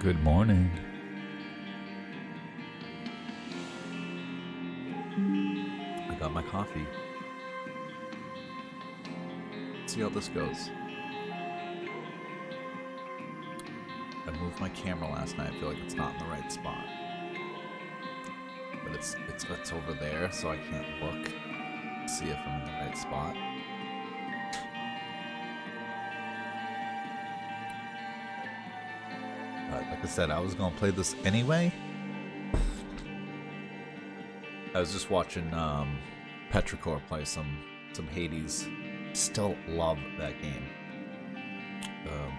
Good morning. I got my coffee. Let's see how this goes. I moved my camera last night. I feel like it's not in the right spot. But it's it's it's over there, so I can't look. See if I'm in the right spot. I said, I was gonna play this anyway. I was just watching um, Petrichor play some some Hades. Still love that game. Um,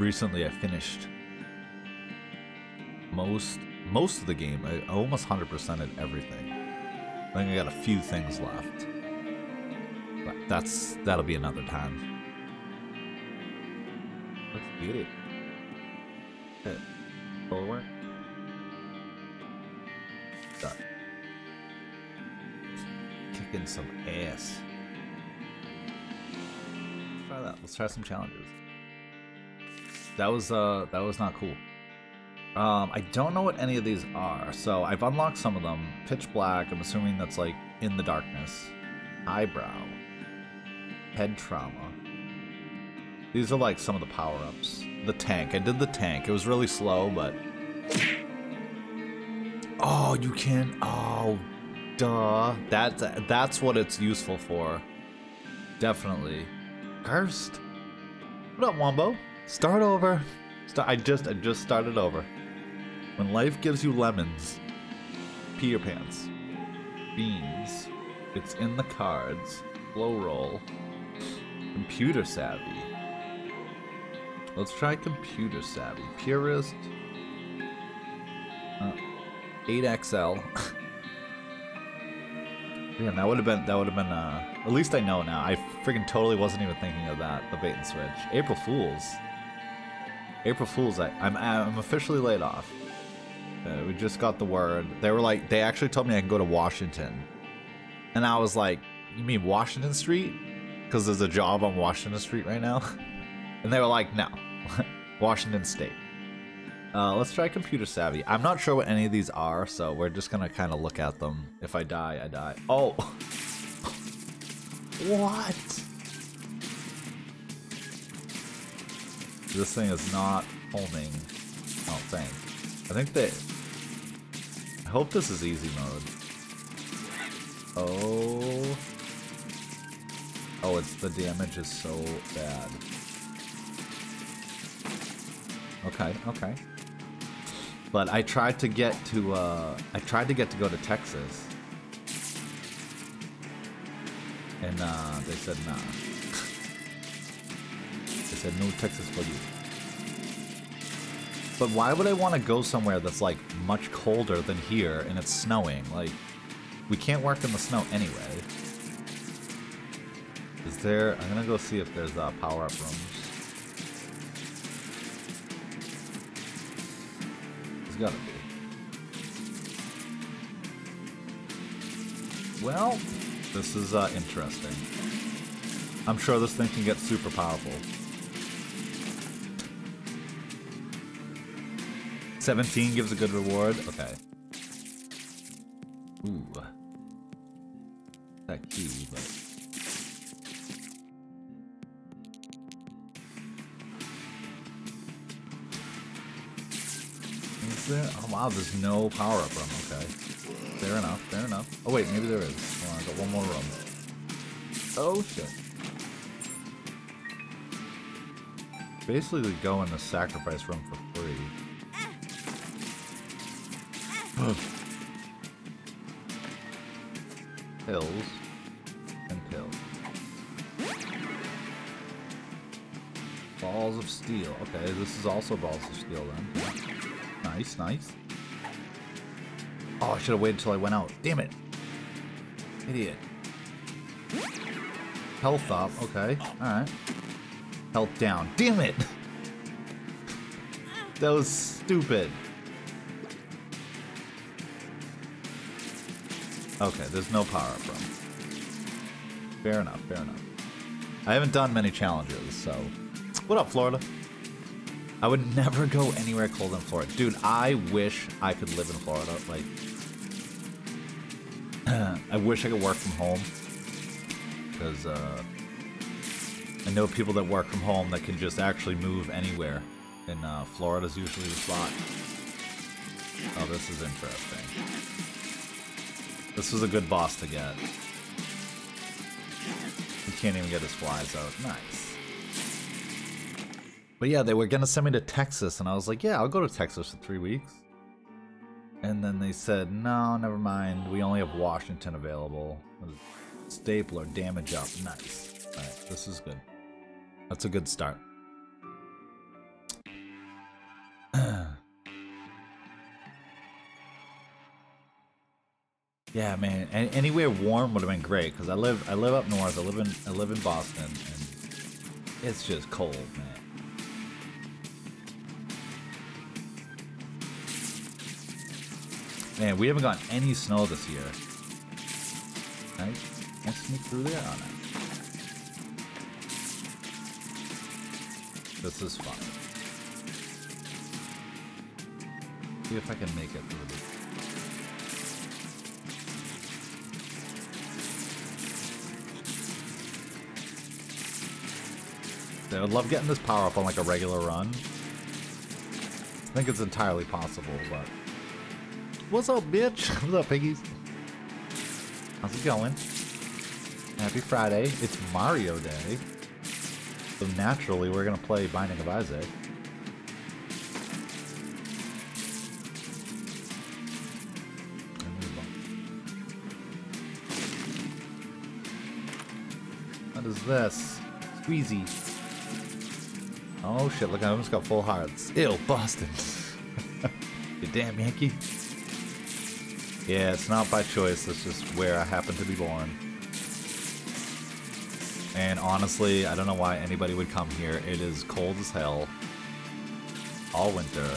recently, I finished most most of the game. I, almost hundred percented everything. I think I got a few things left, but that's that'll be another time. Let's get it. Let's try some challenges. That was uh that was not cool. Um, I don't know what any of these are, so I've unlocked some of them. Pitch black, I'm assuming that's like in the darkness. Eyebrow. Head trauma. These are like some of the power-ups. The tank. I did the tank. It was really slow, but... Oh, you can... Oh, duh. That, that's what it's useful for. Definitely. Cursed. What up, Wombo? Start over. Start, I just I just started over. When life gives you lemons, pee your pants. Beans. It's in the cards. Slow Roll. Computer savvy. Let's try computer savvy. Purist. Uh, 8XL. Damn, that would have been that would have been uh at least I know now. I freaking totally wasn't even thinking of that, the bait and switch. April Fools. April Fools, I, I'm I'm officially laid off. Uh, we just got the word. They were like, they actually told me I can go to Washington, and I was like, you mean Washington Street? Because there's a job on Washington Street right now, and they were like, no, Washington State. Uh, let's try computer savvy. I'm not sure what any of these are, so we're just gonna kind of look at them. If I die, I die. Oh, what? This thing is not homing. Oh, thank. I think that. I hope this is easy mode. Oh. Oh, it's the damage is so bad. Okay, okay. But I tried to get to, uh, I tried to get to go to Texas. And, uh, they said nah. they said no Texas for you. But why would I want to go somewhere that's, like, much colder than here and it's snowing? Like, we can't work in the snow anyway. Is there, I'm gonna go see if there's, uh, power-up rooms. Gotta be. Well, this is uh, interesting. I'm sure this thing can get super powerful. 17 gives a good reward? Okay. Ooh. That key, but... Oh there's no power up room. Okay. Fair enough, fair enough. Oh wait, maybe there is. Hold on, I got one more room. Oh shit. Basically go in the sacrifice room for free. Pills and pills. Balls of steel. Okay, this is also balls of steel then. Nice, nice. Oh, I should have waited until I went out. Damn it. Idiot. Health up. Okay. Alright. Health down. Damn it! that was stupid. Okay, there's no power up room. Fair enough, fair enough. I haven't done many challenges, so... What up, Florida? I would never go anywhere cold in Florida. Dude, I wish I could live in Florida. Like, I wish I could work from home. Because, uh, I know people that work from home that can just actually move anywhere. And, uh, Florida's usually the spot. Oh, this is interesting. This was a good boss to get. He can't even get his flies out. Nice. But yeah, they were gonna send me to Texas, and I was like, yeah, I'll go to Texas for three weeks. And then they said, no, never mind. We only have Washington available. Stapler, damage up. Nice. Alright, this is good. That's a good start. yeah, man. anywhere warm would have been great because I live I live up north. I live in I live in Boston, and it's just cold, man. Man, we haven't gotten any snow this year. Nice. Can sneak through there? Oh, no. This is fun. See if I can make it through this. I would love getting this power up on like a regular run. I think it's entirely possible, but... What's up, bitch? What's up, piggies? How's it going? Happy Friday. It's Mario Day. So naturally, we're going to play Binding of Isaac. What is this? Squeezy. Oh shit, look, at I almost got full hearts. Ew, Boston. you damn Yankee. Yeah, it's not by choice, it's just where I happen to be born. And honestly, I don't know why anybody would come here. It is cold as hell. All winter.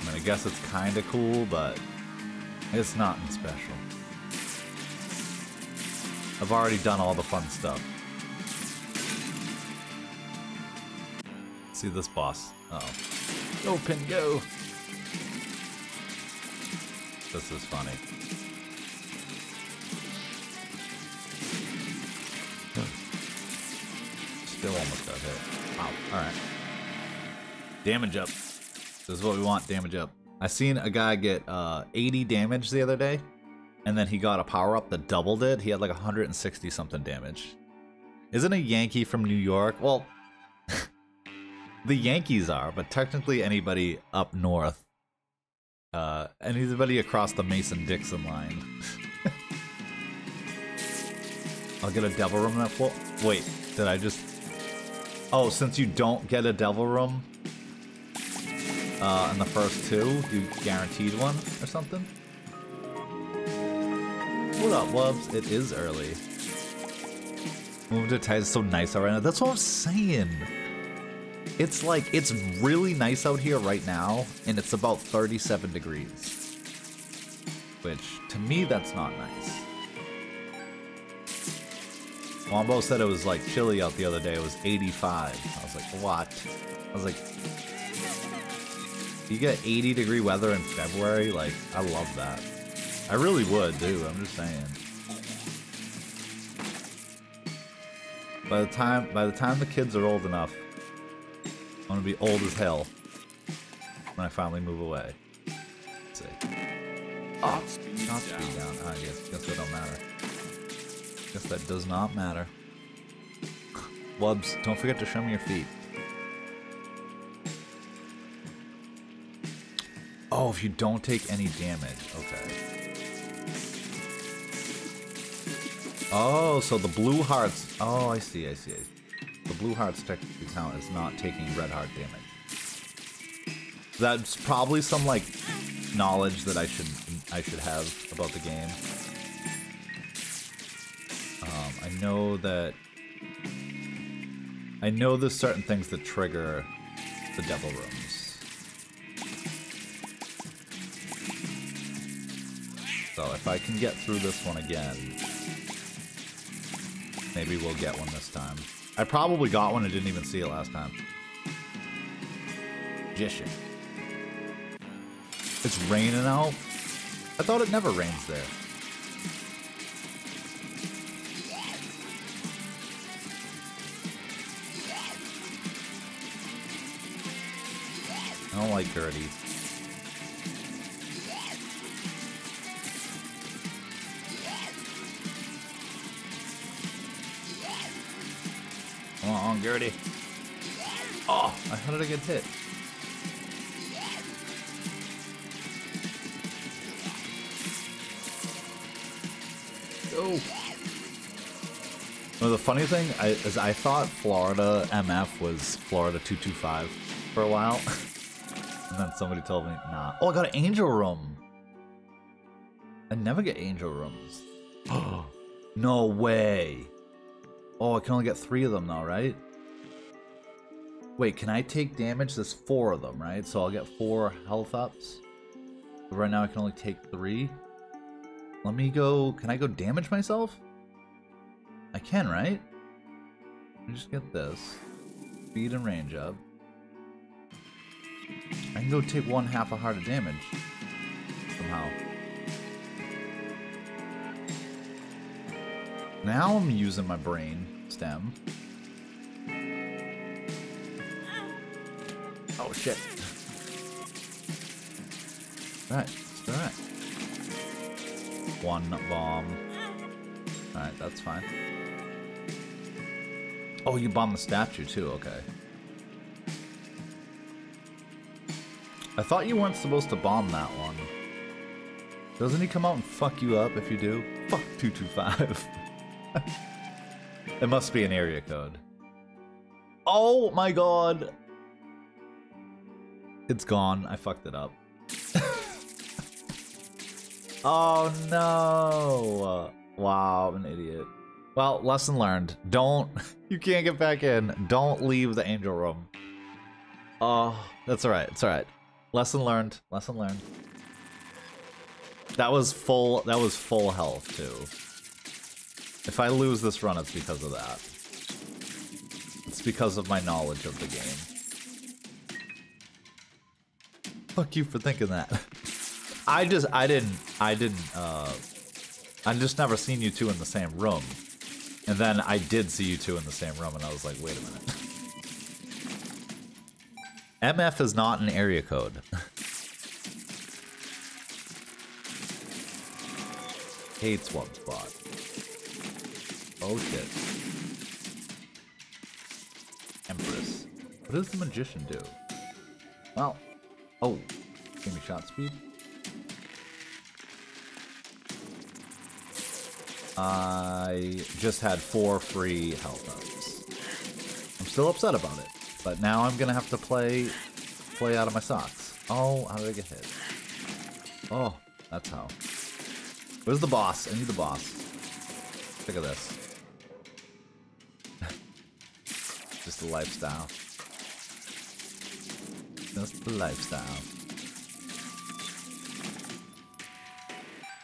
I mean, I guess it's kinda cool, but it's nothing special. I've already done all the fun stuff. See this boss. Uh oh. Open, go! This is funny. Still almost got hit. Wow. Alright. Damage up. This is what we want, damage up. I seen a guy get uh, 80 damage the other day, and then he got a power-up that doubled it. He had like 160 something damage. Isn't a Yankee from New York? Well, the Yankees are, but technically anybody up north uh, anybody across the Mason-Dixon line. I'll get a devil room that floor. Wait, did I just... Oh, since you don't get a devil room uh, in the first two, you guaranteed one or something? What up, Wubs? It is early. Moving to is so nice already. That's what I'm saying. It's like, it's really nice out here right now, and it's about 37 degrees. Which, to me, that's not nice. Wombo said it was like chilly out the other day, it was 85. I was like, what? I was like, you get 80 degree weather in February? Like, I love that. I really would, dude, I'm just saying. By the time by the time the kids are old enough, I'm gonna be old as hell when I finally move away. Let's see. Oh, not speed down. Ah, yes. Guess that don't matter. Guess that does not matter. Wubs, don't forget to show me your feet. Oh, if you don't take any damage. Okay. Oh, so the blue hearts. Oh, I see, I see, I see. The blue hearts technically count is not taking red heart damage. That's probably some like knowledge that I should I should have about the game. Um, I know that I know there's certain things that trigger the devil rooms. So if I can get through this one again, maybe we'll get one this time. I probably got one and didn't even see it last time. Magician. It's raining out? I thought it never rains there. I don't like Gurdy. On, Oh, how did I get hit? Oh. The funny thing I, is I thought Florida MF was Florida 225 for a while. and then somebody told me, nah. Oh, I got an angel room. I never get angel rooms. no way. Oh, I can only get three of them now, right? Wait, can I take damage? There's four of them, right? So I'll get four health ups. But right now I can only take three. Let me go... Can I go damage myself? I can, right? Let me just get this. Speed and range up. I can go take one half a heart of damage. Somehow. Now I'm using my brain stem. Shit. Right, alright. One bomb. Alright, that's fine. Oh, you bomb the statue too, okay. I thought you weren't supposed to bomb that one. Doesn't he come out and fuck you up if you do? Fuck 225. it must be an area code. Oh my god! It's gone. I fucked it up. oh no! Wow, I'm an idiot. Well, lesson learned. Don't... You can't get back in. Don't leave the angel room. Oh, that's alright. It's alright. Lesson learned. Lesson learned. That was full... That was full health, too. If I lose this run, it's because of that. It's because of my knowledge of the game. Fuck you for thinking that. I just... I didn't... I didn't, uh... I just never seen you two in the same room. And then I did see you two in the same room, and I was like, wait a minute. MF is not an area code. Hates one spot. Oh shit. Empress. What does the magician do? Well, oh, give me shot speed. I just had four free health ups. I'm still upset about it, but now I'm gonna have to play play out of my socks. Oh, how did I get hit? Oh, that's how. Where's the boss? I need the boss. Look at this. Just the lifestyle. Just the lifestyle.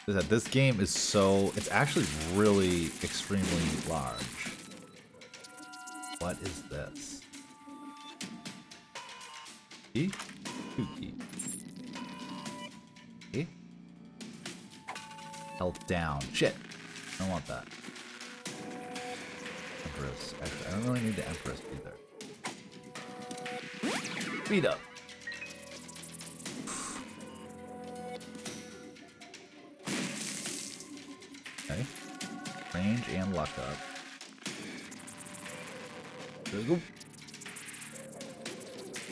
is that this game is so it's actually really extremely large. What is this? Two key. Key? Health down. Shit. I don't want that. Empress. Actually, I don't really need the Empress either. Speed up. Range and luck up.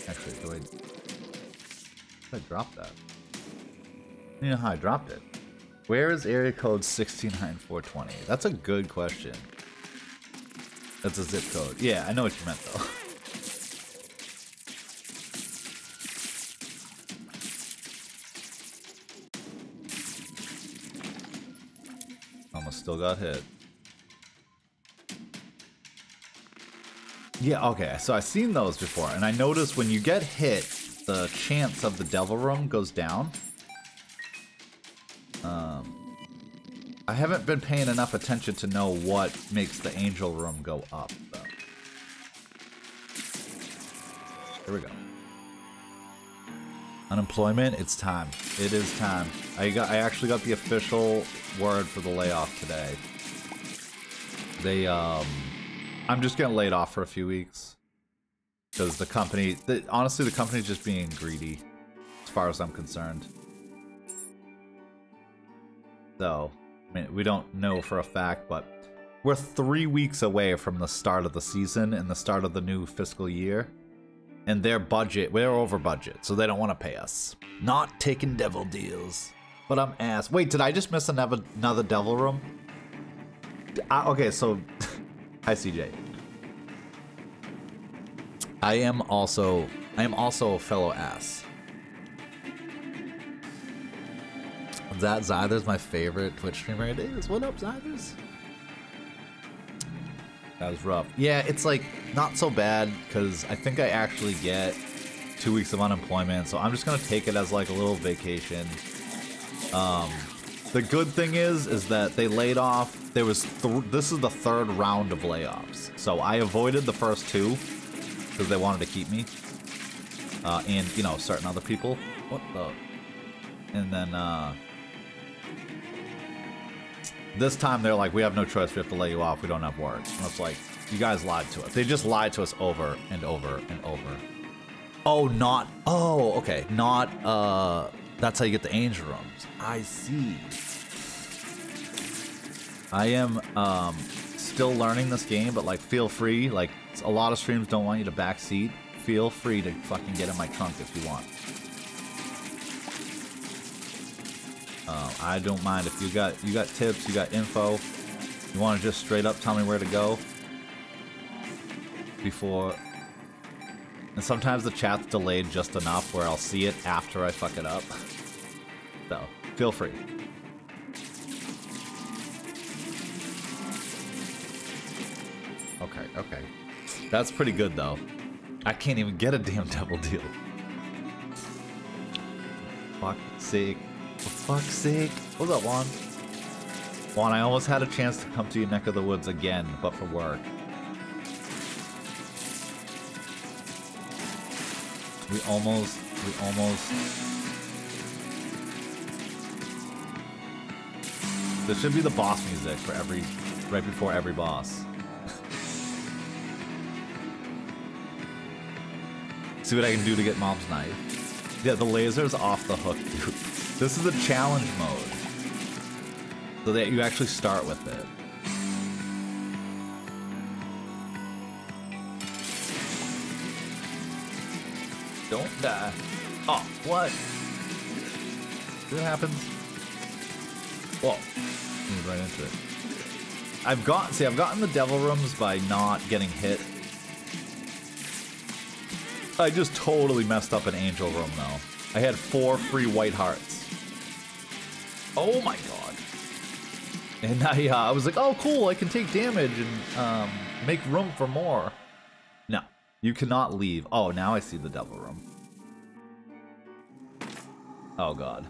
Actually, do I... Did I drop that? You know how I dropped it. Where is area code 169420? That's a good question. That's a zip code. Yeah, I know what you meant though. Almost still got hit. Yeah, okay, so I've seen those before, and I noticed when you get hit, the chance of the Devil Room goes down. Um, I haven't been paying enough attention to know what makes the Angel Room go up, though. Here we go. Unemployment, it's time. It is time. I got I actually got the official word for the layoff today. They um I'm just getting laid off for a few weeks. Because the company the, honestly the company's just being greedy as far as I'm concerned. So I mean we don't know for a fact, but we're three weeks away from the start of the season and the start of the new fiscal year and their budget, we're over budget, so they don't want to pay us. Not taking devil deals. But I'm ass. Wait, did I just miss another another devil room? Uh, okay, so hi CJ. I am also I am also a fellow ass. That Zyther's my favorite Twitch streamer it is. What up, Zythers? That was rough. Yeah, it's like not so bad because I think I actually get two weeks of unemployment, so I'm just gonna take it as like a little vacation. Um, the good thing is, is that they laid off. There was th this is the third round of layoffs, so I avoided the first two because they wanted to keep me, uh, and you know certain other people. What the? And then uh, this time they're like, we have no choice. We have to lay you off. We don't have work. And it's like, you guys lied to us. They just lied to us over and over and over. Oh, not. Oh, okay. Not. Uh, that's how you get the angel rooms. I see. I am um still learning this game, but like, feel free. Like, a lot of streams don't want you to backseat. Feel free to fucking get in my trunk if you want. Um, I don't mind if you got you got tips, you got info. You want to just straight up tell me where to go before. And sometimes the chat's delayed just enough where I'll see it after I fuck it up. So feel free. Okay, okay. That's pretty good though. I can't even get a damn devil deal. Fuck sake. For fuck's sake. What's up, Juan? Juan, I almost had a chance to come to your neck of the woods again, but for work. We almost, we almost... This should be the boss music for every, right before every boss. See what I can do to get mom's knife. Yeah, the laser's off the hook, dude. This is a challenge mode. So that you actually start with it. Don't die. Oh, what? What happens? Whoa. Move right into it. I've got see, I've gotten the devil rooms by not getting hit. I just totally messed up an angel room though. I had four free white hearts. Oh my god. And I, uh, I was like, oh cool, I can take damage and um, make room for more. No, you cannot leave. Oh, now I see the devil room. Oh god.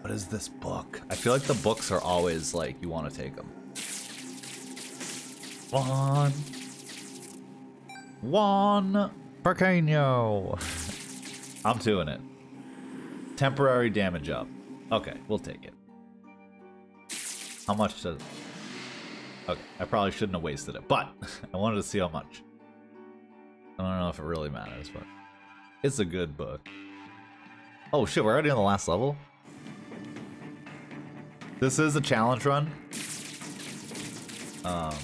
What is this book? I feel like the books are always like, you want to take them. One. One. Pequeño. I'm doing it. Temporary damage up. Okay, we'll take it. How much does... Okay, I probably shouldn't have wasted it, but I wanted to see how much. I don't know if it really matters, but it's a good book. Oh shit, we're already on the last level? This is a challenge run. Um,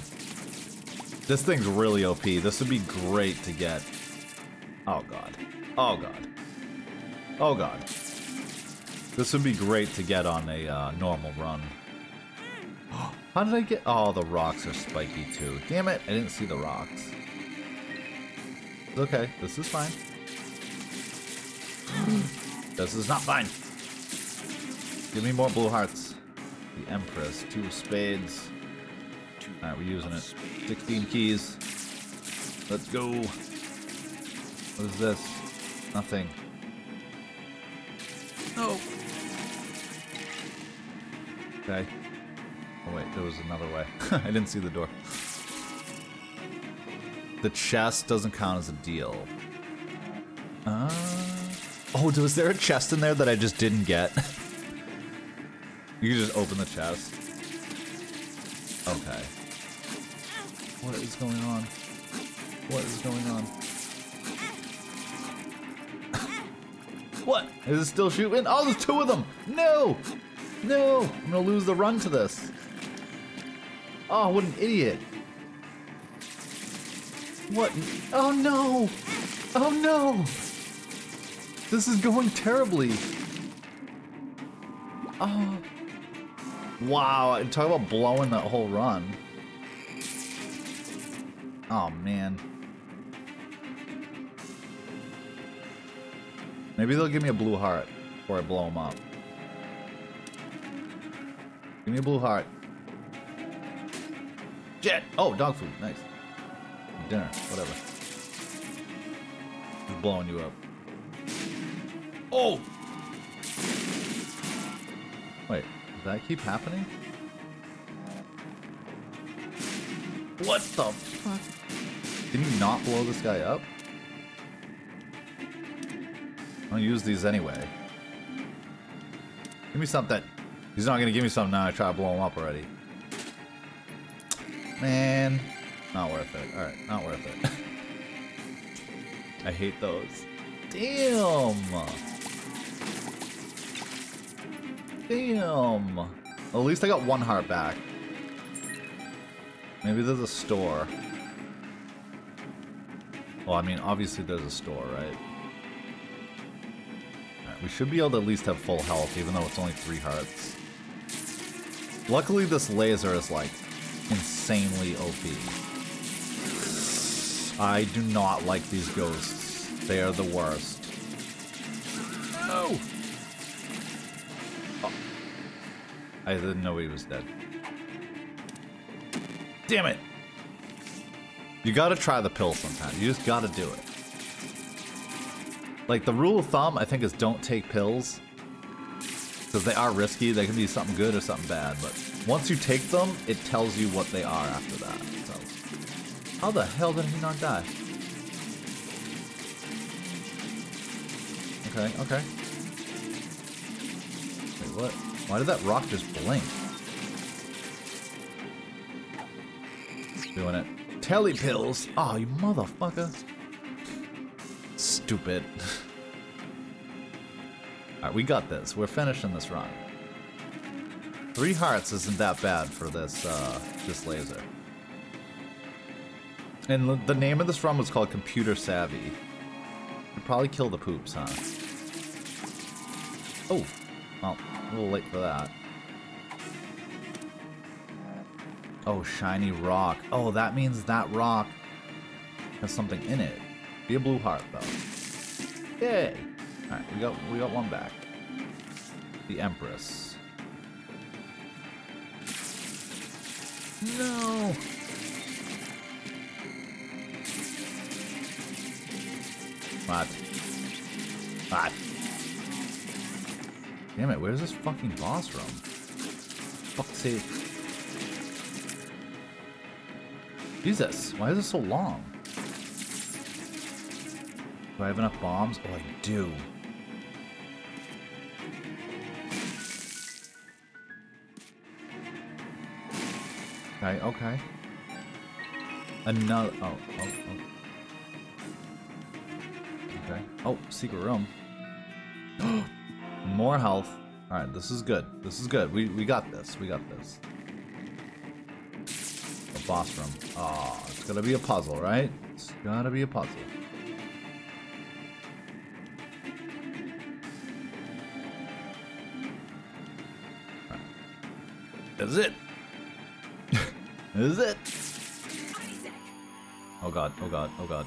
this thing's really OP. This would be great to get. Oh god. Oh god. Oh god. This would be great to get on a uh, normal run. How did I get... Oh, the rocks are spiky too. Damn it, I didn't see the rocks. Okay, this is fine. this is not fine. Give me more blue hearts. The Empress, two spades. Alright, we're using it. 16 keys. Let's go. What is this? Nothing. No. Okay. Oh wait, there was another way. I didn't see the door. The chest doesn't count as a deal. Uh, Oh, was there a chest in there that I just didn't get? you can just open the chest. Okay. What is going on? What is going on? what? Is it still shooting? Oh, there's two of them! No! No! I'm gonna lose the run to this. Oh, what an idiot. What? Oh no! Oh no! This is going terribly. Oh. Wow, talk about blowing that whole run. Oh man. Maybe they'll give me a blue heart before I blow them up. Give me a blue heart. Jet! Oh, dog food. Nice. Dinner. Whatever. Just blowing you up. Oh! Wait, does that keep happening? What the fuck? Can you not blow this guy up? I'll use these anyway. Give me something. He's not gonna give me something now I try to blow him up already. Man. Not worth it. Alright, not worth it. I hate those. Damn! Damn! At least I got one heart back. Maybe there's a store. Well, I mean, obviously there's a store, right? right? We should be able to at least have full health, even though it's only three hearts. Luckily, this laser is, like, insanely OP. I do not like these ghosts. They are the worst. No! Oh. I didn't know he was dead. Damn it! You gotta try the pill sometime. You just gotta do it. Like, the rule of thumb, I think, is don't take pills. Because they are risky. They can be something good or something bad. But once you take them, it tells you what they are after that. So, How the hell did he not die? Okay, okay. Wait, what? Why did that rock just blink? Doing it. Telepills! Oh, you motherfucker. Stupid. We got this. We're finishing this run. Three hearts isn't that bad for this, uh, this laser. And the name of this run was called Computer Savvy. Could probably kill the poops, huh? Oh, well, a little late for that. Oh, shiny rock. Oh, that means that rock has something in it. Be a blue heart, though. Yay! Alright, we got we got one back. The Empress. No! What? What? Damn it, where's this fucking boss from? Fuck's sake. Jesus, why is this so long? Do I have enough bombs? Oh, I do. Okay, okay. Another. Oh, oh, oh. Okay. Oh, secret room. More health. Alright, this is good. This is good. We, we got this. We got this. A boss room. Oh, it's gonna be a puzzle, right? It's gotta be a puzzle. Right. This is it. Is it. Oh god, oh god, oh god.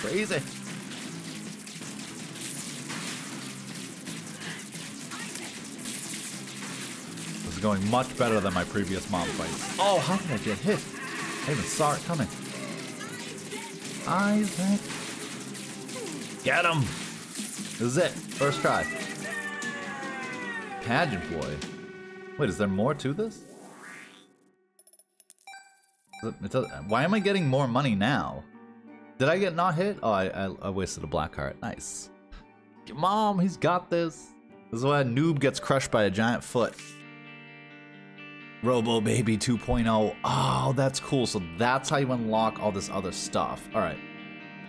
Crazy. This is going much better than my previous mob fight. Oh, how did I get hit? I even saw it coming. Isaac. Get him! This is it. First try. Pageant boy. Wait, is there more to this? It does, why am I getting more money now? Did I get not hit? Oh, I, I, I wasted a black heart. Nice. Mom, he's got this. This is why a noob gets crushed by a giant foot. Robo Baby 2.0. Oh, that's cool. So that's how you unlock all this other stuff. All right.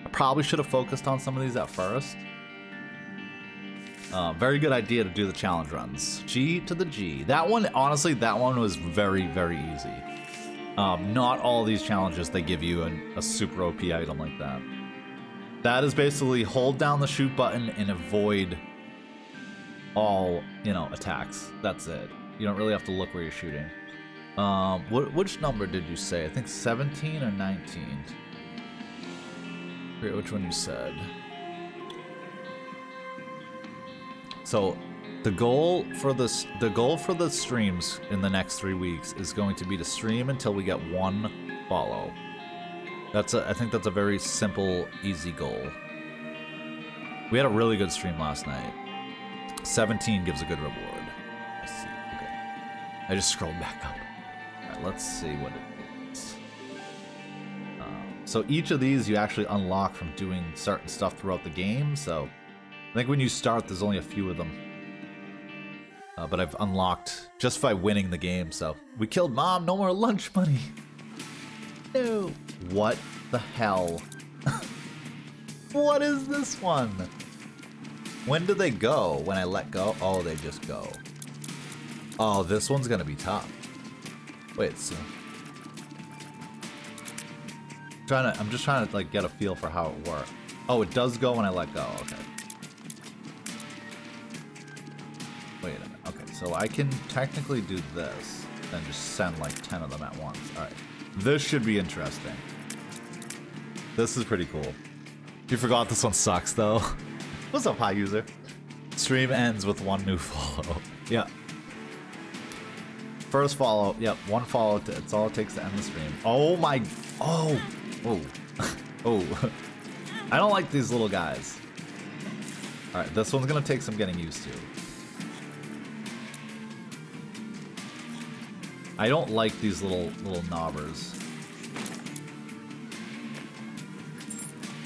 I probably should have focused on some of these at first. Uh, very good idea to do the challenge runs. G to the G. That one, honestly, that one was very, very easy. Um, not all these challenges, they give you an, a super OP item like that. That is basically hold down the shoot button and avoid all, you know, attacks. That's it. You don't really have to look where you're shooting. Um, what, which number did you say? I think 17 or 19? Forget which one you said. So, the goal for this, the goal for the streams in the next three weeks is going to be to stream until we get one follow. That's a, I think that's a very simple, easy goal. We had a really good stream last night. 17 gives a good reward. I see. Okay. I just scrolled back up. Alright, let's see what it so each of these you actually unlock from doing certain stuff throughout the game, so I think when you start there's only a few of them. Uh, but I've unlocked just by winning the game, so... We killed mom, no more lunch money! No! What the hell? what is this one? When do they go? When I let go? Oh, they just go. Oh, this one's gonna be tough. Wait, so... Trying to, I'm just trying to like get a feel for how it works. Oh, it does go when I let go. Okay. Wait a minute. Okay, so I can technically do this and just send like 10 of them at once. Alright. This should be interesting. This is pretty cool. You forgot this one sucks though. What's up, high user? Stream ends with one new follow. yeah. First follow. Yep, one follow. It's all it takes to end the stream. Oh my. Oh. Oh. oh. I don't like these little guys. Alright, this one's gonna take some getting used to. I don't like these little little knobbers.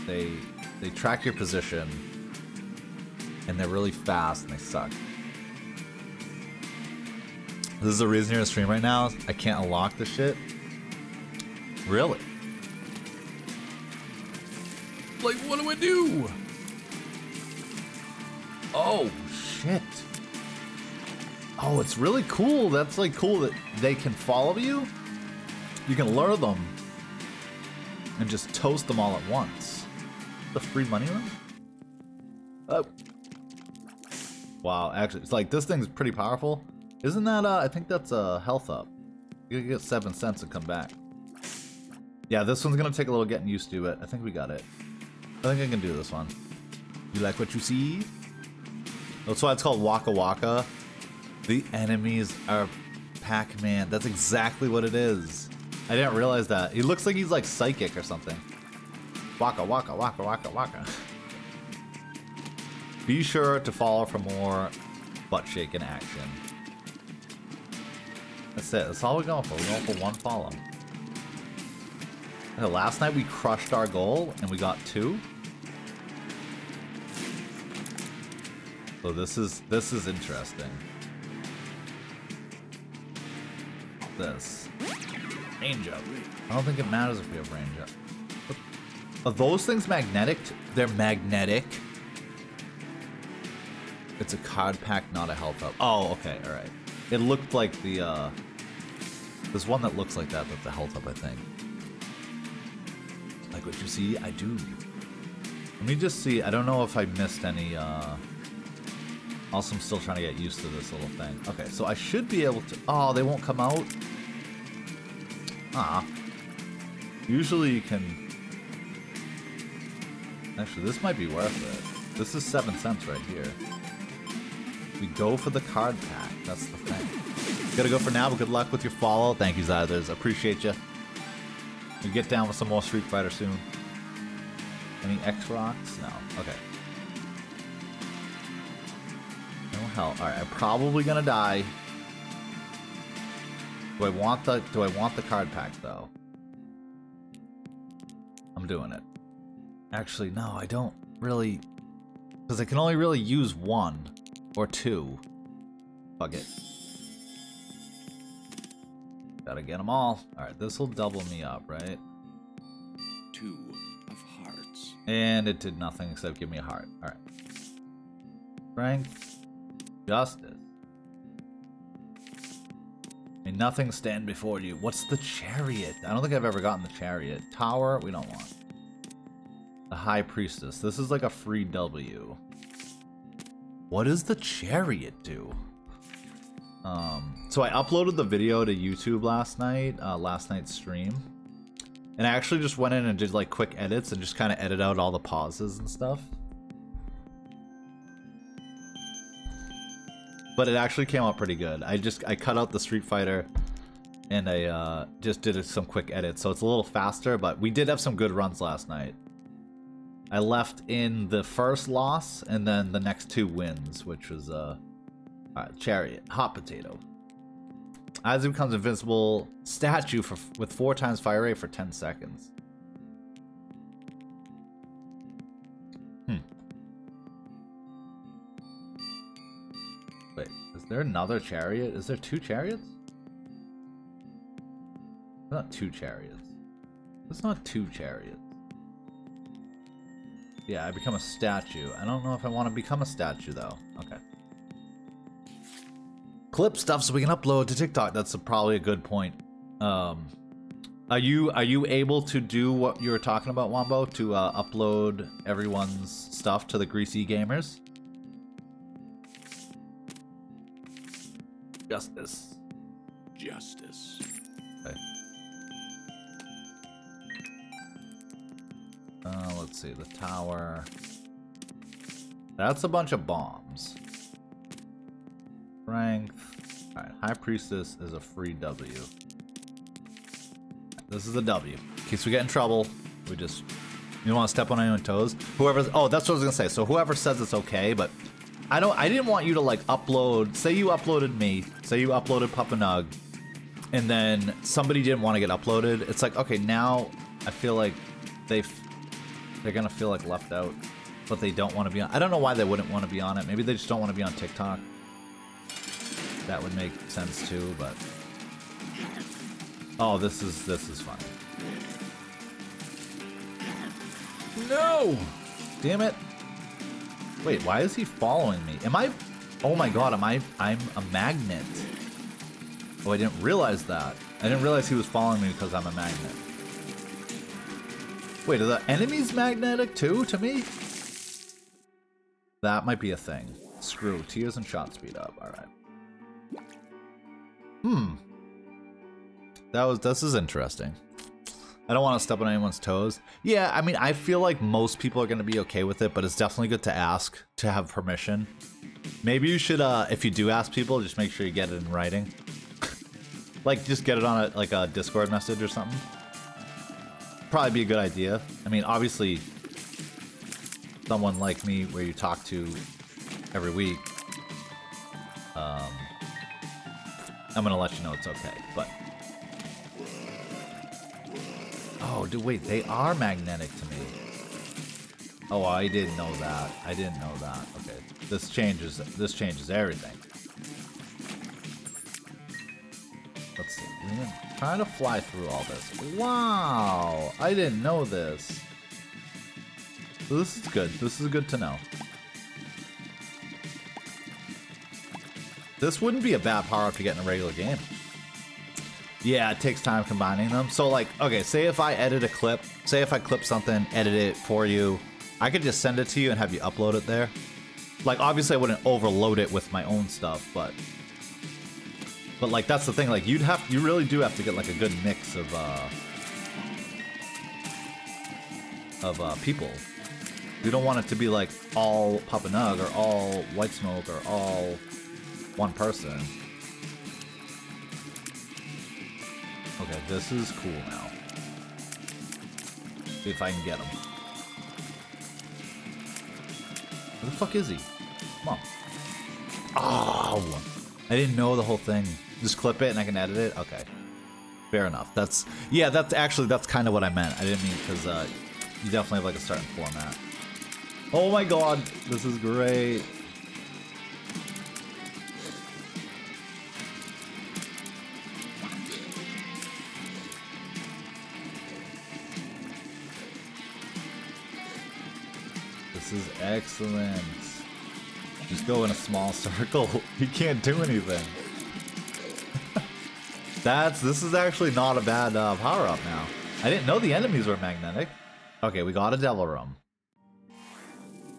They they track your position and they're really fast and they suck. This is the reason you're in stream right now. I can't unlock the shit. Really? Like, what do I do? Oh, shit. Oh, it's really cool. That's like cool that they can follow you. You can lure them and just toast them all at once. The free money run? Oh. Wow, actually, it's like this thing's pretty powerful. Isn't that, uh, I think that's a health up. You get seven cents and come back. Yeah, this one's gonna take a little getting used to, but I think we got it. I think I can do this one. You like what you see? That's why it's called Waka Waka. The enemies are Pac-Man. That's exactly what it is. I didn't realize that. He looks like he's like psychic or something. Waka waka waka waka waka. Be sure to follow for more butt shaking action. That's it. That's all we're going for. We're going for one follow. Last night we crushed our goal and we got two. So this is this is interesting. This. Range up. I don't think it matters if we have range up. Are those things magnetic? They're magnetic. It's a card pack, not a health up. Oh, okay, alright. It looked like the, uh... There's one that looks like that, that's a health up, I think. Like what you see? I do. Let me just see. I don't know if I missed any, uh... Also, I'm still trying to get used to this little thing. Okay, so I should be able to... Oh, they won't come out? Ah. Usually you can... Actually, this might be worth it. This is 7 cents right here. We go for the card pack. That's the thing. Gotta go for now, but good luck with your follow. Thank you, Zythers. Appreciate you. We get down with some more Street Fighter soon. Any X-Rocks? No. Okay. Hell. Alright, I'm probably gonna die. Do I want the do I want the card pack though? I'm doing it. Actually, no, I don't really because I can only really use one or two. Fuck it. Gotta get them all. Alright, this will double me up, right? Two of hearts. And it did nothing except give me a heart. Alright. Strength. Justice. May nothing stand before you. What's the chariot? I don't think I've ever gotten the chariot. Tower, we don't want. The high priestess. This is like a free W. What does the chariot do? Um, so I uploaded the video to YouTube last night, uh, last night's stream. And I actually just went in and did like quick edits and just kind of edit out all the pauses and stuff. But it actually came out pretty good. I just, I cut out the Street Fighter and I uh, just did some quick edits. So it's a little faster, but we did have some good runs last night. I left in the first loss and then the next two wins, which was uh, uh Chariot, Hot Potato. As it becomes invincible, statue for with four times fire rate for 10 seconds. There another chariot? Is there two chariots? Not two chariots. It's not two chariots. Yeah, I become a statue. I don't know if I want to become a statue, though. Okay. Clip stuff so we can upload to TikTok. That's a, probably a good point. Um, are you are you able to do what you were talking about, Wombo? To uh, upload everyone's stuff to the Greasy Gamers? Justice. Justice. Uh, let's see, the tower. That's a bunch of bombs. Strength. Alright, High Priestess is a free W. This is a W. In case we get in trouble, we just... You don't want to step on anyone's toes? Whoever's... Oh, that's what I was going to say. So whoever says it's okay, but... I don't. I didn't want you to, like, upload... Say you uploaded me. Say you uploaded Papa Nug. And then somebody didn't want to get uploaded. It's like, okay, now I feel like they've they're gonna feel like left out, but they don't want to be on. I don't know why they wouldn't want to be on it. Maybe they just don't want to be on TikTok. That would make sense too, but oh, this is this is fun. No, damn it! Wait, why is he following me? Am I? Oh my god, am I? I'm a magnet. Oh, I didn't realize that. I didn't realize he was following me because I'm a magnet. Wait, are the enemies magnetic too, to me? That might be a thing. Screw, tears and shot speed up, alright. Hmm. That was, this is interesting. I don't want to step on anyone's toes. Yeah, I mean, I feel like most people are going to be okay with it, but it's definitely good to ask, to have permission. Maybe you should, uh, if you do ask people, just make sure you get it in writing. like, just get it on a, like a Discord message or something probably be a good idea. I mean, obviously, someone like me where you talk to every week, um, I'm gonna let you know it's okay, but... Oh, dude, wait, they are magnetic to me. Oh, I didn't know that. I didn't know that. Okay, this changes, this changes everything. Let's see. I'm Trying to fly through all this. Wow! I didn't know this. This is good. This is good to know. This wouldn't be a bad power-up to get in a regular game. Yeah, it takes time combining them. So like, okay, say if I edit a clip, say if I clip something, edit it for you, I could just send it to you and have you upload it there. Like, obviously I wouldn't overload it with my own stuff, but but like that's the thing, like you'd have you really do have to get like a good mix of uh of uh people. You don't want it to be like all Papa Nug or all White Smoke or all one person. Okay, this is cool now. See if I can get him. Where the fuck is he? Come on. Oh! I didn't know the whole thing. Just clip it and I can edit it? Okay. Fair enough. That's yeah. That's actually that's kind of what I meant. I didn't mean because uh, you definitely have like a certain format. Oh my god, this is great. This is excellent. Just go in a small circle. You can't do anything. That's this is actually not a bad uh, power up now. I didn't know the enemies were magnetic. Okay, we got a devil room.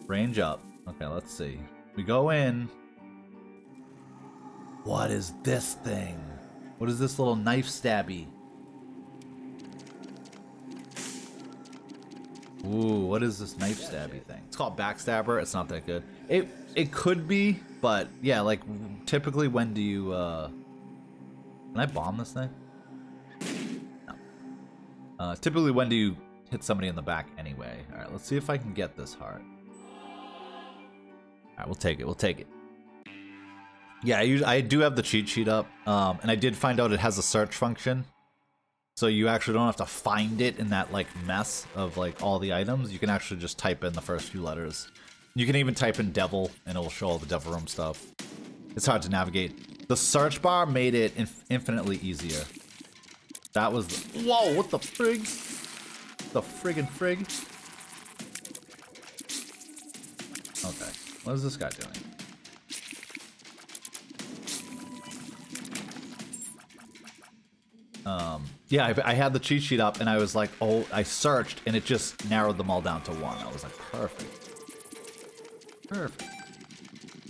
Range up. Okay, let's see. We go in. What is this thing? What is this little knife stabby? Ooh, what is this knife stabby thing? It's called backstabber. It's not that good. It it could be, but yeah, like typically when do you uh can I bomb this thing? No. Uh, typically, when do you hit somebody in the back anyway? Alright, let's see if I can get this heart. Alright, we'll take it, we'll take it. Yeah, I, I do have the cheat sheet up, um, and I did find out it has a search function. So you actually don't have to find it in that like mess of like all the items. You can actually just type in the first few letters. You can even type in devil and it will show all the devil room stuff. It's hard to navigate. The search bar made it inf infinitely easier. That was... The Whoa, what the frig? The friggin' frig? Okay, what is this guy doing? Um, yeah, I, I, had the cheat sheet up and I was like, oh, I searched and it just narrowed them all down to one. I was like, perfect. Perfect.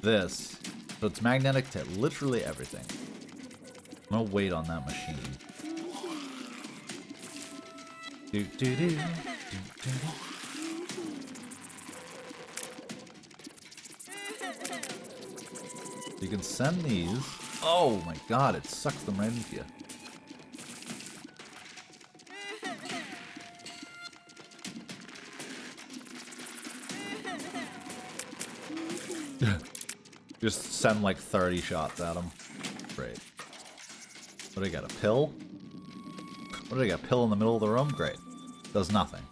This so it's magnetic to literally everything. No weight on that machine. Do, do, do, you can send these. Oh my god, it sucks them right into you. Just send like 30 shots at him. Great. What do I got? A pill? What do I got? A pill in the middle of the room? Great. Does nothing.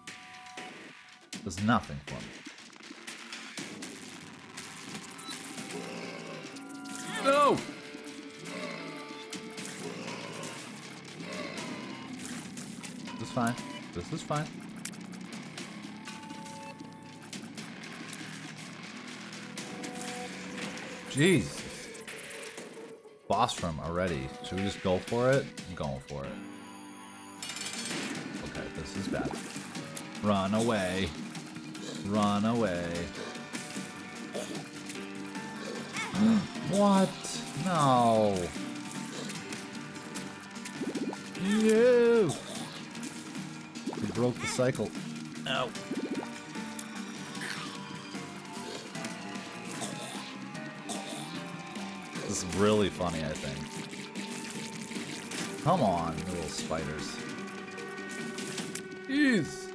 Does nothing for me. No! This is fine. This is fine. Jesus. Boss room already. Should we just go for it? I'm going for it. Okay, this is bad. Run away. Run away. what? No. No. We broke the cycle. No. Really funny, I think. Come on, little spiders. Jeez.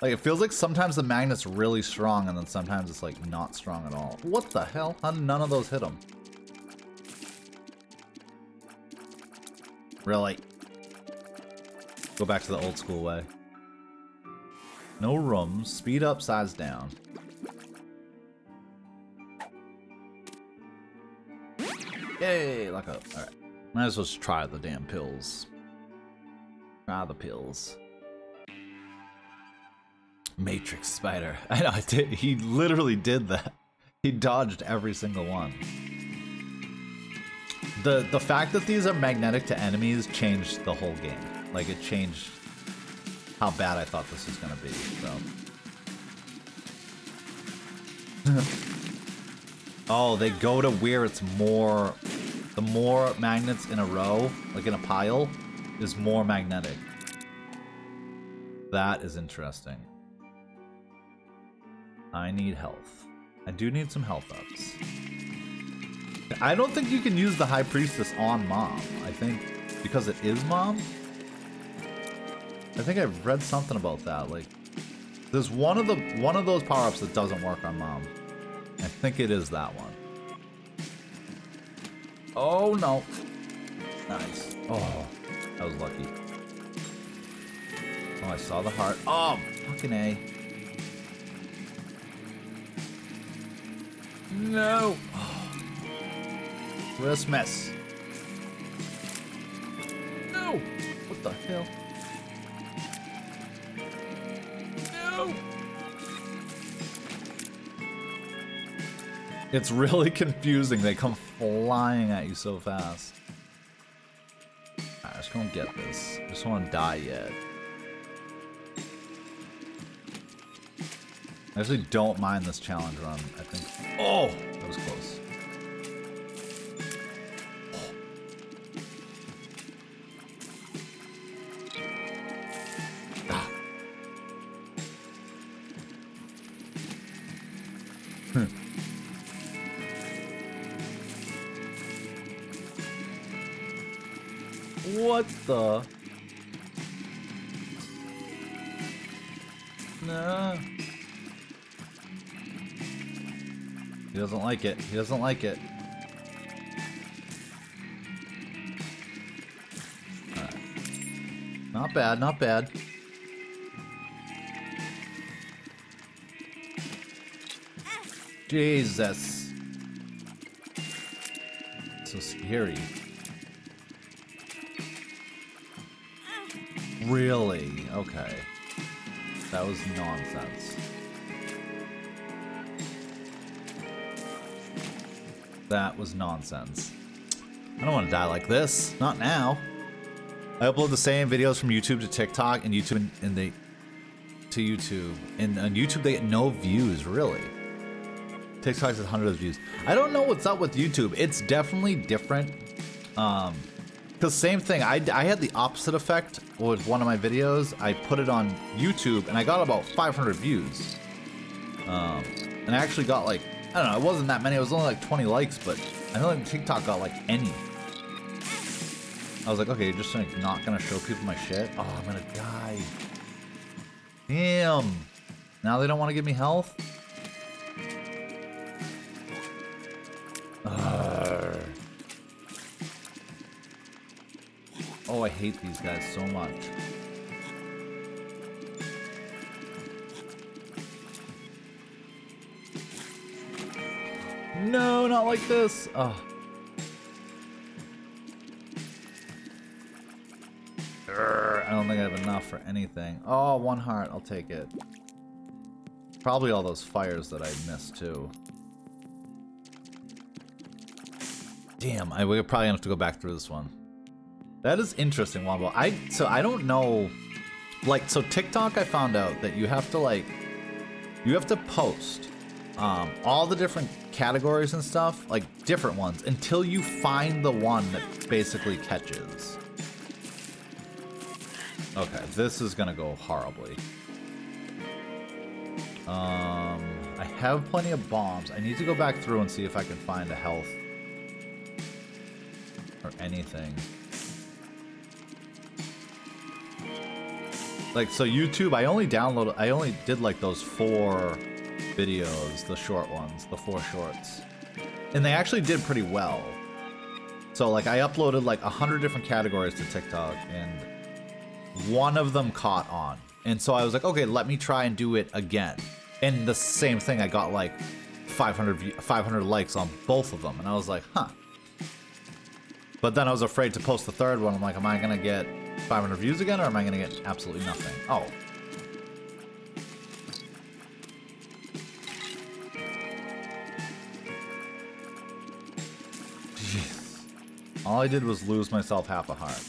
Like, it feels like sometimes the magnet's really strong, and then sometimes it's, like, not strong at all. What the hell? How none of those hit him? Really? Go back to the old school way. No rooms. Speed up, size down. Yay, lock up. Alright. Might as well just try the damn pills. Try the pills. Matrix Spider. I know, I did, he literally did that. He dodged every single one. The the fact that these are magnetic to enemies changed the whole game. Like it changed how bad I thought this was gonna be, so. Oh, they go to where it's more... The more magnets in a row, like in a pile, is more magnetic. That is interesting. I need health. I do need some health ups. I don't think you can use the High Priestess on Mom. I think because it is Mom. I think I've read something about that. Like, there's one of the one of those power-ups that doesn't work on Mom. I think it is that one. Oh no. Nice. Oh, that was lucky. Oh, I saw the heart. Oh, fucking A. No. Oh. Christmas. No. What the hell? It's really confusing. They come flying at you so fast. I just gonna get this. I just want to die yet. I actually don't mind this challenge run. I think. Oh, that was close. Like it. He doesn't like it. Alright. Not bad, not bad. Jesus. So scary. Really? Okay. That was nonsense. That was nonsense. I don't want to die like this. Not now. I upload the same videos from YouTube to TikTok and YouTube and they to YouTube. And on YouTube they get no views, really. TikTok has hundreds of views. I don't know what's up with YouTube. It's definitely different. Um, because same thing, I, I had the opposite effect with one of my videos. I put it on YouTube and I got about 500 views. Um, and I actually got like, I don't know, it wasn't that many. It was only like 20 likes, but I know like TikTok got like any. I was like, okay, you're just like not gonna show people my shit? Oh, I'm gonna die. Damn. Now they don't want to give me health? Ugh. Oh, I hate these guys so much. No, not like this. Oh. I don't think I have enough for anything. Oh, one heart. I'll take it. Probably all those fires that I missed, too. Damn, I we're probably gonna have to go back through this one. That is interesting, Wombo. I so I don't know like so TikTok I found out that you have to like you have to post um, all the different categories and stuff, like different ones, until you find the one that basically catches. Okay, this is gonna go horribly. Um, I have plenty of bombs. I need to go back through and see if I can find a health or anything. Like, so YouTube, I only downloaded, I only did like those four videos, the short ones, the four shorts. And they actually did pretty well. So like I uploaded like a hundred different categories to TikTok and one of them caught on. And so I was like, okay, let me try and do it again. And the same thing, I got like 500, view- 500 likes on both of them. And I was like, huh. But then I was afraid to post the third one. I'm like, am I gonna get 500 views again, or am I gonna get absolutely nothing? Oh. All I did was lose myself half a heart.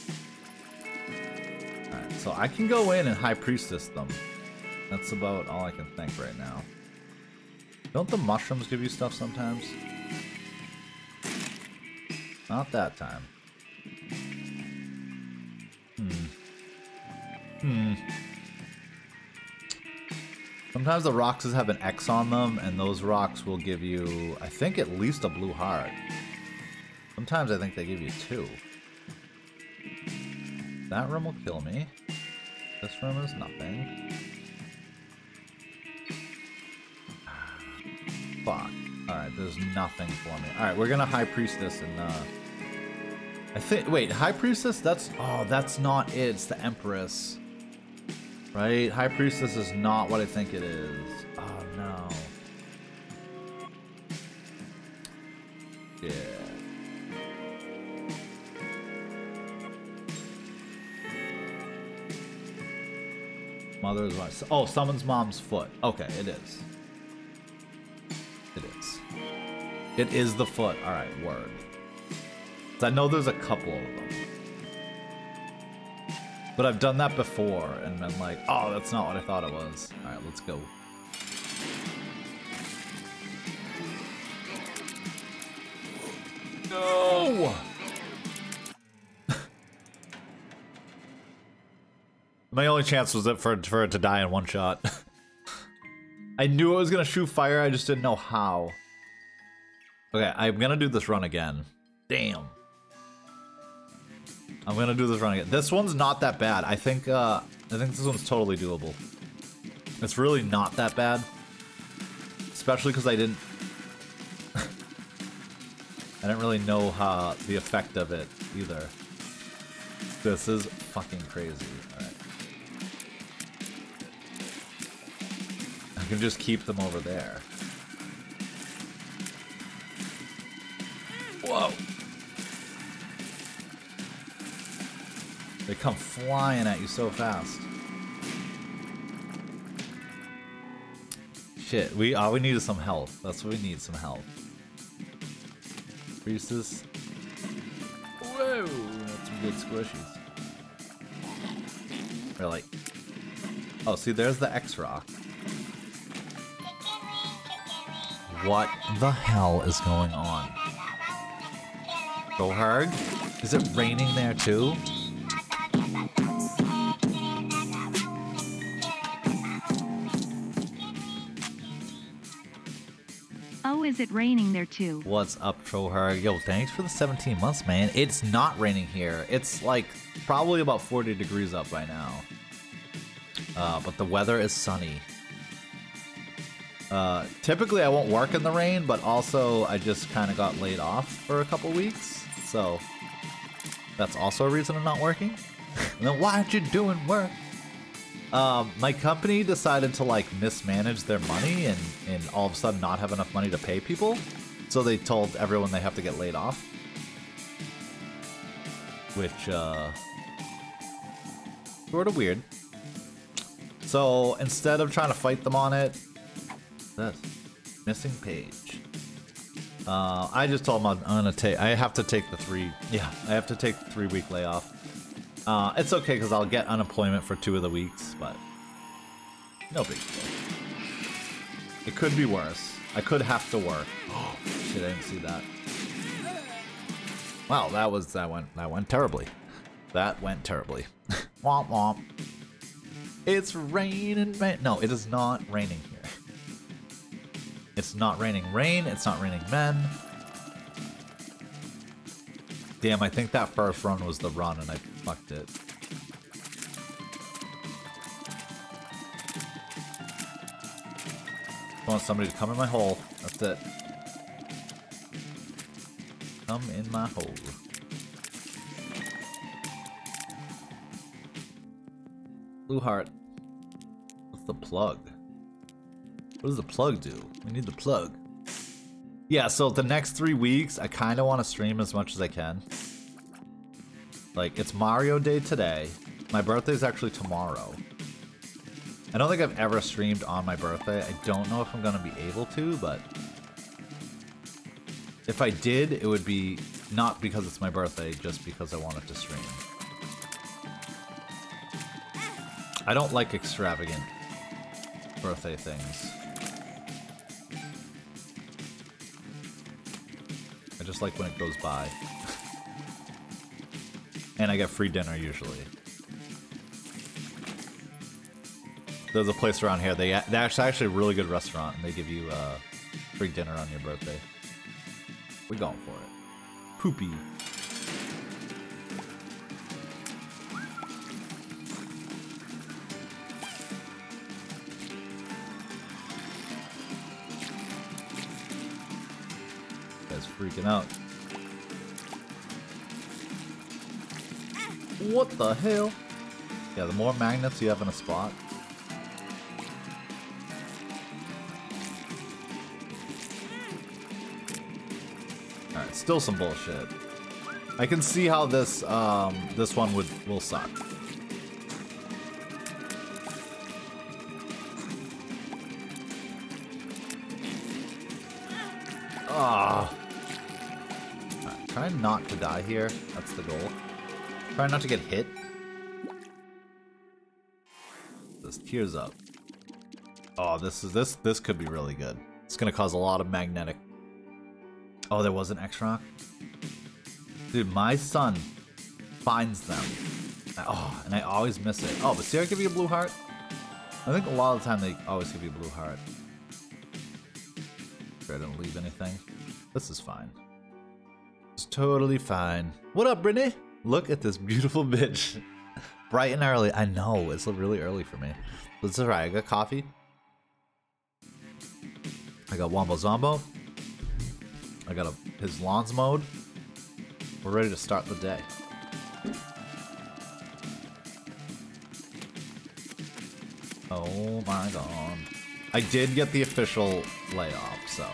Alright, so I can go in and High Priestess them. That's about all I can think right now. Don't the mushrooms give you stuff sometimes? Not that time. Hmm. Hmm. Sometimes the rocks have an X on them, and those rocks will give you, I think, at least a blue heart. Sometimes I think they give you two. That room will kill me. This room is nothing. Fuck. Alright, there's nothing for me. Alright, we're gonna High Priestess and, uh... I think. Wait, High Priestess? That's. Oh, that's not it. It's the Empress. Right? High Priestess is not what I think it is. Oh, no. Yeah. Mother's what? Oh, someone's mom's foot. Okay, it is. It is. It is the foot. Alright, word. I know there's a couple of them. But I've done that before and been like, oh, that's not what I thought it was. Alright, let's go. No! My only chance was for, for it to die in one shot. I knew it was gonna shoot fire, I just didn't know how. Okay, I'm gonna do this run again. Damn. I'm gonna do this run again. This one's not that bad. I think uh I think this one's totally doable. It's really not that bad. Especially because I didn't I didn't really know how the effect of it either. This is fucking crazy. I can just keep them over there. Whoa! They come flying at you so fast. Shit, we all we need is some health. That's what we need, some health. Priestess. Whoa! That's some good squishies. Really? Oh, see, there's the X What the hell is going on? Go hard? Is it raining there too? Oh, is it raining there too? What's up, Trohar? Yo, thanks for the 17 months, man. It's not raining here. It's like probably about 40 degrees up by now. Uh, but the weather is sunny. Uh, typically, I won't work in the rain, but also I just kind of got laid off for a couple weeks. So that's also a reason I'm not working. then why aren't you doing work? Um, my company decided to like mismanage their money and, and all of a sudden not have enough money to pay people. So they told everyone they have to get laid off. Which, uh, sort of weird. So instead of trying to fight them on it, this missing page. Uh, I just told them I'm, gonna take. I have to take the three. Yeah, I have to take the three week layoff. Uh, it's okay because I'll get unemployment for two of the weeks, but no big deal. It could be worse. I could have to work. Oh shit! I didn't see that. Wow, that was that went that went terribly. That went terribly. womp womp. It's raining, man. No, it is not raining. It's not raining rain. It's not raining men. Damn, I think that first run was the run and I fucked it. I want somebody to come in my hole. That's it. Come in my hole. Blue heart. What's the plug? What does the plug do? We need the plug. Yeah, so the next three weeks, I kind of want to stream as much as I can. Like, it's Mario Day today. My birthday is actually tomorrow. I don't think I've ever streamed on my birthday. I don't know if I'm going to be able to, but... If I did, it would be not because it's my birthday, just because I wanted to stream. I don't like extravagant birthday things. I just like when it goes by. and I get free dinner usually. There's a place around here. They actually actually a really good restaurant, and they give you uh, free dinner on your birthday. We're going for it. Poopy. Freaking out. What the hell? Yeah, the more magnets you have in a spot. Alright, still some bullshit. I can see how this um this one would will suck. Ah. Try not to die here. That's the goal. Try not to get hit. This tears up. Oh, this is this this could be really good. It's gonna cause a lot of magnetic. Oh, there was an X rock. Dude, my son finds them. Oh, and I always miss it. Oh, but see, I give you a blue heart. I think a lot of the time they always give you a blue heart. I didn't leave anything. This is fine. It's totally fine. What up, Brittany? Look at this beautiful bitch. Bright and early. I know, it's really early for me. But it's alright, I got coffee. I got Wombo Zombo. I got a, his lawns mode. We're ready to start the day. Oh my god. I did get the official layoff, so.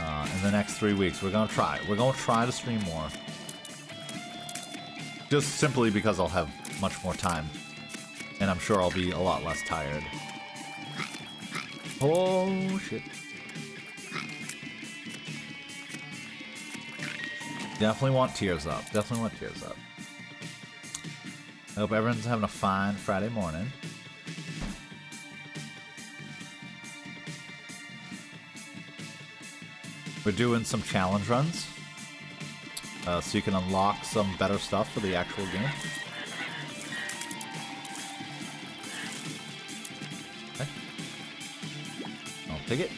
Uh, in the next three weeks, we're gonna try. We're gonna try to stream more. Just simply because I'll have much more time. And I'm sure I'll be a lot less tired. Oh shit. Definitely want tears up. Definitely want tears up. I hope everyone's having a fine Friday morning. We're doing some challenge runs. Uh, so you can unlock some better stuff for the actual game. Okay. I'll take it.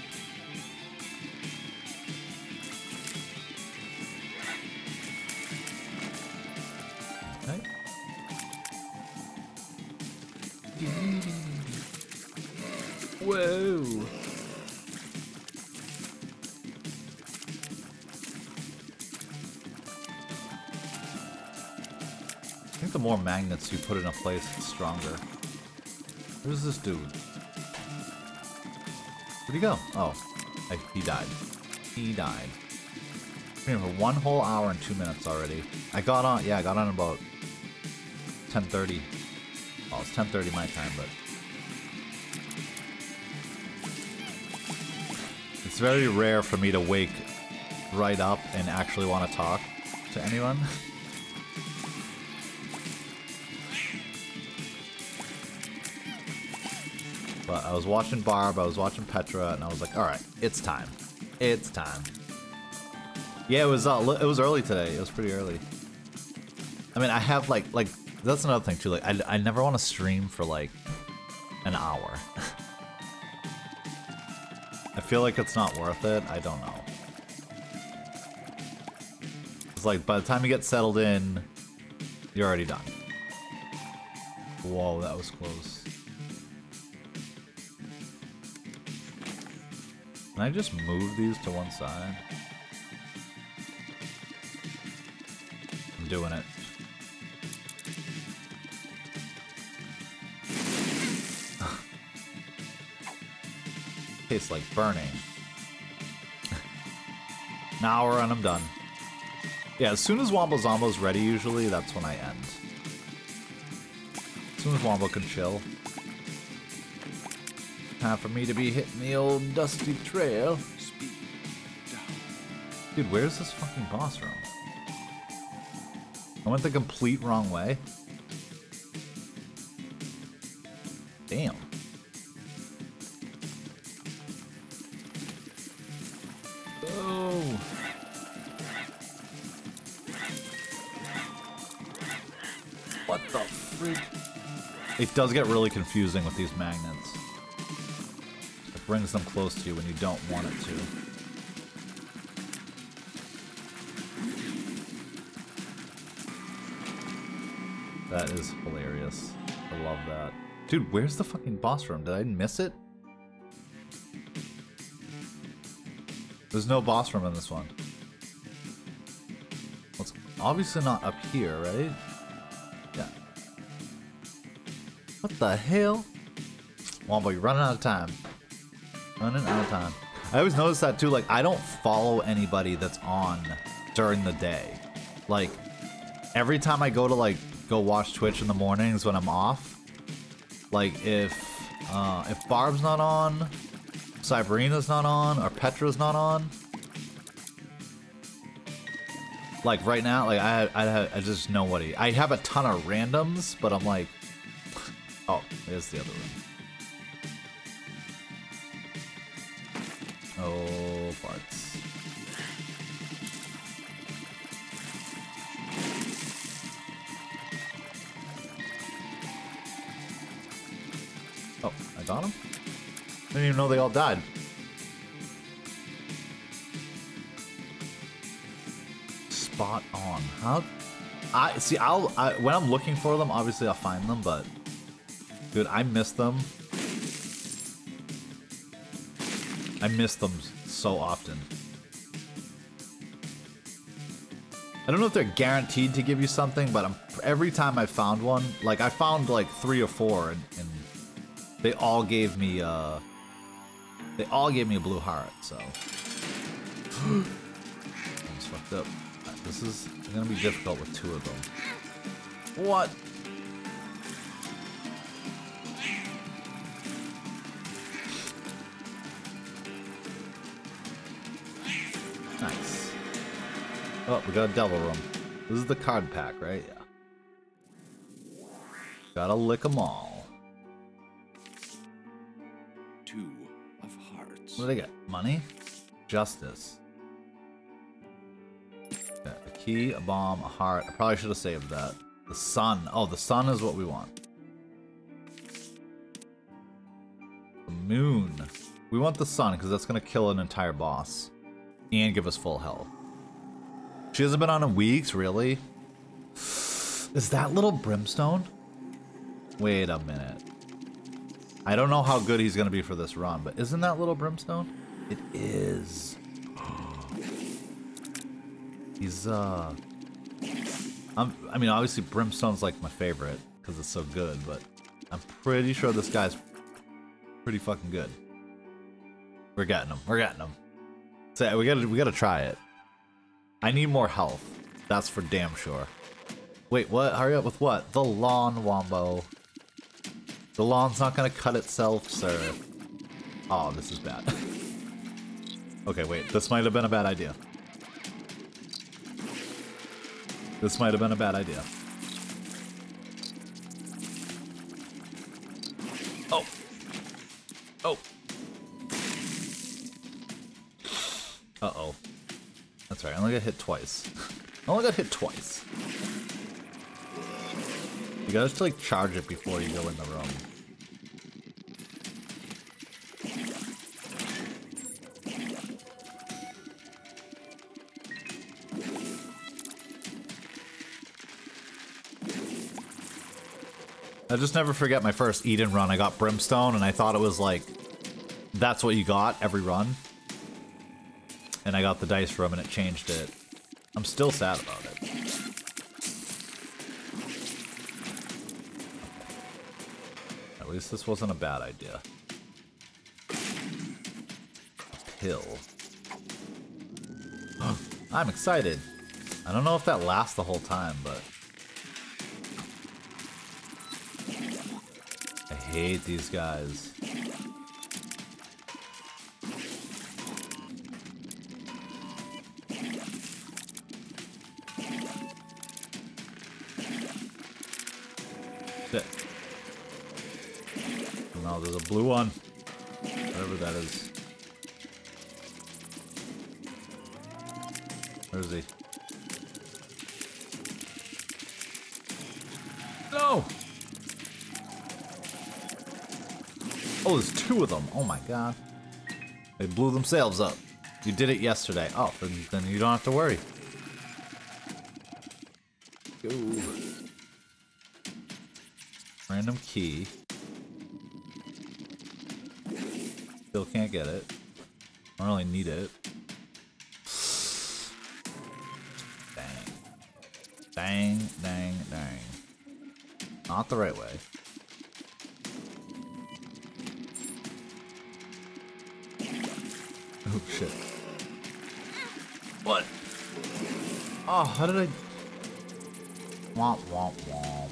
More magnets you put in a place, the stronger. Who's this dude? Where'd he go? Oh, I, he died. He died. Been for one whole hour and two minutes already. I got on, yeah, I got on about 10:30. Well, it's 10:30 my time, but it's very rare for me to wake right up and actually want to talk to anyone. But I was watching Barb, I was watching Petra, and I was like, all right, it's time. It's time. Yeah, it was uh, it was early today. It was pretty early. I mean, I have like like that's another thing too. Like, I I never want to stream for like an hour. I feel like it's not worth it. I don't know. It's like by the time you get settled in, you're already done. Whoa, that was close. Can I just move these to one side? I'm doing it. Tastes like burning. An hour and I'm done. Yeah, as soon as Wombo Zombo's ready, usually, that's when I end. As soon as Wombo can chill. Time for me to be hitting the old dusty trail. Dude, where's this fucking boss room? I went the complete wrong way. Damn. Oh. What the freak? It does get really confusing with these magnets. Brings them close to you when you don't want it to. That is hilarious. I love that. Dude, where's the fucking boss room? Did I miss it? There's no boss room in this one. Well, it's obviously not up here, right? Yeah. What the hell? Wombo, you're running out of time. Running out of time. I always notice that too. Like, I don't follow anybody that's on during the day. Like, every time I go to like go watch Twitch in the mornings when I'm off, like if uh, if Barb's not on, Cyberina's not on, or Petra's not on, like right now, like I I, I just nobody. I have a ton of randoms, but I'm like, oh, there's the other room. Know they all died. Spot on. How? I see. I'll I, when I'm looking for them. Obviously, I'll find them. But dude, I miss them. I miss them so often. I don't know if they're guaranteed to give you something, but I'm every time I found one, like I found like three or four, and, and they all gave me uh, they all gave me a blue heart. So it's fucked up. This is gonna be difficult with two of them. What? Nice. Oh, we got a devil room. This is the card pack, right? Yeah. Gotta lick them all. What do they get? Money? Justice. A key, a bomb, a heart. I probably should have saved that. The sun. Oh, the sun is what we want. The moon. We want the sun because that's going to kill an entire boss. And give us full health. She hasn't been on in weeks, really? Is that little brimstone? Wait a minute. I don't know how good he's going to be for this run, but isn't that little brimstone? It is. he's, uh... I'm, I mean, obviously brimstone's like my favorite because it's so good, but I'm pretty sure this guy's pretty fucking good. We're getting him. We're getting him. So we gotta we gotta try it. I need more health. That's for damn sure. Wait, what? Hurry up with what? The lawn, Wombo. The lawn's not gonna cut itself, sir. Oh, this is bad. okay, wait. This might have been a bad idea. This might have been a bad idea. Oh. Oh. Uh-oh. That's right, I only got hit twice. I only got hit twice. You gotta just like charge it before you go in the room. I just never forget my first Eden run. I got Brimstone and I thought it was like, that's what you got every run. And I got the dice room and it changed it. I'm still sad about it. At least this wasn't a bad idea. A pill. I'm excited. I don't know if that lasts the whole time, but... hate these guys. Shit. There's a blue one. Whatever that is. Where is he? Of them. Oh my god. They blew themselves up. You did it yesterday. Oh, then, then you don't have to worry. Go. Random key. Still can't get it. I don't really need it. Dang. Dang, dang, dang. Not the right way. How did I... Womp womp womp.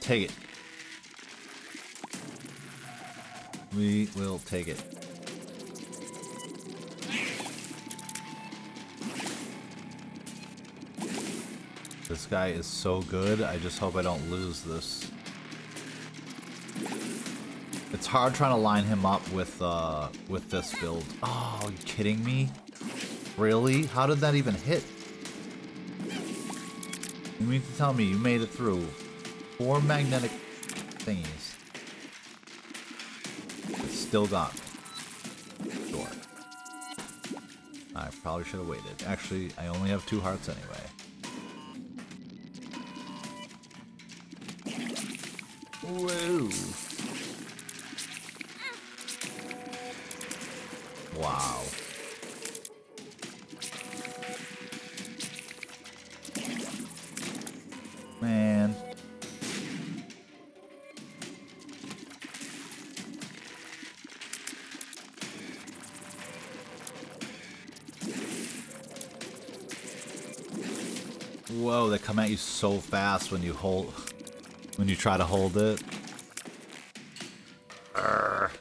Take it. We will take it. This guy is so good, I just hope I don't lose this. It's hard trying to line him up with uh with this build. Oh, are you kidding me? Really? How did that even hit? You mean to tell me you made it through four magnetic thingies? Still got me. Sure. I probably should have waited. Actually, I only have two hearts anyway. So fast when you hold when you try to hold it. Okay.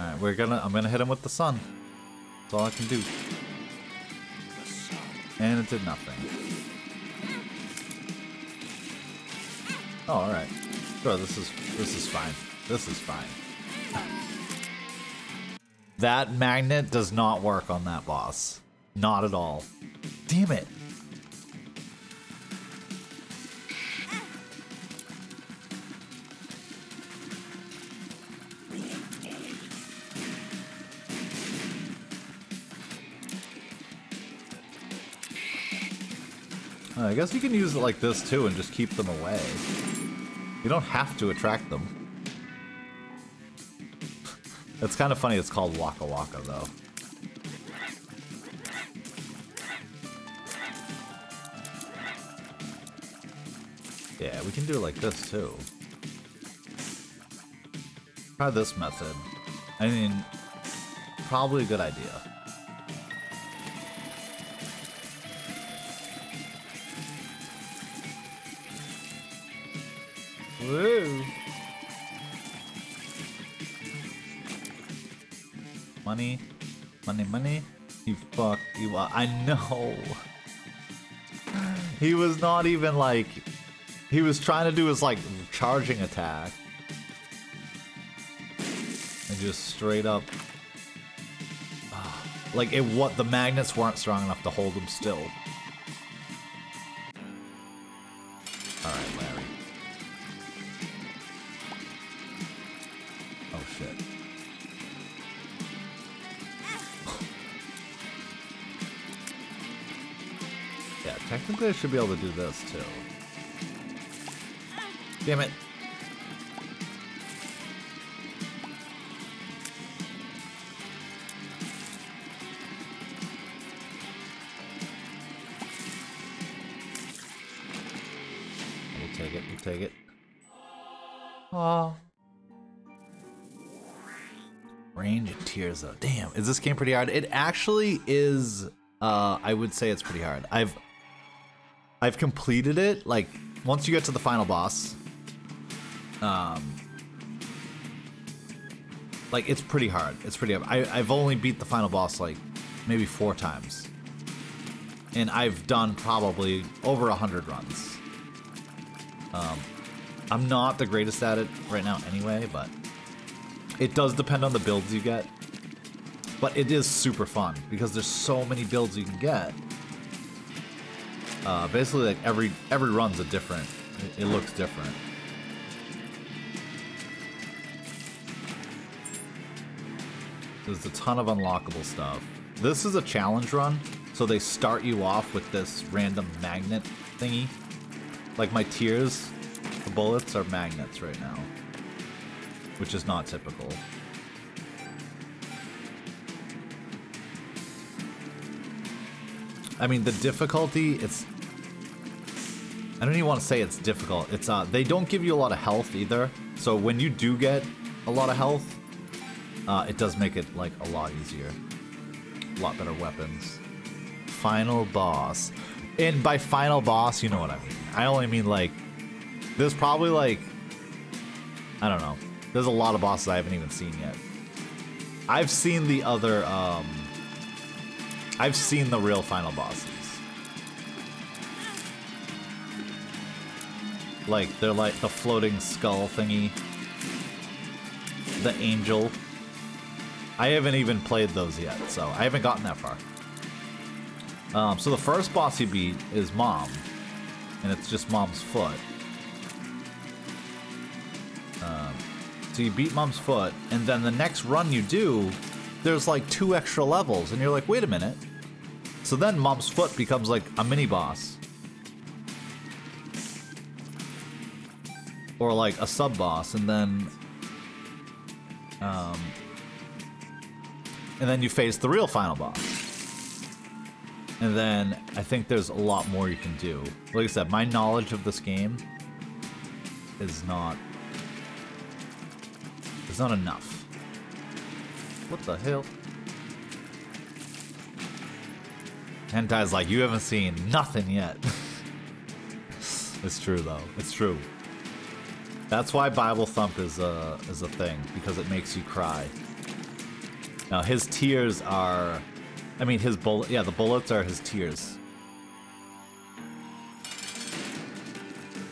Alright, we're gonna I'm gonna hit him with the sun. That's all I can do. And it did nothing. Oh, alright. Sure, this is this is fine. This is fine. That magnet does not work on that boss. Not at all. Damn it. Uh, I guess you can use it like this too and just keep them away. You don't have to attract them. It's kind of funny it's called Waka Waka though. Yeah, we can do it like this too. Try this method. I mean, probably a good idea. Woo! Money, money, money. You fuck you. I know. He was not even like. He was trying to do his like charging attack. And just straight up. Ah, Like it what the magnets weren't strong enough to hold him still. Alright, Larry. Oh shit. Yeah, technically I should be able to do this too. Damn it. We'll take it, we'll take it. Aw. Range of tears though. Damn, is this game pretty hard? It actually is uh I would say it's pretty hard. I've I've completed it like once you get to the final boss. Um like it's pretty hard. It's pretty hard. I I've only beat the final boss like maybe 4 times. And I've done probably over a 100 runs. Um I'm not the greatest at it right now anyway, but it does depend on the builds you get. But it is super fun because there's so many builds you can get. Uh, basically, like every every run's a different. It, it looks different. There's a ton of unlockable stuff. This is a challenge run, so they start you off with this random magnet thingy. Like my tears, the bullets are magnets right now, which is not typical. I mean, the difficulty, it's... I don't even want to say it's difficult. It's uh, They don't give you a lot of health either. So when you do get a lot of health, uh, it does make it, like, a lot easier. A lot better weapons. Final boss. And by final boss, you know what I mean. I only mean, like... There's probably, like... I don't know. There's a lot of bosses I haven't even seen yet. I've seen the other, um... I've seen the real final bosses. Like, they're like the floating skull thingy. The angel. I haven't even played those yet, so I haven't gotten that far. Um, so the first boss you beat is Mom, and it's just Mom's foot. Um, so you beat Mom's foot, and then the next run you do, there's like two extra levels, and you're like, wait a minute. So then Mom's foot becomes like a mini boss. Or like a sub boss, and then um, and then you face the real final boss. And then I think there's a lot more you can do. Like I said, my knowledge of this game is not is not enough. What the hell? Hentai's like, you haven't seen nothing yet. it's true though. It's true. That's why Bible Thump is a is a thing because it makes you cry. Now his tears are, I mean his bullet. Yeah, the bullets are his tears.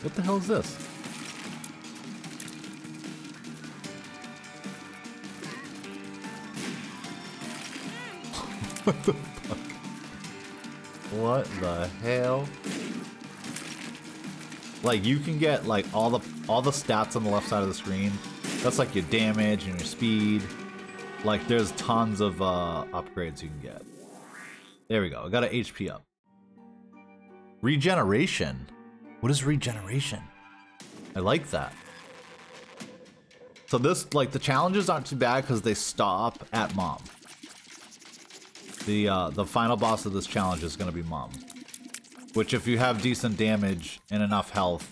What the hell is this? what the fuck? What the hell? Like you can get like all the all the stats on the left side of the screen. That's like your damage and your speed. Like there's tons of uh, upgrades you can get. There we go. I got an HP up. Regeneration. What is regeneration? I like that. So this, like, the challenges aren't too bad because they stop at mom. The uh, the final boss of this challenge is going to be mom. Which if you have decent damage and enough health,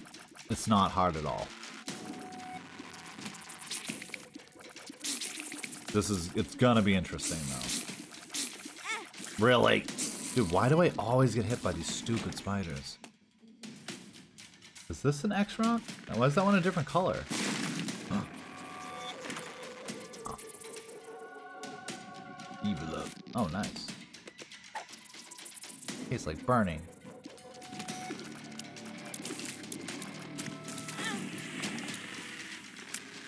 it's not hard at all. This is, it's gonna be interesting though. Really? Dude, why do I always get hit by these stupid spiders? Is this an X rock? Why is that one a different color? Oh. Evil up. Oh, nice. Tastes like burning.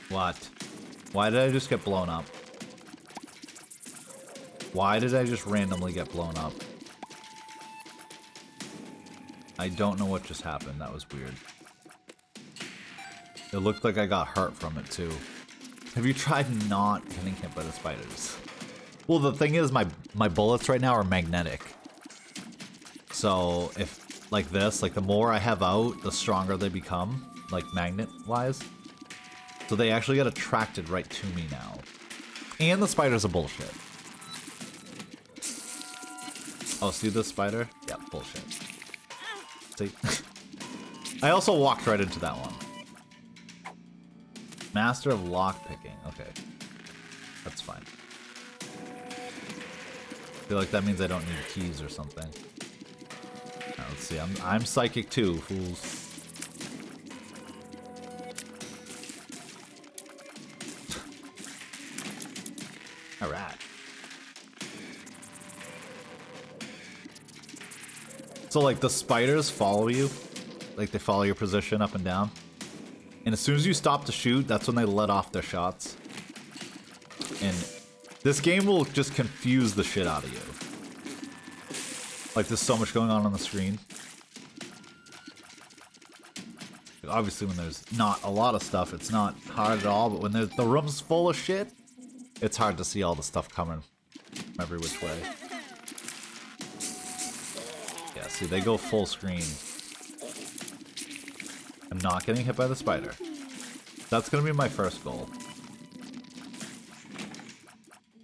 What? Why did I just get blown up? Why did I just randomly get blown up? I don't know what just happened. That was weird. It looked like I got hurt from it too. Have you tried not getting hit by the spiders? Well, the thing is, my my bullets right now are magnetic. So if like this, like the more I have out, the stronger they become, like magnet-wise. So they actually get attracted right to me now. And the spiders are bullshit. Oh, see the spider? Yeah, bullshit. See? I also walked right into that one. Master of lockpicking. Okay. That's fine. I feel like that means I don't need keys or something. Right, let's see. I'm, I'm psychic too, fools. So like the spiders follow you, like they follow your position up and down. And as soon as you stop to shoot, that's when they let off their shots. And this game will just confuse the shit out of you. Like there's so much going on on the screen. Obviously when there's not a lot of stuff, it's not hard at all, but when the room's full of shit, it's hard to see all the stuff coming from every which way. See, they go full screen. I'm not getting hit by the spider. That's gonna be my first goal.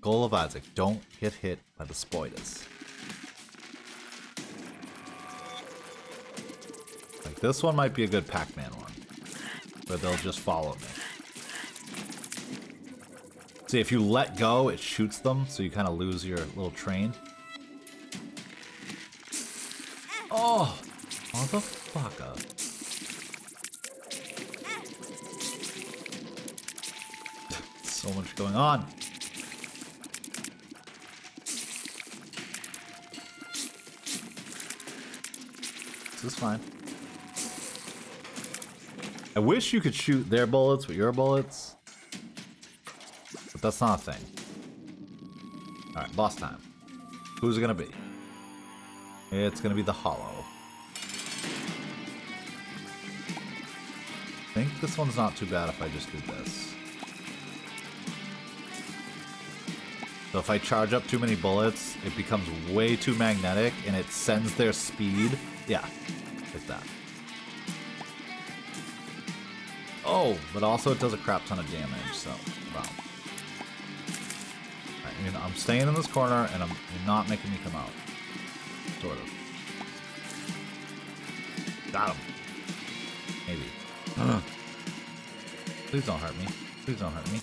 Goal of Isaac, don't get hit by the spiders. Like this one might be a good Pac-Man one. Where they'll just follow me. See, if you let go, it shoots them, so you kind of lose your little train. Oh! Motherfucker. so much going on. This is fine. I wish you could shoot their bullets with your bullets. But that's not a thing. Alright, boss time. Who's it gonna be? It's gonna be the Hollow. This one's not too bad if I just do this. So if I charge up too many bullets, it becomes way too magnetic and it sends their speed. Yeah, like that. Oh, but also it does a crap ton of damage, so, wow. You know, I'm staying in this corner and I'm not making me come out. Sort of. Please don't hurt me. Please don't hurt me.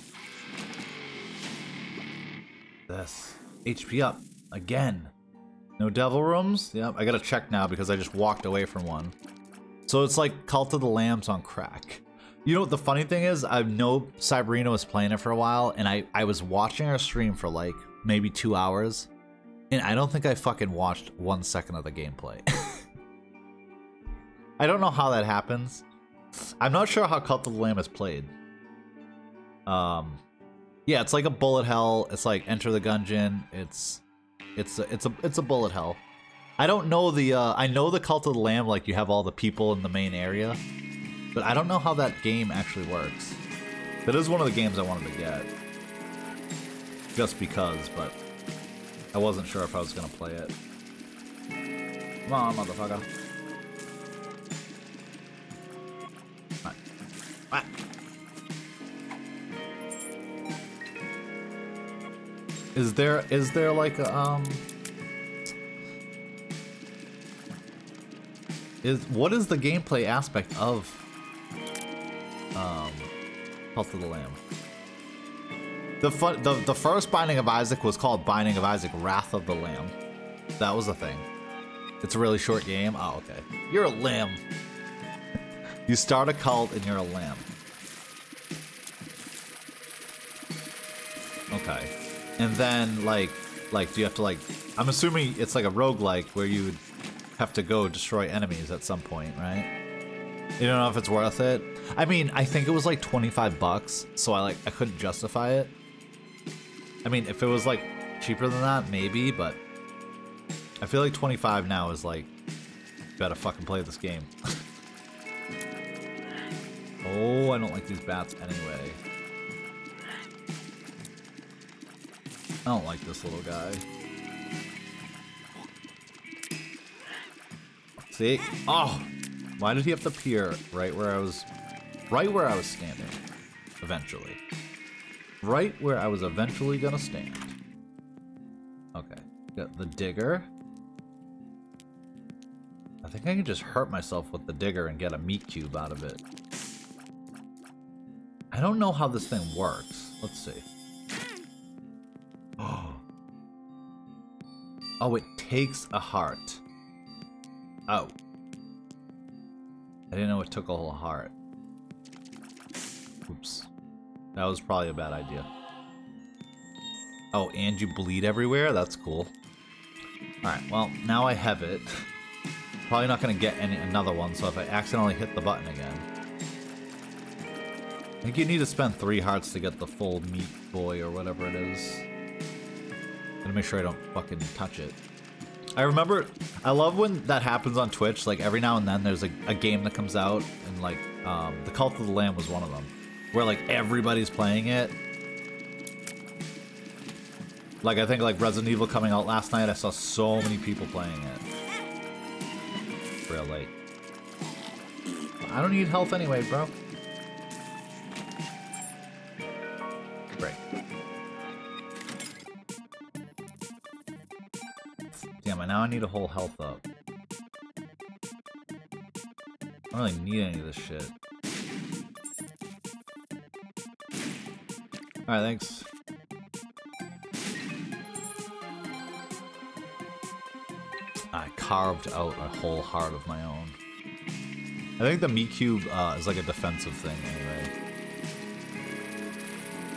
This. HP up. Again. No devil rooms? Yep, I gotta check now because I just walked away from one. So it's like Cult of the Lambs on crack. You know what the funny thing is? I know Cyberina was playing it for a while, and I, I was watching her stream for like maybe two hours, and I don't think I fucking watched one second of the gameplay. I don't know how that happens. I'm not sure how Cult of the Lamb is played. Um, yeah, it's like a bullet hell. It's like Enter the Gungeon. It's it's a, it's a it's a bullet hell. I don't know the uh, I know the Cult of the Lamb. Like you have all the people in the main area, but I don't know how that game actually works. That is one of the games I wanted to get, just because. But I wasn't sure if I was gonna play it. Come on, motherfucker. Is there is there like a um is what is the gameplay aspect of um Cult of the Lamb? The fun, the the first Binding of Isaac was called Binding of Isaac Wrath of the Lamb. That was the thing. It's a really short game. Oh, okay. You're a lamb. you start a cult and you're a lamb. Okay. And then like like do you have to like I'm assuming it's like a roguelike where you would have to go destroy enemies at some point, right? You don't know if it's worth it. I mean, I think it was like 25 bucks, so I like I couldn't justify it. I mean, if it was like cheaper than that, maybe, but I feel like 25 now is like gotta fucking play this game. oh, I don't like these bats anyway. I don't like this little guy. See? Oh! Why did he have to appear right where I was... Right where I was standing. Eventually. Right where I was eventually gonna stand. Okay. Got the digger. I think I can just hurt myself with the digger and get a meat cube out of it. I don't know how this thing works. Let's see. Oh, it takes a heart. Oh. I didn't know it took a whole heart. Oops. That was probably a bad idea. Oh, and you bleed everywhere? That's cool. Alright, well, now I have it. Probably not going to get any another one, so if I accidentally hit the button again... I think you need to spend three hearts to get the full meat boy or whatever it is. Gotta make sure I don't fucking touch it. I remember, I love when that happens on Twitch. Like every now and then, there's a, a game that comes out, and like um, the Cult of the Lamb was one of them, where like everybody's playing it. Like I think like Resident Evil coming out last night, I saw so many people playing it. Real late. I don't need health anyway, bro. Now I need a whole health up. I don't really need any of this shit. Alright, thanks. I carved out a whole heart of my own. I think the meat cube uh, is like a defensive thing anyway.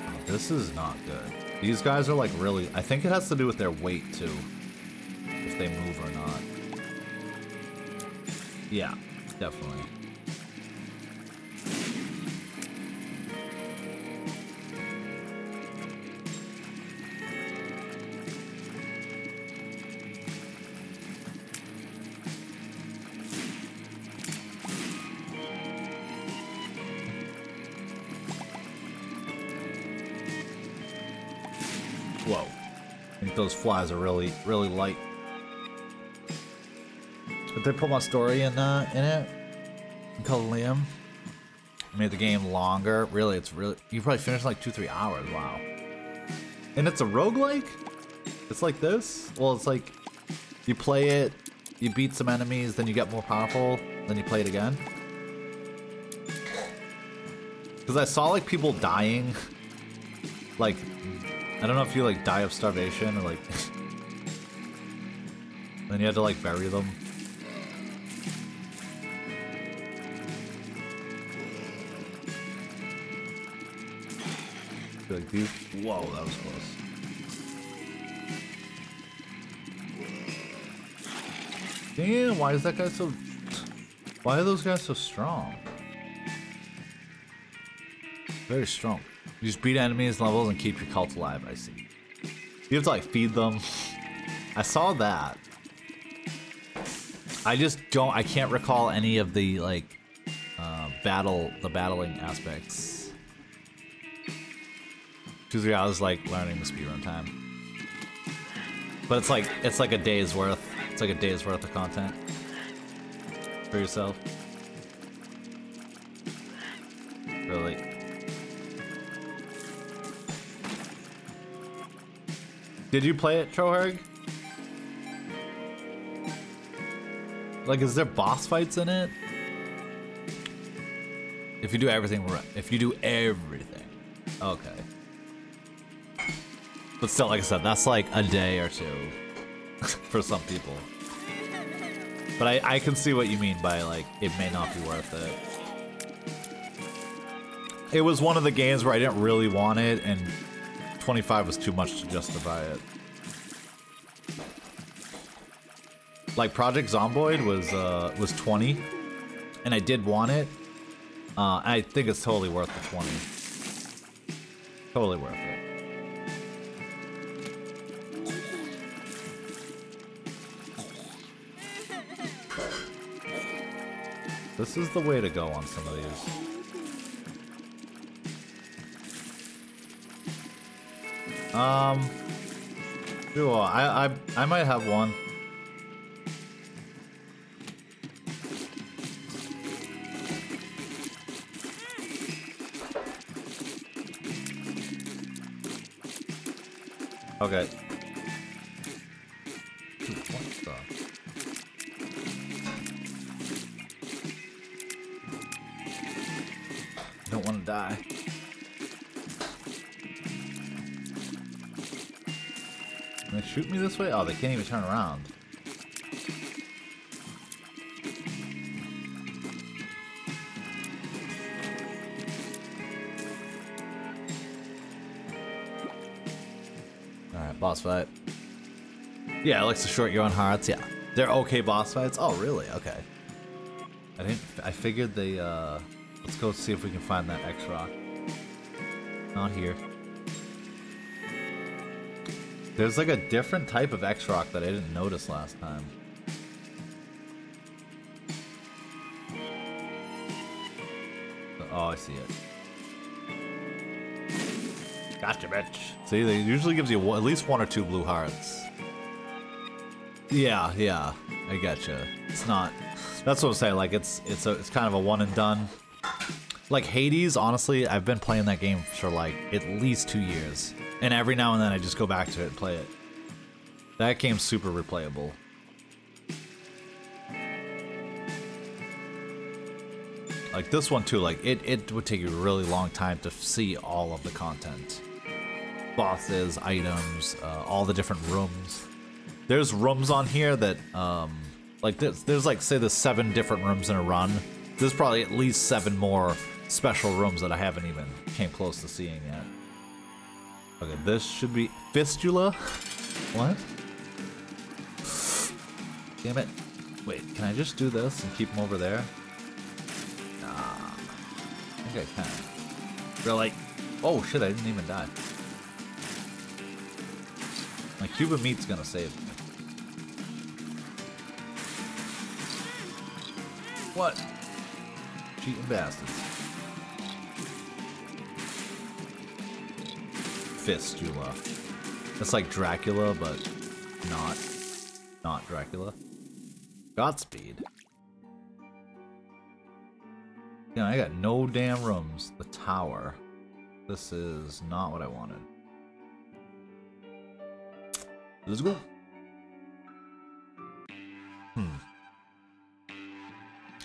Oh, this is not good. These guys are like really... I think it has to do with their weight too. If they move or not. Yeah, definitely. Whoa. I think those flies are really, really light. They put my story in uh, in it. Called Liam. Made the game longer. Really, it's really you probably finished in like two, three hours. Wow. And it's a roguelike? It's like this? Well, it's like you play it, you beat some enemies, then you get more powerful, then you play it again. Because I saw like people dying. Like, I don't know if you like die of starvation or like. then you had to like bury them. These. Whoa, that was close. Damn, why is that guy so... Why are those guys so strong? Very strong. You just beat enemies levels and keep your cult alive, I see. You have to like feed them. I saw that. I just don't, I can't recall any of the like, uh, battle, the battling aspects. Because I was like learning the speedrun time. But it's like, it's like a day's worth. It's like a day's worth of content for yourself. Really. Did you play it, Troherg? Like, is there boss fights in it? If you do everything right. If you do everything. Okay. But still, like I said, that's like a day or two for some people. But I, I can see what you mean by like, it may not be worth it. It was one of the games where I didn't really want it, and 25 was too much to justify it. Like Project Zomboid was uh, was 20, and I did want it. Uh, I think it's totally worth the 20. Totally worth it. This is the way to go on some of these. Um, sure. I I I might have one. This way? Oh, they can't even turn around. Alright, boss fight. Yeah, to short your own hearts. Yeah, they're okay boss fights. Oh, really? Okay. I didn't. I figured they. uh... Let's go see if we can find that X rock. Not here. There's like a different type of X rock that I didn't notice last time. Oh, I see it. Gotcha, bitch. See, they usually gives you one, at least one or two blue hearts. Yeah, yeah, I gotcha. It's not. That's what I'm saying. Like it's it's a it's kind of a one and done. Like Hades, honestly, I've been playing that game for like at least two years, and every now and then I just go back to it and play it. That game's super replayable. Like this one too, like it, it would take you a really long time to see all of the content. Bosses, items, uh, all the different rooms. There's rooms on here that, um, like there's like, say the seven different rooms in a run. There's probably at least seven more special rooms that I haven't even came close to seeing yet. Okay, this should be Fistula. What? Damn it. Wait, can I just do this and keep them over there? Nah. I think I can. Really? Oh shit, I didn't even die. My Cube of Meat's gonna save me. What? Cheating bastards. Fistula. That's like Dracula, but not not Dracula. Godspeed. Yeah, I got no damn rooms. The tower. This is not what I wanted. Let's go. Hmm.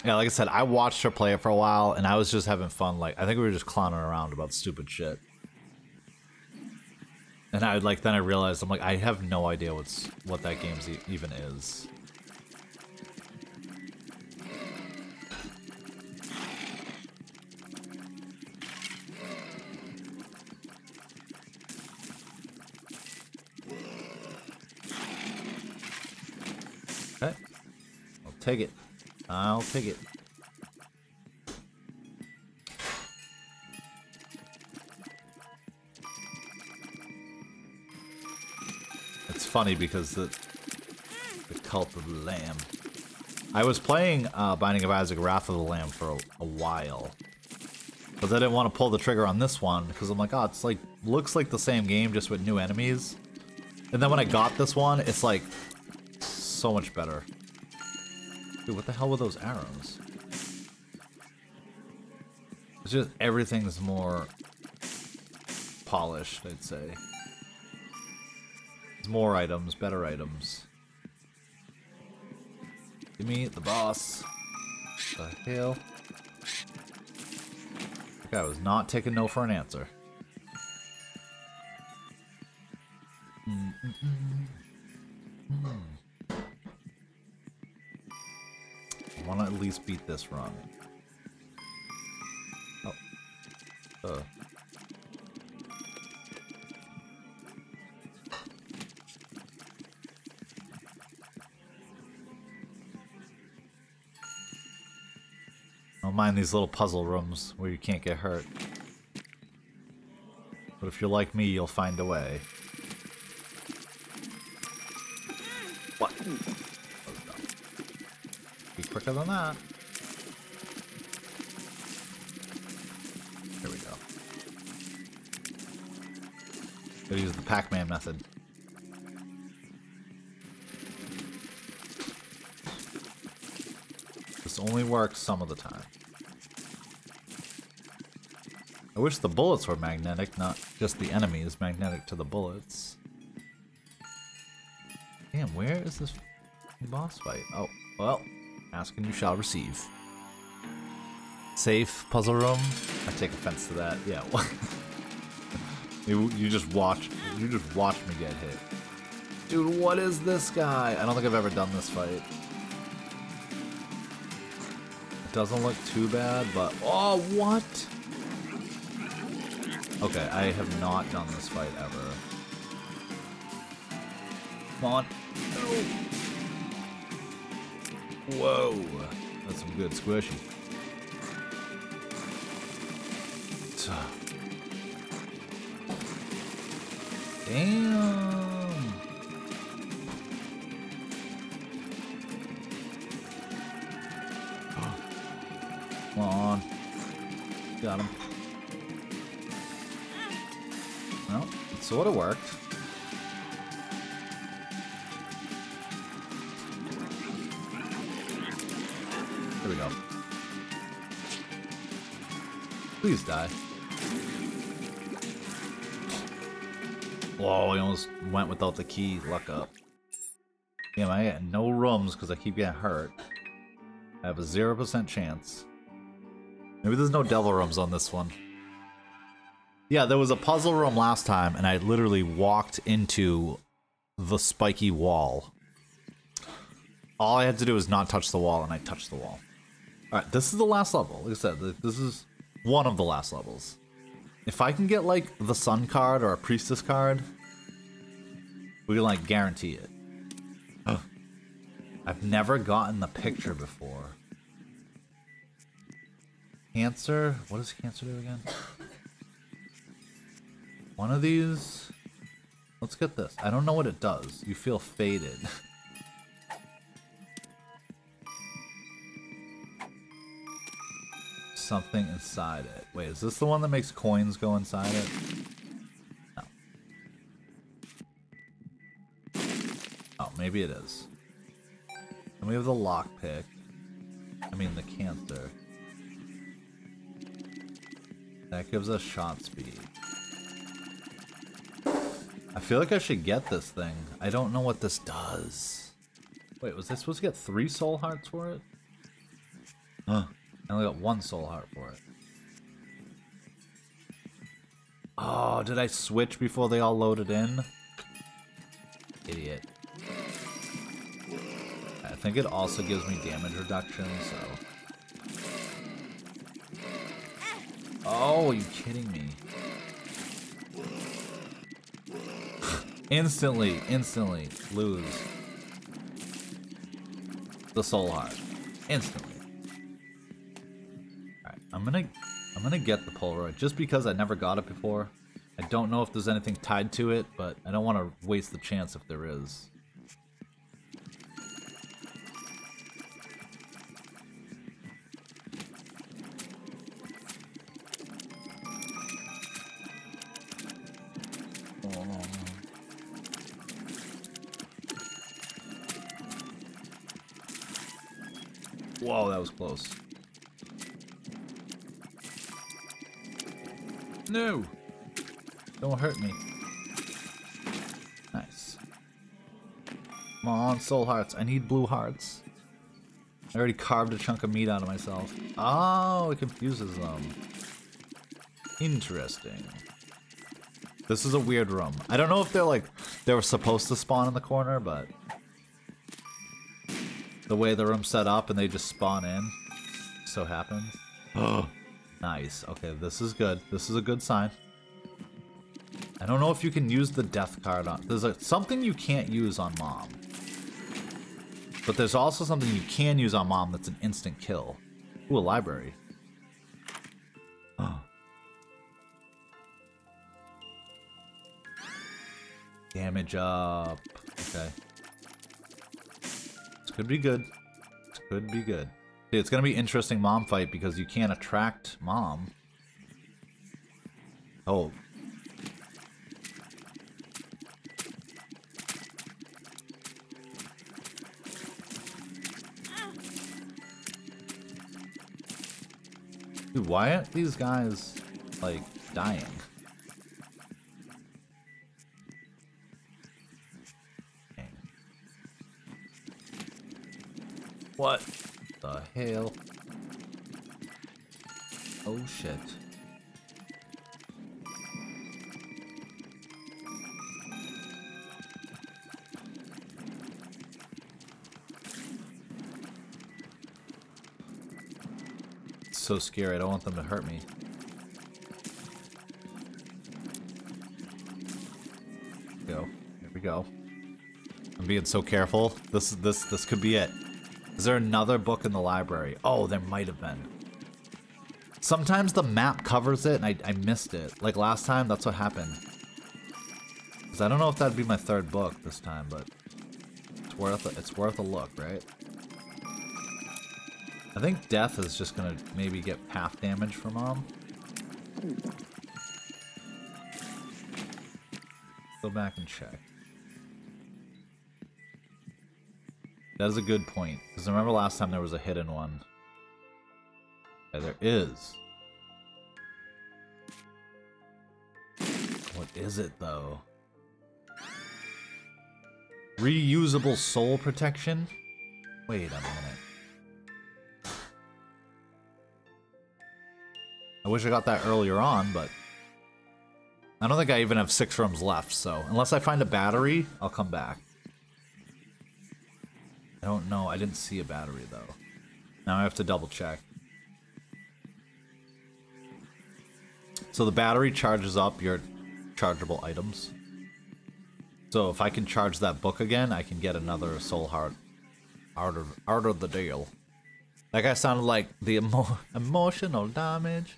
Yeah, like I said, I watched her play it for a while, and I was just having fun. Like, I think we were just clowning around about stupid shit. And I like then I realized I'm like I have no idea what's what that game e even is. Okay. I'll take it. I'll take it. Funny because the the cult of the lamb. I was playing uh, Binding of Isaac: Wrath of the Lamb for a, a while, but I didn't want to pull the trigger on this one because I'm like, oh, it's like looks like the same game just with new enemies. And then when I got this one, it's like so much better. Dude, what the hell were those arrows? It's just everything's more polished, I'd say. More items, better items. Give me the boss. The hell? That guy was not taking no for an answer. Mm -mm -mm. I want to at least beat this run. Don't these little puzzle rooms where you can't get hurt. But if you're like me, you'll find a way. What? Be quicker than that. There we go. Gotta use the Pac-Man method. This only works some of the time. I wish the bullets were magnetic, not just the enemies magnetic to the bullets. Damn, where is this boss fight? Oh, well, ask and you shall receive. Safe puzzle room? I take offense to that. Yeah. you, you just watch you just watch me get hit. Dude, what is this guy? I don't think I've ever done this fight. It doesn't look too bad, but oh what? Okay, I have not done this fight ever. Come on. No. Whoa. That's some good squishy. So. Damn. Sort of worked. Here we go. Please die. Whoa, I almost went without the key. Luck up. Damn, I got no rooms because I keep getting hurt. I have a 0% chance. Maybe there's no devil rooms on this one. Yeah, there was a puzzle room last time, and I literally walked into the spiky wall. All I had to do was not touch the wall, and I touched the wall. Alright, this is the last level. Like I said, this is one of the last levels. If I can get, like, the sun card or a priestess card, we can, like, guarantee it. I've never gotten the picture before. Cancer? What does cancer do again? One of these. Let's get this. I don't know what it does. You feel faded. Something inside it. Wait, is this the one that makes coins go inside it? No. Oh, maybe it is. And we have the lockpick. I mean, the cancer. That gives us shot speed. I feel like I should get this thing. I don't know what this does. Wait, was I supposed to get three soul hearts for it? Huh. I only got one soul heart for it. Oh, did I switch before they all loaded in? Idiot. I think it also gives me damage reduction, so... Oh, are you kidding me? Instantly, instantly lose the soul heart. Instantly. Alright, I'm gonna I'm gonna get the Polaroid just because I never got it before. I don't know if there's anything tied to it, but I don't want to waste the chance if there is. Close. No! Don't hurt me. Nice. Come on, soul hearts. I need blue hearts. I already carved a chunk of meat out of myself. Oh, it confuses them. Interesting. This is a weird room. I don't know if they're like, they were supposed to spawn in the corner, but the way the room's set up and they just spawn in. So happens. Oh, nice. Okay, this is good. This is a good sign. I don't know if you can use the death card on. There's a, something you can't use on mom. But there's also something you can use on mom that's an instant kill. Ooh, a library. Oh. Damage up. Okay. Could be good. Could be good. See, it's gonna be interesting mom fight because you can't attract mom. Oh. Dude, why aren't these guys, like, dying? What the hell? Oh shit. It's so scary, I don't want them to hurt me. Go. Here we go. I'm being so careful. This this this could be it. Is there another book in the library? Oh, there might have been. Sometimes the map covers it and I, I missed it. Like last time, that's what happened. Cause I don't know if that'd be my third book this time, but it's worth a, it's worth a look, right? I think death is just gonna maybe get path damage from mom. Go back and check. That is a good point. Because I remember last time there was a hidden one. Yeah, there is. What is it, though? Reusable soul protection? Wait a minute. I wish I got that earlier on, but I don't think I even have six rooms left, so unless I find a battery, I'll come back. Didn't see a battery, though. Now I have to double check. So the battery charges up your chargeable items. So if I can charge that book again, I can get another soul heart out of, out of the deal. That guy sounded like the emo emotional damage.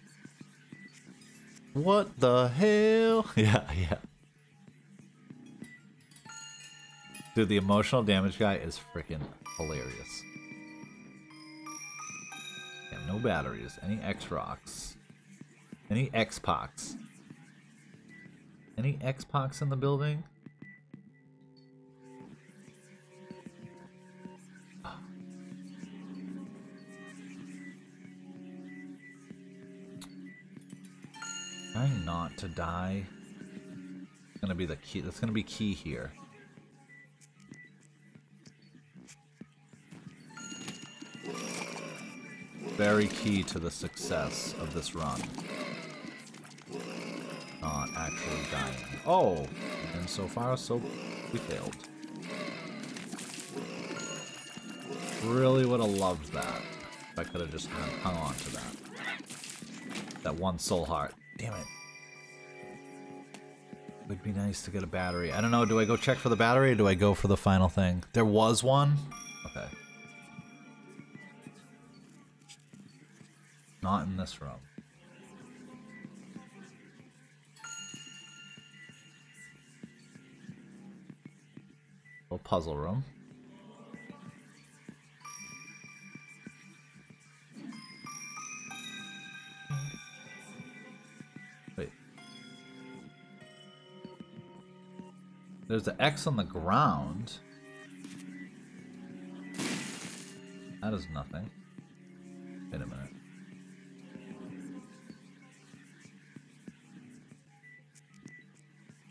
What the hell? Yeah, yeah. Dude, the emotional damage guy is freaking hilarious. Yeah, no batteries. Any X-Rocks? Any X-Pox? Any X-Pox in the building? Trying not to die. It's gonna be the key. That's gonna be key here. Very key to the success of this run. Not actually dying. Oh! And so far, so we failed. Really would have loved that. If I could have just hung, on to that. That one soul heart. Damn it. Would be nice to get a battery. I don't know, do I go check for the battery or do I go for the final thing? There was one? Okay. Not in this room. Little puzzle room. Wait. There's an X on the ground. That is nothing. Wait a minute.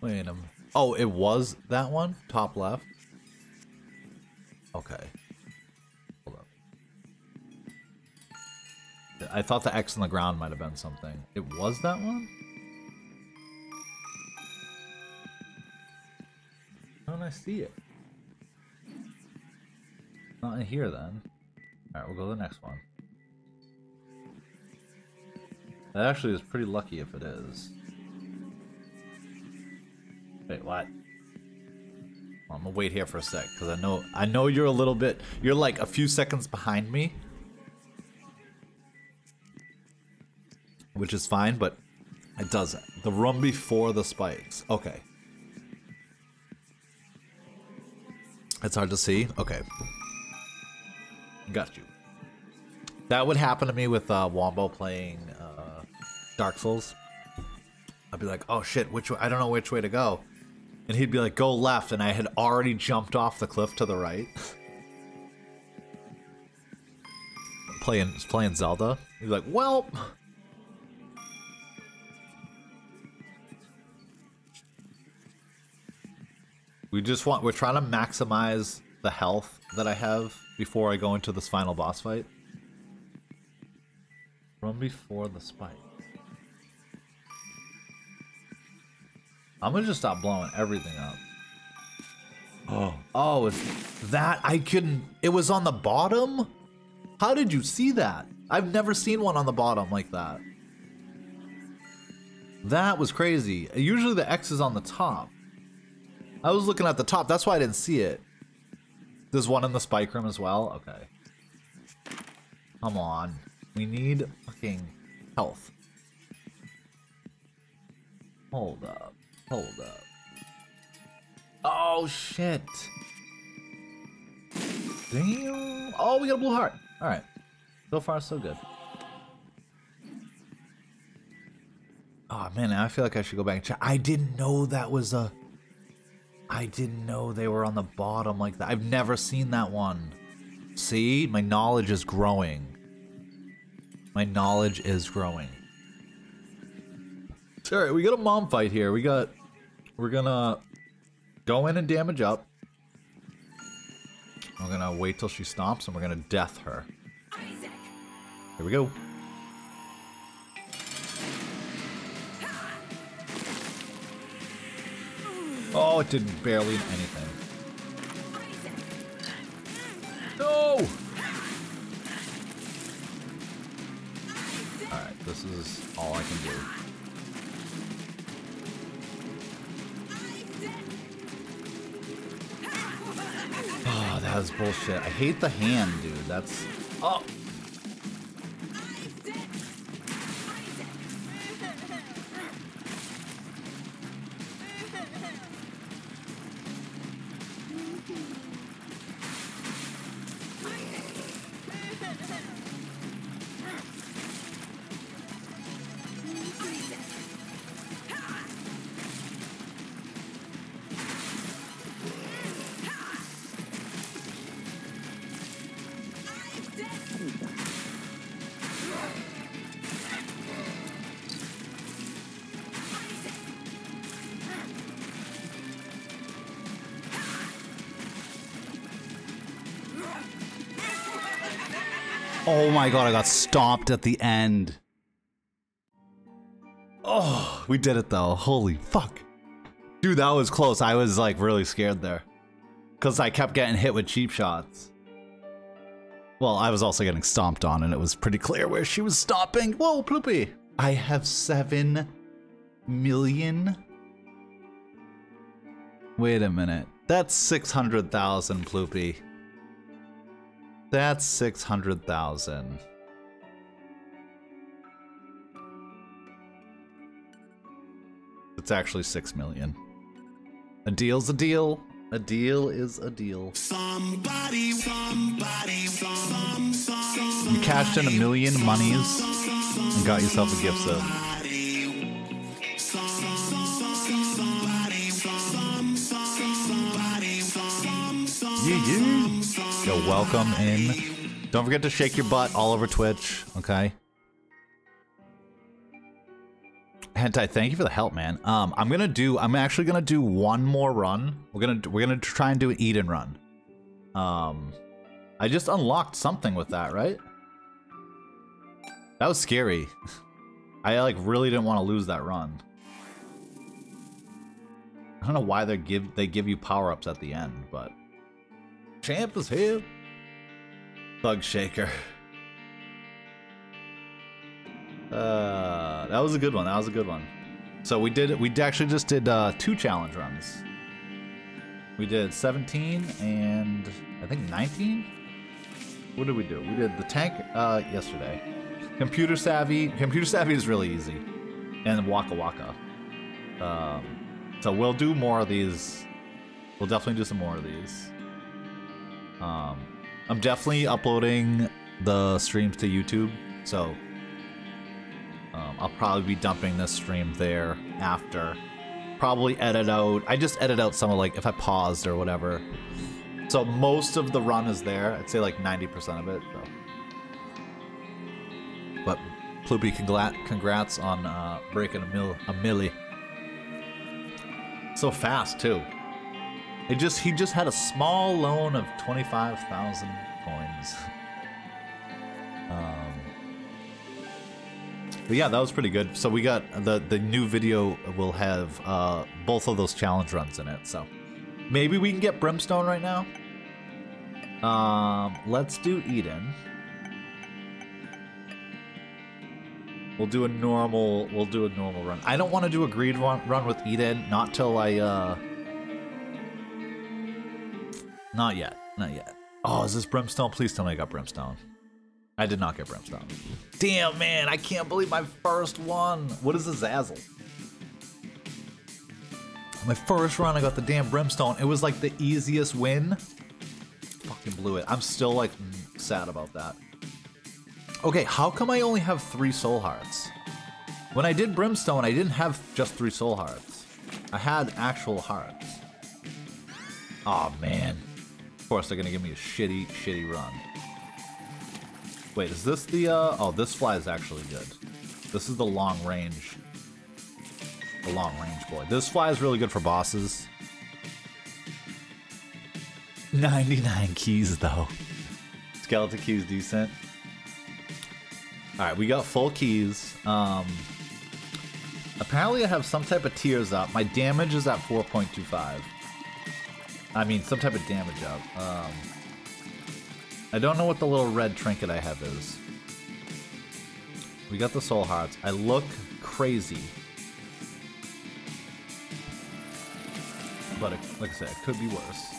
Wait a minute. Oh, it was that one? Top left? Okay. Hold up. I thought the X on the ground might have been something. It was that one? How don't I see it? Not in here then. Alright, we'll go to the next one. That actually is pretty lucky if it is. Wait, what? Well, I'm gonna wait here for a sec because I know I know you're a little bit. You're like a few seconds behind me, which is fine. But it does it. The room before the spikes. Okay, it's hard to see. Okay, got you. That would happen to me with uh, Wombo playing uh, Dark Souls. I'd be like, oh shit, which way? I don't know which way to go. And he'd be like, go left, and I had already jumped off the cliff to the right. playing playing Zelda. He'd be like, well. We just want, we're trying to maximize the health that I have before I go into this final boss fight. Run before the spike. I'm gonna just stop blowing everything up. Oh, oh, that I couldn't. It was on the bottom. How did you see that? I've never seen one on the bottom like that. That was crazy. Usually the X is on the top. I was looking at the top. That's why I didn't see it. There's one in the spike room as well. Okay. Come on. We need fucking health. Hold up. Hold up. Oh, shit. Damn. Oh, we got a blue heart. All right. So far, so good. Oh, man, I feel like I should go back and check. I didn't know that was a... I didn't know they were on the bottom like that. I've never seen that one. See? My knowledge is growing. My knowledge is growing. Alright, we got a mom fight here. We got we're gonna go in and damage up. We're gonna wait till she stomps and we're gonna death her. Here we go. Oh, it did barely anything. No! Alright, this is all I can do. That was bullshit. I hate the hand, dude. That's... Oh! My god, I got stomped at the end. Oh, we did it though. Holy fuck. Dude, that was close. I was like really scared there. Because I kept getting hit with cheap shots. Well, I was also getting stomped on, and it was pretty clear where she was stopping. Whoa, Ploopy! I have seven million. Wait a minute. That's 600,000, Ploopy. That's 600,000. It's actually 6 million. A deal's a deal. A deal is a deal. Somebody, somebody, some, some, You cashed in a million monies and got yourself a gift sub. Yeah, yeah. Yo, welcome in. Don't forget to shake your butt all over Twitch, okay? Hentai, thank you for the help, man. Um, I'm gonna do. I'm actually gonna do one more run. We're gonna we're gonna try and do an Eden run. Um, I just unlocked something with that, right? That was scary. I like really didn't want to lose that run. I don't know why they give they give you power ups at the end, but champ is here. Thug shaker. Uh, that was a good one. That was a good one. So we did. We actually just did uh, two challenge runs. We did 17 and I think 19. What did we do? We did the tank uh, yesterday. Computer savvy. Computer savvy is really easy, and Waka Waka. Um, so we'll do more of these. We'll definitely do some more of these. Um, I'm definitely uploading the streams to YouTube, so um, I'll probably be dumping this stream there after. Probably edit out. I just edit out some of like if I paused or whatever. So most of the run is there. I'd say like 90% of it. So. But Ploopy, congrats on uh, breaking a mil a milli. So fast too. It just he just had a small loan of 25,000 coins. um but yeah, that was pretty good. So we got the the new video will have uh, both of those challenge runs in it. So maybe we can get Brimstone right now. Um, let's do Eden. We'll do a normal. We'll do a normal run. I don't want to do a greed run, run with Eden. Not till I. uh Not yet. Not yet. Oh, is this Brimstone? Please tell me I got Brimstone. I did not get Brimstone. Damn, man, I can't believe my first one. What is Azazel? My first run, I got the damn Brimstone. It was like the easiest win. Fucking blew it. I'm still like sad about that. Okay, how come I only have three soul hearts? When I did Brimstone, I didn't have just three soul hearts. I had actual hearts. oh, man. Course, they're gonna give me a shitty, shitty run. Wait, is this the, uh, oh, this fly is actually good. This is the long range. The long range boy. This fly is really good for bosses. 99 keys, though. Skeleton keys decent. Alright, we got full keys. Um, Apparently I have some type of tears up. My damage is at 4.25. I mean, some type of damage up. Um, I don't know what the little red trinket I have is. We got the soul hearts. I look crazy. But it, like I said, it could be worse.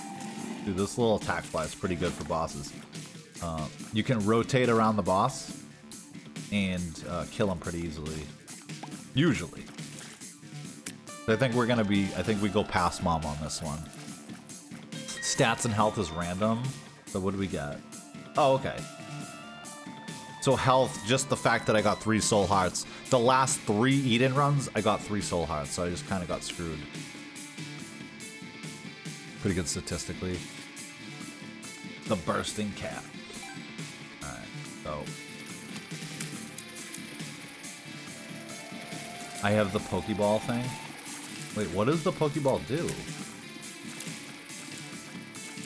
Dude, this little attack fly is pretty good for bosses. Uh, you can rotate around the boss and uh, kill him pretty easily. Usually. I think we're gonna be. I think we go past mom on this one. Stats and health is random. So what do we get? Oh, okay. So health, just the fact that I got three soul hearts. The last three Eden runs, I got three soul hearts, so I just kind of got screwed. Pretty good statistically. The bursting cat. Alright, so. I have the Pokeball thing. Wait, what does the Pokeball do?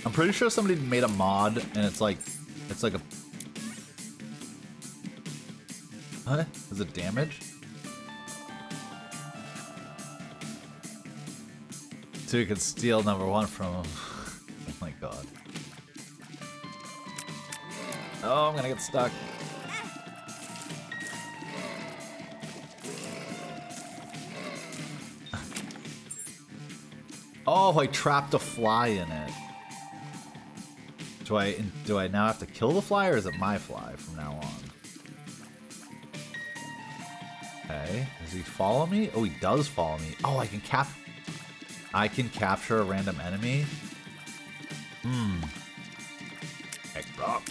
I'm pretty sure somebody made a mod and it's like it's like a Huh? Is it damage? So you can steal number one from him. oh my god. Oh, I'm gonna get stuck. Oh, I trapped a fly in it. Do I do I now have to kill the fly or is it my fly from now on? Okay, does he follow me? Oh, he does follow me. Oh, I can cap. I can capture a random enemy. Hmm. X rock.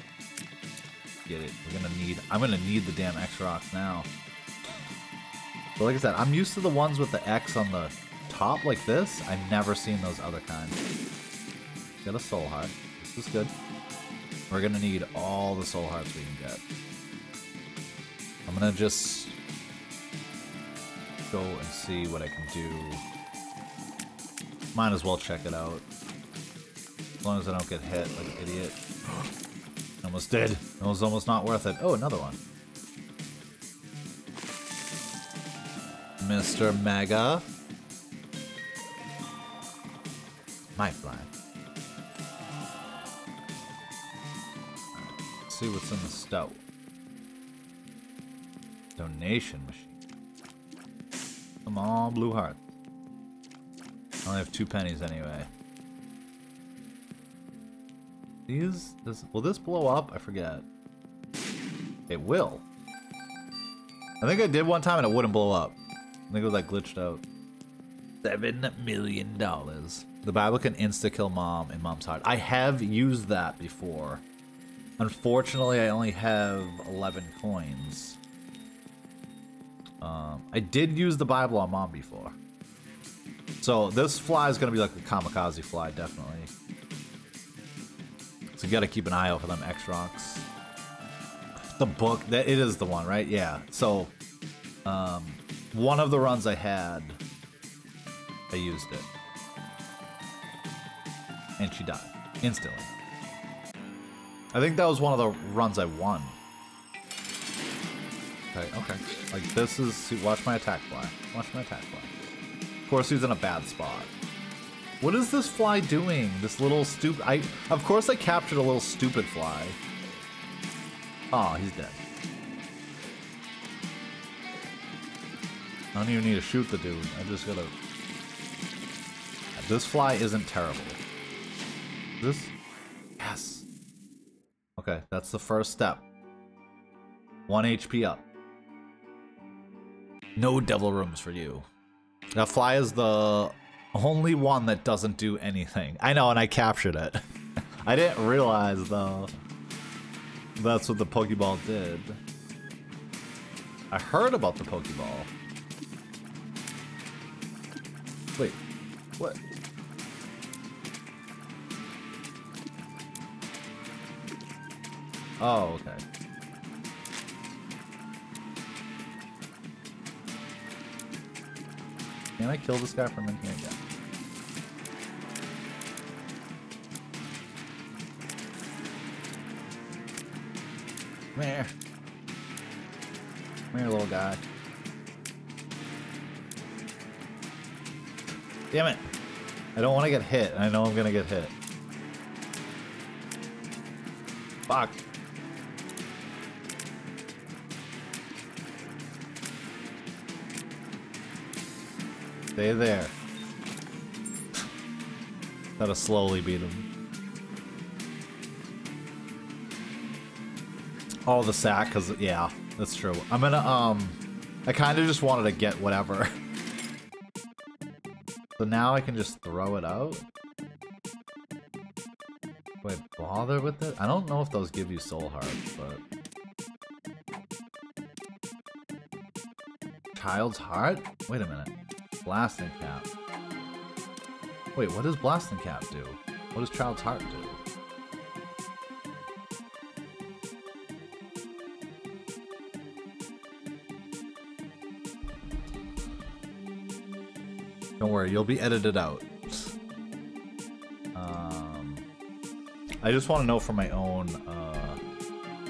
Get it? We're gonna need. I'm gonna need the damn X rocks now. But like I said, I'm used to the ones with the X on the top like this. I've never seen those other kinds. Get a soul heart. This is good. We're gonna need all the soul hearts we can get. I'm gonna just go and see what I can do. Might as well check it out. As long as I don't get hit like an idiot. Almost did. It was almost not worth it. Oh, another one. Mr. Mega. My fly. See what's in the stout. Donation machine. Come on, blue heart. I only have two pennies anyway. These, this, will this blow up? I forget. It will. I think I did one time and it wouldn't blow up. I think it was like glitched out. Seven million dollars. The Bible can insta-kill mom in mom's heart. I have used that before. Unfortunately, I only have 11 coins. Um, I did use the Bible on mom before. So this fly is going to be like the kamikaze fly, definitely. So you got to keep an eye out for them X-Rocks. The book, that it is the one, right? Yeah. So um, one of the runs I had, I used it. And she died. Instantly. I think that was one of the runs I won. Okay, okay. Like this is watch my attack fly. Watch my attack fly. Of course he's in a bad spot. What is this fly doing? This little stupid I of course I captured a little stupid fly. Oh, he's dead. I don't even need to shoot the dude. I just gotta This fly isn't terrible. This Yes. Okay, that's the first step. One HP up. No devil rooms for you. That fly is the only one that doesn't do anything. I know, and I captured it. I didn't realize, though, that's what the Pokeball did. I heard about the Pokeball. Wait, what? Oh, okay. Can I kill this guy from in here? Yeah. Come here. Come here, little guy. Damn it. I don't want to get hit. I know I'm going to get hit. Fuck. Stay there. Gotta slowly beat him. Oh, the sack, because, yeah, that's true. I'm gonna, um, I kind of just wanted to get whatever. so now I can just throw it out? Do I bother with it? I don't know if those give you soul hearts, but... Child's heart? Wait a minute. Blasting cap. Wait, what does blasting cap do? What does child's heart do? Don't worry, you'll be edited out. Um, I just want to know for my own uh,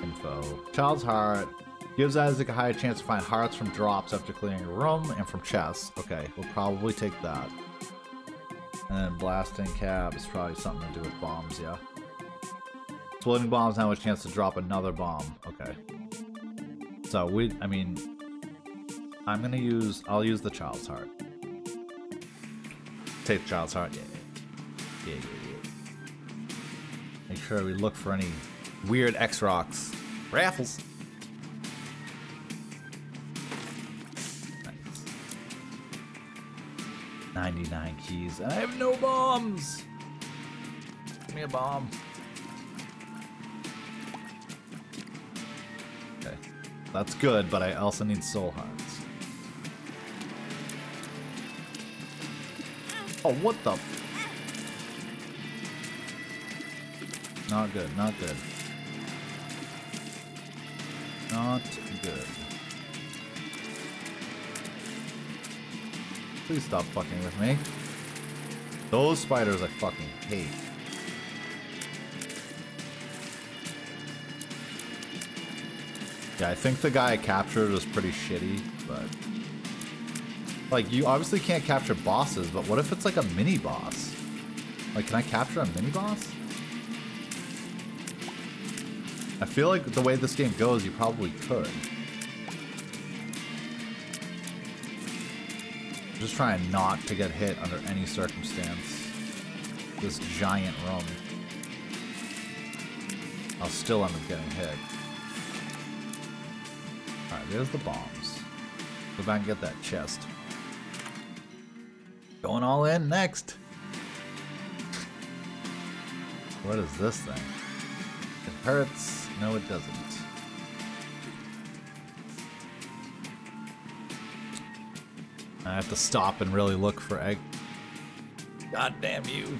info. Child's Heart gives Isaac a higher chance to find hearts from drops after clearing a room and from chests. Okay, we'll probably take that. And Blasting Cap is probably something to do with bombs, yeah. Exploding bombs now a chance to drop another bomb. Okay. So we, I mean, I'm gonna use, I'll use the Child's Heart. Take the Child's Heart, yeah. Yeah, yeah, yeah. Make sure we look for any weird X-Rocks. Raffles! 99 keys. I have no bombs! Give me a bomb. Okay. That's good, but I also need soul hearts. Oh, what the? Not good, not good. Not good. Please stop fucking with me. Those spiders I fucking hate. Yeah, I think the guy I captured was pretty shitty, but... Like, you obviously can't capture bosses, but what if it's like a mini-boss? Like, can I capture a mini-boss? I feel like the way this game goes, you probably could. Just trying not to get hit under any circumstance. This giant room. I'll oh, still end up getting hit. Alright, there's the bombs. Go back and get that chest. Going all in next. What is this thing? It hurts. No, it doesn't. I have to stop and really look for egg. God damn you.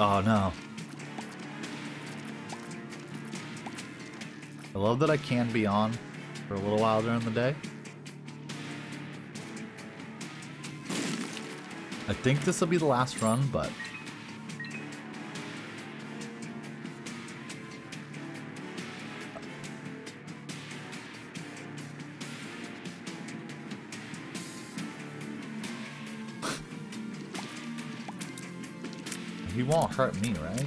Oh no. I love that I can be on for a little while during the day. I think this will be the last run, but hurt me, right?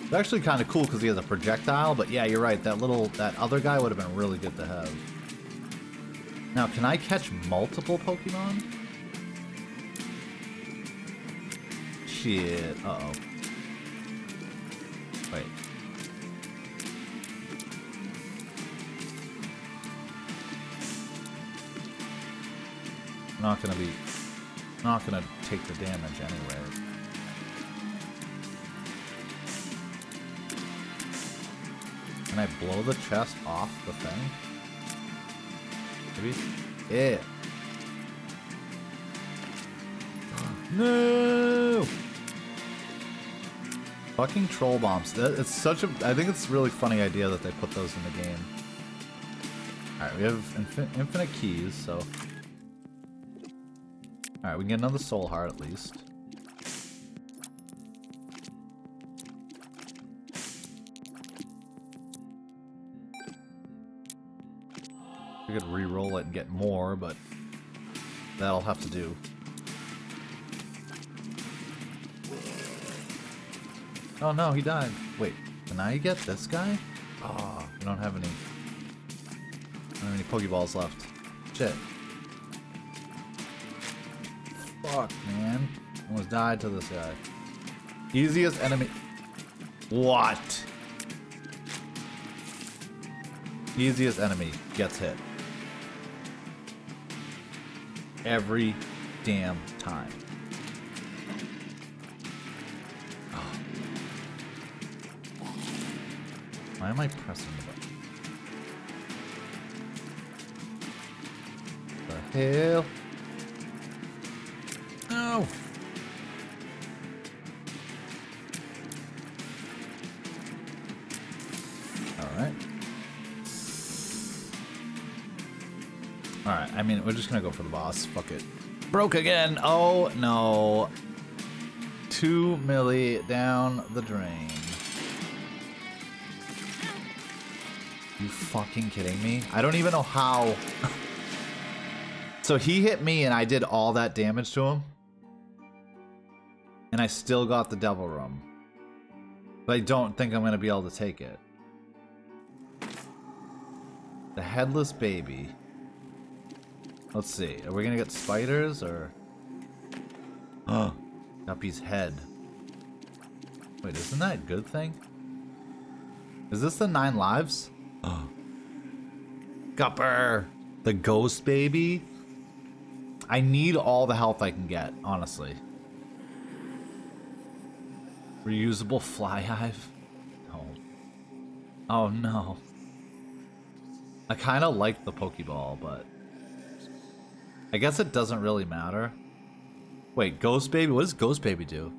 It's actually kind of cool because he has a projectile, but yeah, you're right. That little, that other guy would have been really good to have. Now, can I catch multiple Pokemon? Shit. Uh-oh. Wait. Not gonna be... Not gonna take the damage anyway. Blow the chest off the thing? Maybe? Yeah. No! Fucking troll bombs. It's such a. I think it's a really funny idea that they put those in the game. Alright, we have infin infinite keys, so. Alright, we can get another soul heart at least. Could re-roll it and get more, but that'll have to do. Oh no, he died. Wait, can I get this guy? Oh, we don't have any. I don't have any Pokeballs left. Shit. Fuck, man. Almost died to this guy. Easiest enemy. What? Easiest enemy gets hit. Every damn time. Oh. Why am I pressing the button? The hell? Mean, we're just gonna go for the boss. Fuck it. Broke again! Oh, no. Two milli down the drain. You fucking kidding me? I don't even know how. so he hit me and I did all that damage to him. And I still got the devil room. But I don't think I'm going to be able to take it. The headless baby. Let's see. Are we going to get spiders or... Oh, Guppy's head. Wait, isn't that a good thing? Is this the nine lives? Oh. Gupper! The ghost baby? I need all the health I can get, honestly. Reusable fly hive? No. Oh no. I kind of like the Pokeball, but... I guess it doesn't really matter. Wait, Ghost Baby? What does Ghost Baby do?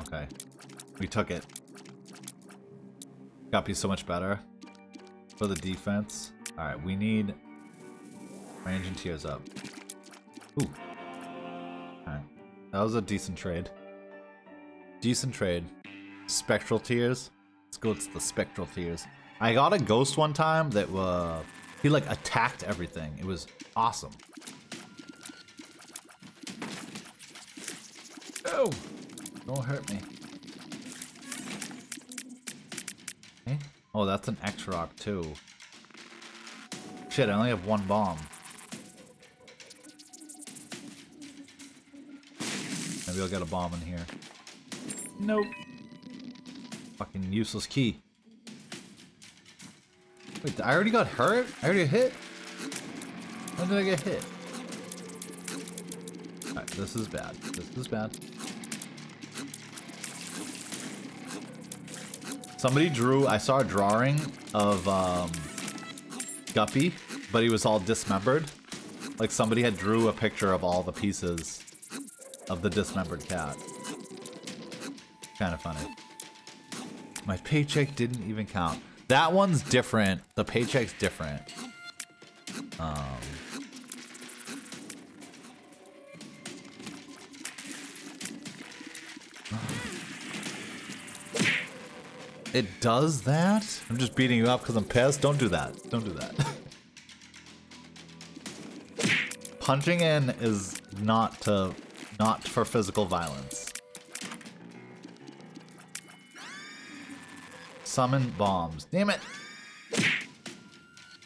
Okay. We took it. Guppy's so much better. For the defense. Alright, we need range and tears up. Ooh. Alright. That was a decent trade. Decent trade. Spectral tears. Let's go to the spectral tears. I got a ghost one time that uh he like attacked everything. It was awesome. Oh! Don't hurt me. Okay. Oh, that's an X-Rock too. Shit, I only have one bomb. Maybe I'll get a bomb in here. Nope. Fucking useless key. Wait, I already got hurt? I already hit? When did I get hit? Alright, this is bad. This is bad. Somebody drew, I saw a drawing of um, Guppy, but he was all dismembered. Like somebody had drew a picture of all the pieces of the dismembered cat. Kind of funny. My paycheck didn't even count. That one's different. The paycheck's different. Um, it does that? I'm just beating you up because I'm pissed? Don't do that. Don't do that. Punching in is not to not for physical violence. Summon bombs. Damn it!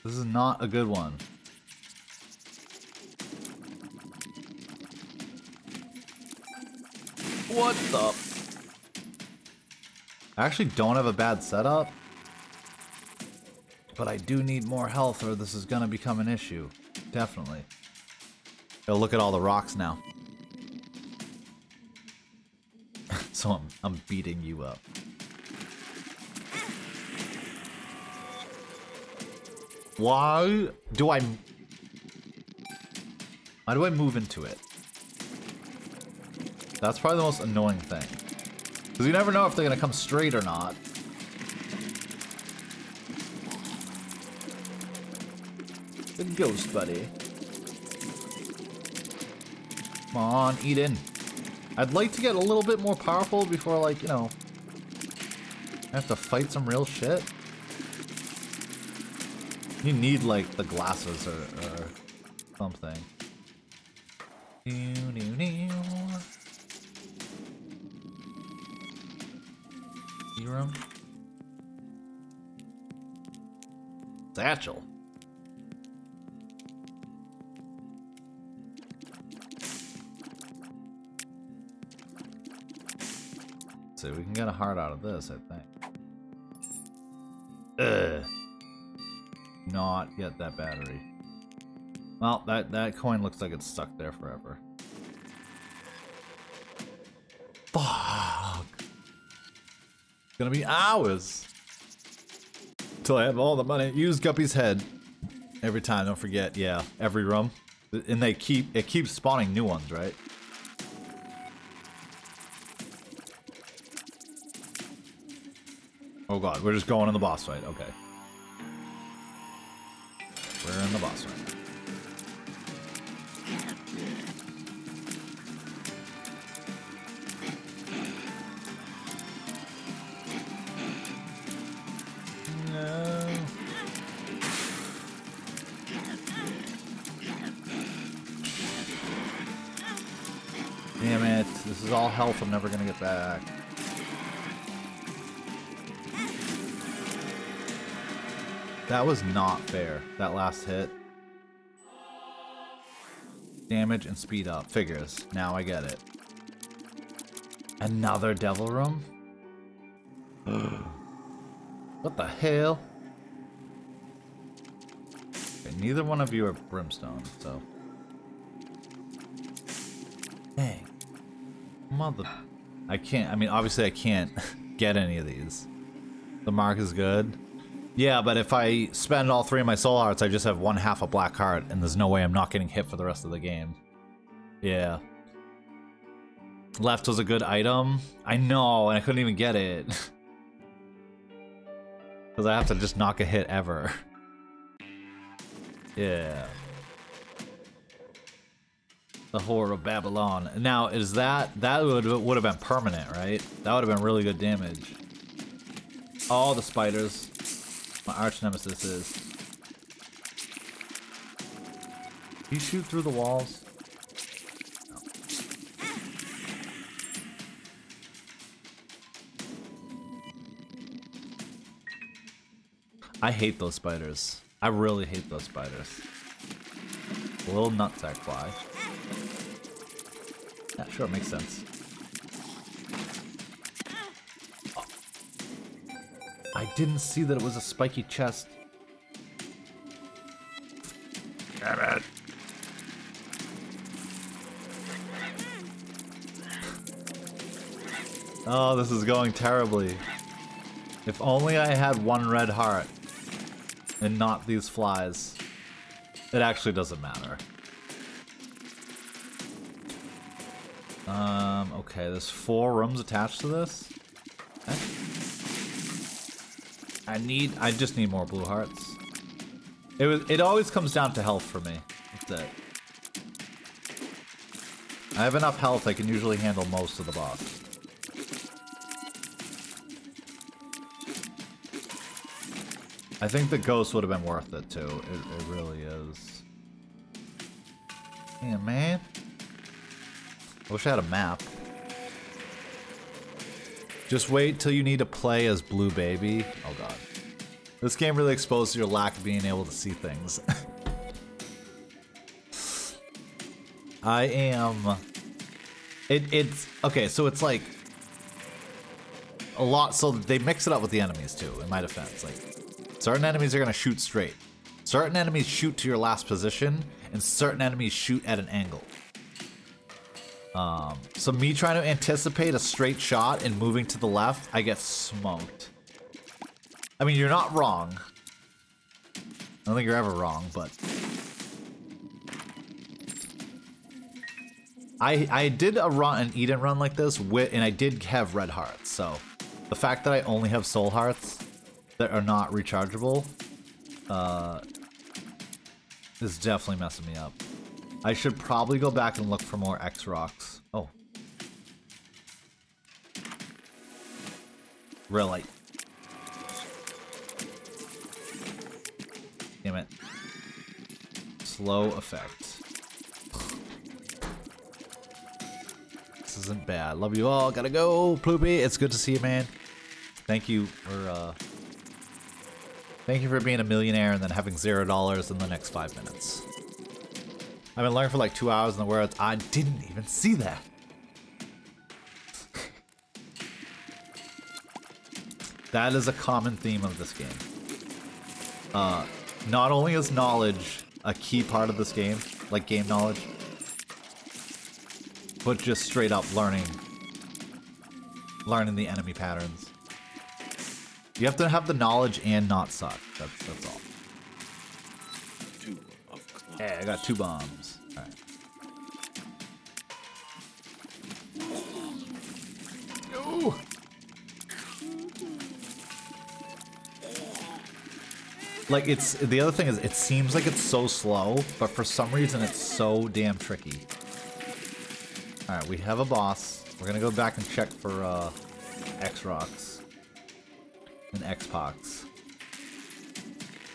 This is not a good one. What the? I actually don't have a bad setup. But I do need more health or this is gonna become an issue. Definitely. Gotta look at all the rocks now. so I'm, I'm beating you up. Why do I... Why do I move into it? That's probably the most annoying thing. Because you never know if they're going to come straight or not. The ghost buddy. Come on, Eden. I'd like to get a little bit more powerful before, like, you know, I have to fight some real shit? You need, like, the glasses or, or something. Room. Satchel. So we can get a heart out of this, I think. Not get that battery. Well, that, that coin looks like it's stuck there forever. Fuck. It's gonna be hours. Till I have all the money. Use Guppy's head. Every time, don't forget. Yeah, every room. And they keep, it keeps spawning new ones, right? Oh god, we're just going in the boss fight. Okay. In the boss fight. Damn it. This is all health I'm never gonna get back. That was not fair, that last hit. Damage and speed up. Figures. Now I get it. Another devil room? what the hell? Okay, neither one of you are brimstone, so. Dang. Mother. I can't, I mean, obviously I can't get any of these. The mark is good. Yeah, but if I spend all three of my soul hearts, I just have one half a black heart, and there's no way I'm not getting hit for the rest of the game. Yeah. Left was a good item. I know, and I couldn't even get it. Because I have to just knock a hit ever. yeah. The Whore of Babylon. Now, is that... That would, would have been permanent, right? That would have been really good damage. All the spiders. My arch nemesis is. You shoot through the walls? No. I hate those spiders. I really hate those spiders. A little nutsack fly. Yeah, sure, makes sense. I didn't see that it was a spiky chest. Damn it. Oh, this is going terribly. If only I had one red heart and not these flies. It actually doesn't matter. Um, okay, there's four rooms attached to this. Okay. I need, I just need more blue hearts. It was, it always comes down to health for me. That's it. I have enough health, I can usually handle most of the boss. I think the ghost would have been worth it too. It, it really is. Yeah, man. I wish I had a map. Just wait till you need to play as Blue Baby. Oh god. This game really exposes your lack of being able to see things. I am... It, it's... Okay, so it's like... A lot... So they mix it up with the enemies too, in my defense. Like, certain enemies are to shoot straight. Certain enemies shoot to your last position, and certain enemies shoot at an angle. Um, so me trying to anticipate a straight shot and moving to the left, I get smoked. I mean, you're not wrong. I don't think you're ever wrong, but... I I did a run, an Eden run like this, with, and I did have red hearts, so... The fact that I only have soul hearts that are not rechargeable, uh... is definitely messing me up. I should probably go back and look for more X-Rocks. Oh. Really? Damn it. Slow effect. This isn't bad. Love you all. Gotta go, Ploopy. It's good to see you, man. Thank you for, uh... Thank you for being a millionaire and then having zero dollars in the next five minutes. I've been learning for like two hours in the world. I didn't even see that. that is a common theme of this game. Uh, not only is knowledge a key part of this game, like game knowledge, but just straight up learning, learning the enemy patterns. You have to have the knowledge and not suck. That's that's all. Hey, I got two bombs. Alright. Ooh. Like it's the other thing is it seems like it's so slow, but for some reason it's so damn tricky. Alright, we have a boss. We're gonna go back and check for uh X-Rocks and X-Pox.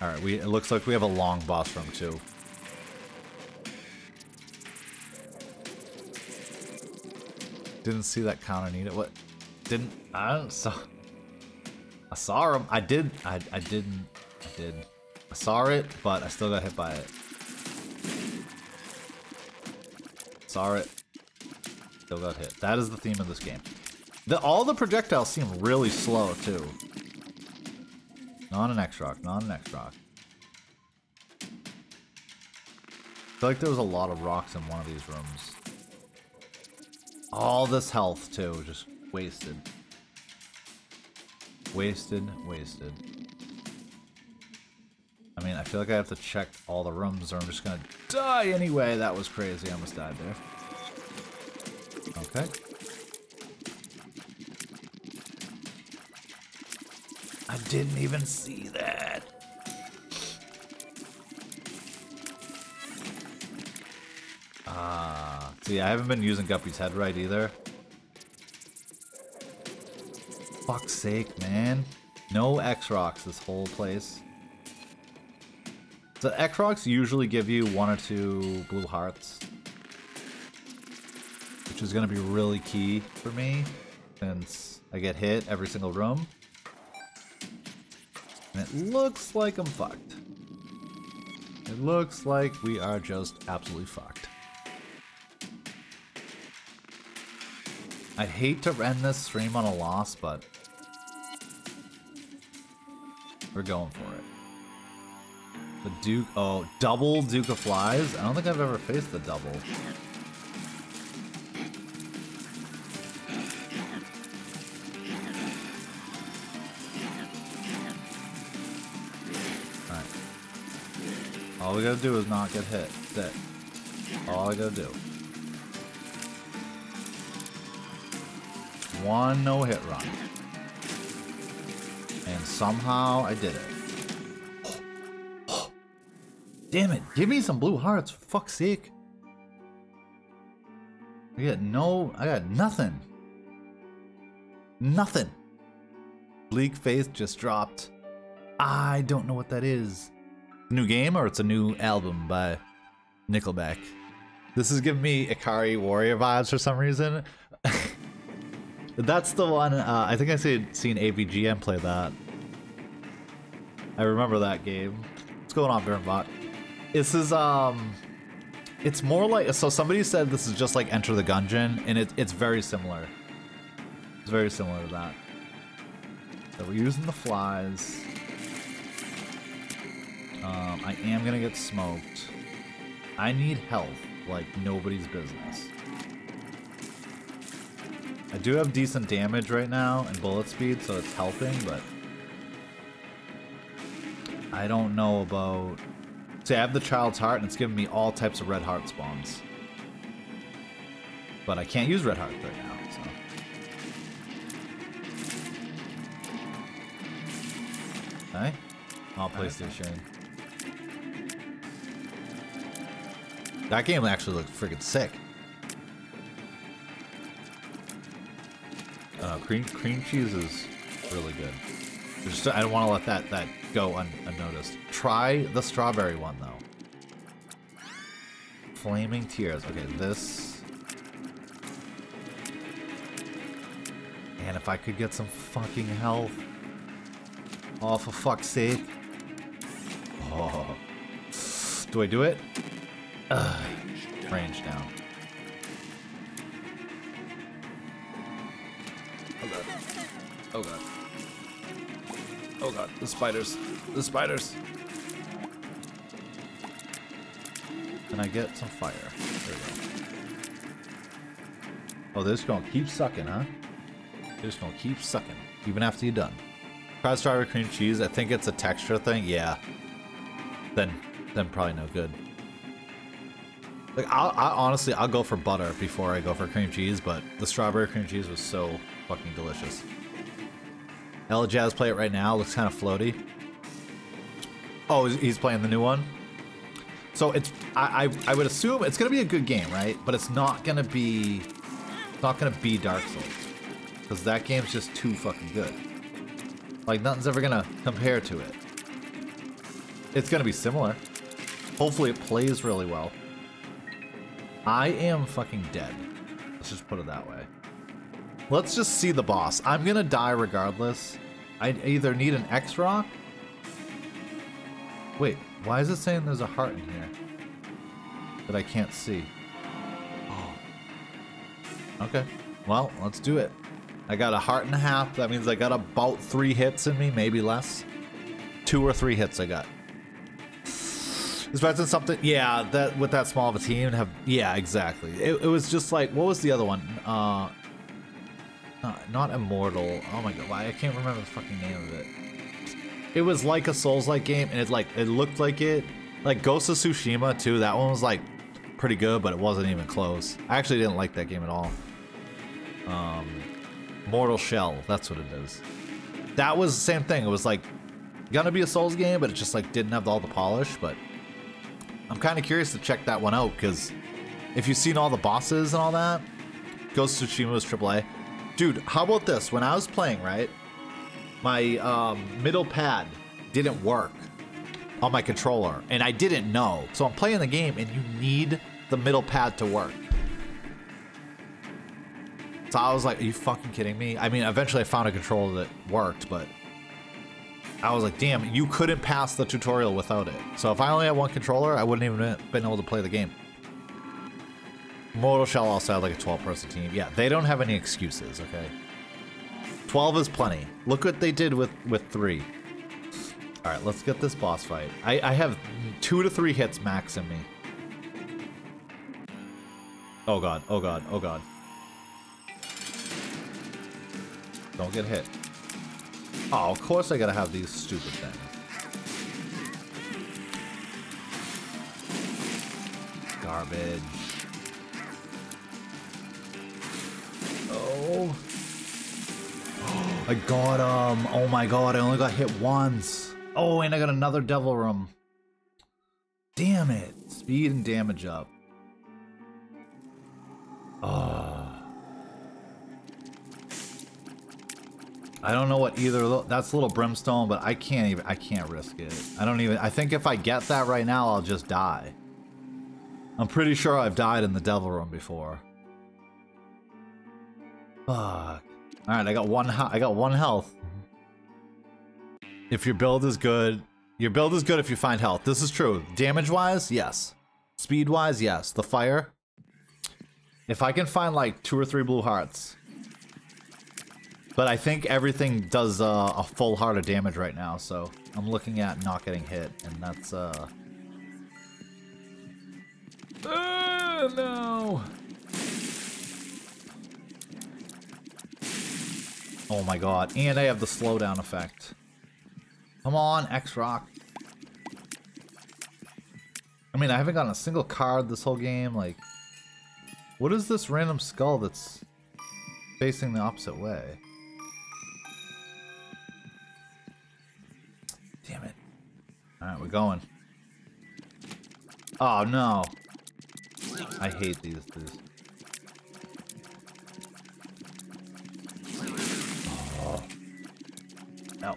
Alright, we it looks like we have a long boss room too. Didn't see that counter need it. What? Didn't I don't saw I saw him. I did I I didn't I did. I saw it, but I still got hit by it. Saw it. Still got hit. That is the theme of this game. The all the projectiles seem really slow too. Not an X-Rock, not an X-Rock. I feel like there was a lot of rocks in one of these rooms. All this health too, just wasted. Wasted, wasted. I mean, I feel like I have to check all the rooms or I'm just gonna die anyway. That was crazy. I almost died there. Okay. I didn't even see that. See, I haven't been using Guppy's head right either. Fuck's sake, man. No X-Rocks this whole place. The X-Rocks usually give you one or two blue hearts. Which is going to be really key for me, since I get hit every single room. And it looks like I'm fucked. It looks like we are just absolutely fucked. I'd hate to end this stream on a loss, but we're going for it. The Duke, oh, double Duke of Flies? I don't think I've ever faced the double. All we gotta do is not get hit. That's it. All I gotta do. One no hit run. And somehow I did it. Damn it, give me some blue hearts, for fuck's sake. I got no, I got nothing. Nothing. Bleak Faith just dropped. I don't know what that is. New game or it's a new album by Nickelback? This is giving me Ikari Warrior vibes for some reason. That's the one, uh, I think I seen, seen AVGN play that. I remember that game. What's going on, Bernbot? This is, um... It's more like... So somebody said this is just like Enter the Gungeon, and it, it's very similar. It's very similar to that. So we're using the flies. Um, I am gonna get smoked. I need health like nobody's business. I do have decent damage right now and bullet speed, so it's helping, but I don't know about. See, I have the child's heart, and it's giving me all types of red heart spawns. But I can't use red heart right now, so. Okay. I'll oh, PlayStation. That game actually looks freaking sick. Uh, cream cream cheese is really good. Just, I don't want to let that that go un, unnoticed. Try the strawberry one though. Flaming tears. Okay, this. And if I could get some fucking health. Oh, for fuck's sake. Oh. Do I do it? Ugh. Range down. Oh god. Oh god, the spiders. The spiders. Can I get some fire? There we go. Oh, they're just gonna keep sucking, huh? They're just gonna keep sucking, even after you're done. Strawberry cream cheese. I think it's a texture thing. Yeah. Then, then probably no good. Like, I'll, I honestly, I'll go for butter before I go for cream cheese, but the strawberry cream cheese was so fucking delicious. Ella Jazz play it right now. Looks kind of floaty. Oh, he's- playing the new one. So it's, I, I, I would assume it's gonna be a good game, right? But it's not gonna be, not gonna be Dark Souls, because that game's just too fucking good. Like nothing's ever gonna compare to it. It's gonna be similar. Hopefully it plays really well. I am fucking dead. Let's just put it that way. Let's just see the boss. I'm gonna die regardless. I either need an X rock. Wait, why is it saying there's a heart in here that I can't see? Oh. Okay. Well, let's do it. I got a heart and a half. That means I got about three hits in me, maybe less. Two or three hits I got. Expecting something, yeah. That with that small of a team, have yeah, exactly. It, it was just like what was the other one? Uh, not, not immortal. Oh my god, why I can't remember the fucking name of it. It was like a Souls-like game, and it like it looked like it. Like Ghost of Tsushima too. That one was like pretty good, but it wasn't even close. I actually didn't like that game at all. Um, Mortal Shell. That's what it is. That was the same thing. It was like gonna be a Souls game, but it just like didn't have all the polish. But I'm kind of curious to check that one out because if you've seen all the bosses and all that, Ghost of Tsushima was AAA. Dude, how about this? When I was playing, right, my um, middle pad didn't work on my controller, and I didn't know. So I'm playing the game, and you need the middle pad to work. So I was like, "Are you fucking kidding me?" I mean, eventually I found a controller that worked, but I was like, "Damn, you couldn't pass the tutorial without it." So if I only had one controller, I wouldn't even been able to play the game. Mortal Shell also had like a 12-person team. Yeah, they don't have any excuses. Okay, 12 is plenty. Look what they did with with three. All right, let's get this boss fight. I, I have two to three hits max in me. Oh god, oh god, oh god. Don't get hit. Oh, of course I gotta have these stupid things. Garbage. Oh. I got him. Oh my god, I only got hit once. Oh, and I got another devil room. Damn it. Speed and damage up. Oh. I don't know what either that's a little brimstone, but I can't even I can't risk it. I don't even I think if I get that right now, I'll just die. I'm pretty sure I've died in the devil room before. Fuck. All right, I got one. I got one health. If your build is good, your build is good if you find health. This is true. Damage wise, yes. Speed wise, yes. The fire. If I can find like two or three blue hearts, but I think everything does uh, a full heart of damage right now, so I'm looking at not getting hit, and that's uh. Uh, no. Oh my god, and I have the slowdown effect. Come on, X Rock. I mean, I haven't gotten a single card this whole game. Like, what is this random skull that's facing the opposite way? Damn it. Alright, we're going. Oh no. I hate these dudes. No.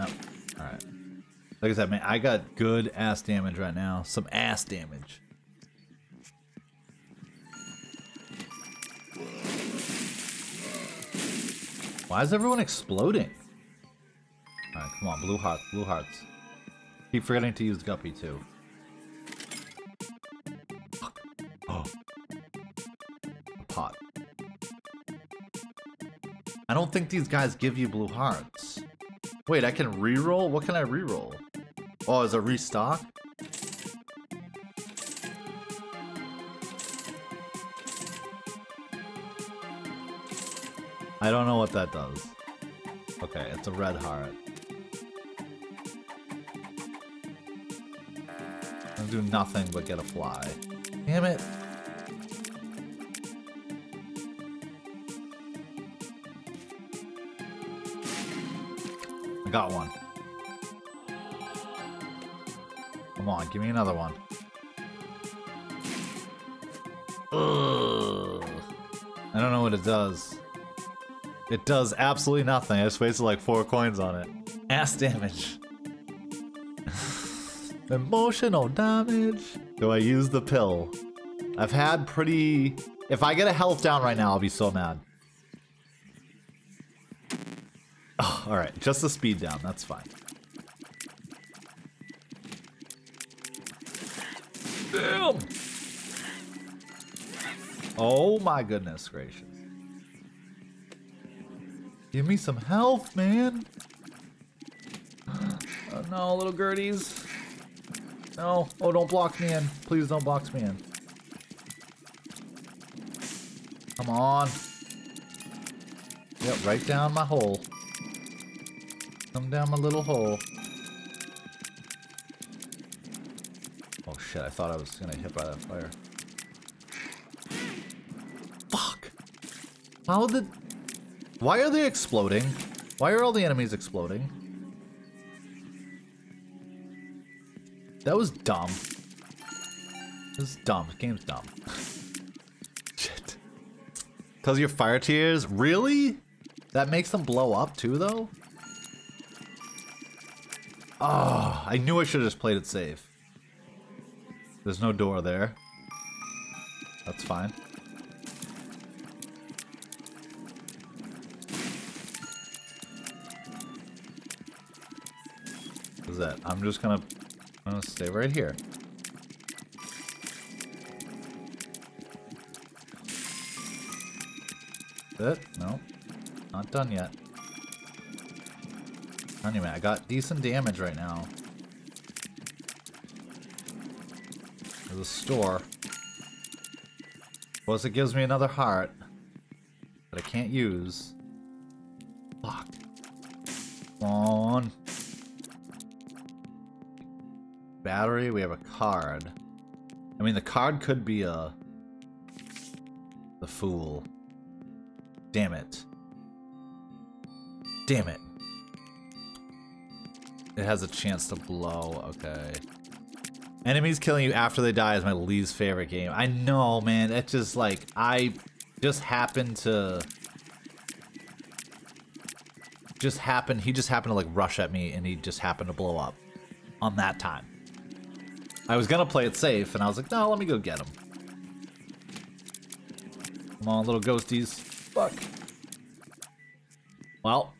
No. Alright. Like I said, man, I got good ass damage right now. Some ass damage. Why is everyone exploding? Alright, come on, blue hearts, blue hearts. Keep forgetting to use Guppy too. Pot. I don't think these guys give you blue hearts. Wait, I can reroll? What can I reroll? Oh, is it restock? I don't know what that does. Okay, it's a red heart. I'll do nothing but get a fly. Damn it. Got one. Come on, give me another one. Ugh. I don't know what it does. It does absolutely nothing. I just wasted like four coins on it. Ass damage. Emotional damage. Do I use the pill? I've had pretty... If I get a health down right now, I'll be so mad. Oh, alright. Just the speed down. That's fine. Damn! Oh my goodness gracious. Give me some health, man. Oh no, little Gerties. No. Oh, don't block me in. Please don't block me in. Come on. Yep, right down my hole. Come down my little hole. Oh shit, I thought I was gonna hit by that fire. Fuck! How did... Why are they exploding? Why are all the enemies exploding? That was dumb. This is dumb. This game's dumb. Shit. Because your fire tears? Really? That makes them blow up too, though? Oh, I knew I should have just played it safe. There's no door there. That's fine. What is that? I'm just gonna, I'm gonna stay right here. That? No. Not done yet. Anyway, I got decent damage right now. There's a store. Plus it gives me another heart. That I can't use. Fuck. Come on. Battery, we have a card. I mean, the card could be a... The Fool. Damn it. Damn it. It has a chance to blow. Okay. Enemies killing you after they die is my least favorite game. I know, man. It just like I just happened to just happened he just happened to like rush at me and he just happened to blow up on that time. I was gonna play it safe and I was like, no, let me go get him. Come on, little ghosties. Fuck. Well,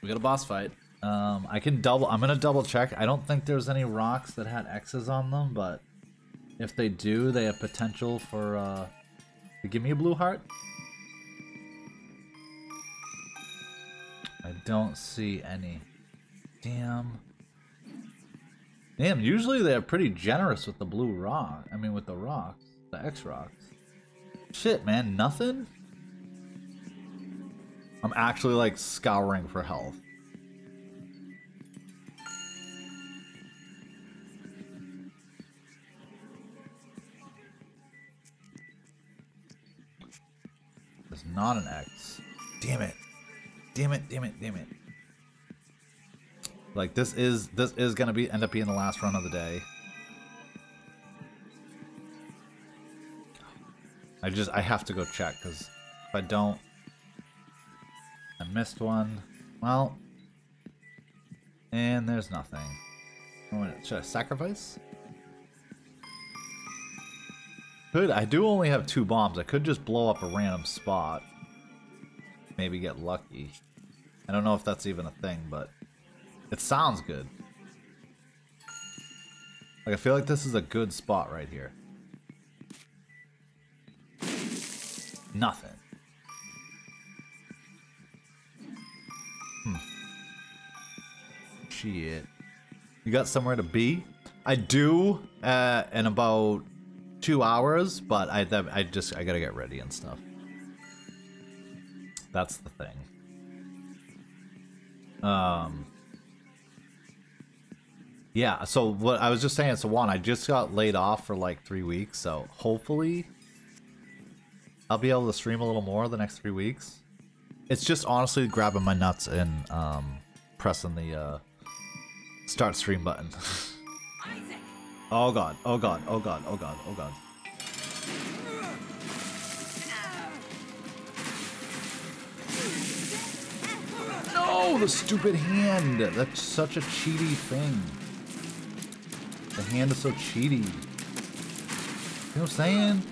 we got a boss fight. Um, I can double. I'm gonna double check. I don't think there's any rocks that had X's on them, but if they do, they have potential for uh, give me a blue heart. I don't see any. Damn. Damn. Usually they're pretty generous with the blue rock. I mean, with the rocks, the X rocks. Shit, man. Nothing. I'm actually like scouring for health. Not an X. Damn it. Damn it, damn it, damn it. Like this is this is gonna be end up being the last run of the day. I just I have to go check because if I don't I missed one. Well And there's nothing. Oh, Should I sacrifice? Could I do only have two bombs? I could just blow up a random spot. Maybe get lucky. I don't know if that's even a thing, but it sounds good. Like I feel like this is a good spot right here. Nothing. Hmm. Shit. You got somewhere to be? I do uh, in about two hours, but I I just I gotta get ready and stuff. That's the thing. Um. Yeah, so what I was just saying, so one, I just got laid off for like three weeks, so hopefully I'll be able to stream a little more the next three weeks. It's just honestly grabbing my nuts and um, pressing the uh, start stream button. oh god, oh god, oh god, oh god, oh god. No, the stupid hand. That's such a cheaty thing. The hand is so cheaty. You know what I'm saying?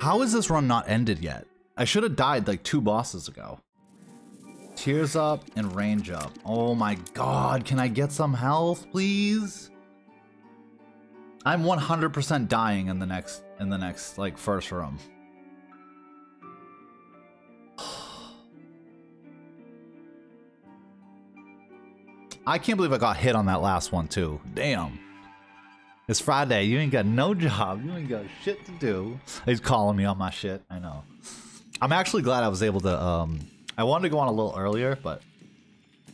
How is this run not ended yet? I should have died like two bosses ago. Tears up and range up. Oh my god, can I get some health, please? I'm 100% dying in the next in the next like first room. I can't believe I got hit on that last one too. Damn. It's Friday. You ain't got no job. You ain't got shit to do. He's calling me on my shit. I know. I'm actually glad I was able to. Um, I wanted to go on a little earlier, but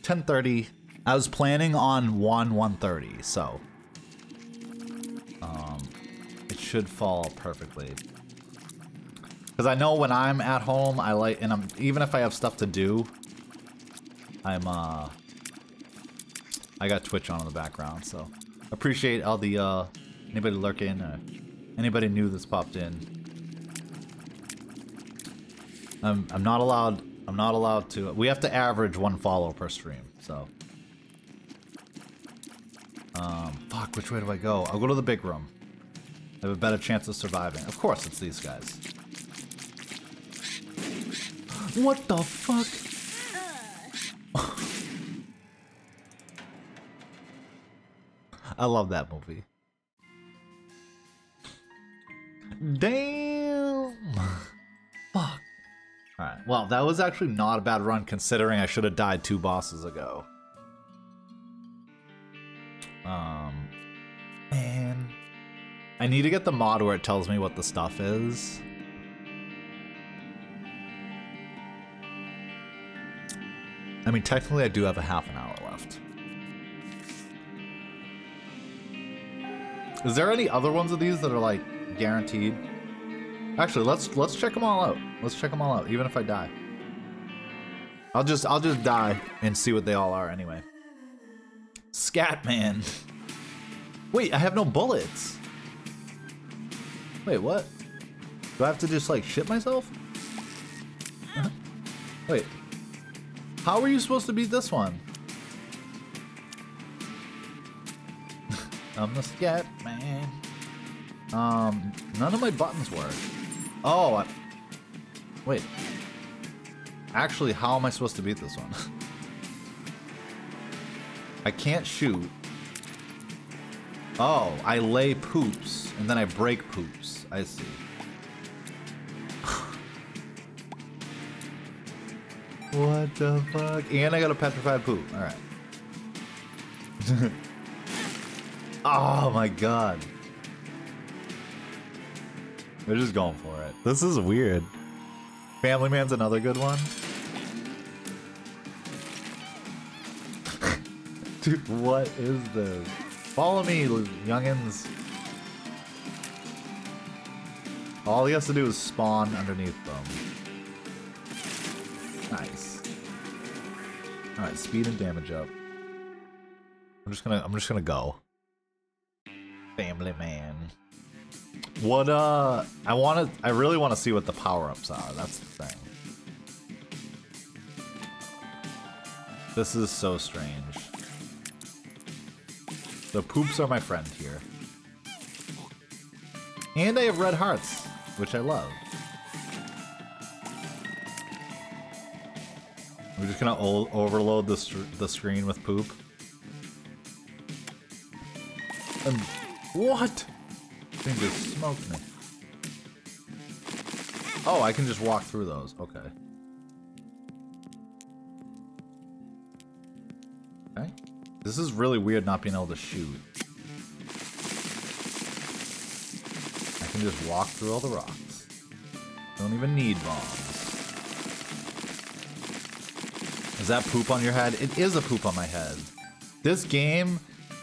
10:30. I was planning on one 1:30, so um, it should fall perfectly. Because I know when I'm at home, I like, and I'm even if I have stuff to do, I'm uh, I got Twitch on in the background, so appreciate all the uh, anybody lurking, anybody new that's popped in. I'm I'm not allowed. I'm not allowed to. We have to average one follow per stream, so. Um, fuck, which way do I go? I'll go to the big room. I have a better chance of surviving. Of course it's these guys. What the fuck? I love that movie. Damn! Fuck. Alright, well, that was actually not a bad run considering I should have died two bosses ago. Um, man. I need to get the mod where it tells me what the stuff is. I mean, technically I do have a half an hour left. Is there any other ones of these that are like guaranteed? Actually, let's let's check them all out. Let's check them all out, even if I die. I'll just I'll just die and see what they all are anyway. Scatman. Wait, I have no bullets. Wait, what? Do I have to just like shit myself? Uh-huh. Wait. How are you supposed to beat this one? I'm the scat man. Um, none of my buttons work. Oh, I... wait. Actually, how am I supposed to beat this one? I can't shoot. Oh, I lay poops, and then I break poops. I see. what the fuck? And I got a petrified poop. Alright. oh my god. They're just going for it. This is weird. Family Man's another good one. Dude, what is this? Follow me, youngins. All he has to do is spawn underneath them. Nice. Alright, speed and damage up. I'm just gonna I'm just gonna go. Family man. What uh I wanna I really wanna see what the power-ups are, that's the thing. This is so strange. The poops are my friend here. And I have red hearts, which I love. We're just gonna overload the, the screen with poop. And what? Thing just smoked me. Oh, I can just walk through those. Okay. Okay. This is really weird not being able to shoot. I can just walk through all the rocks. Don't even need bombs. Is that poop on your head? It is a poop on my head. This game,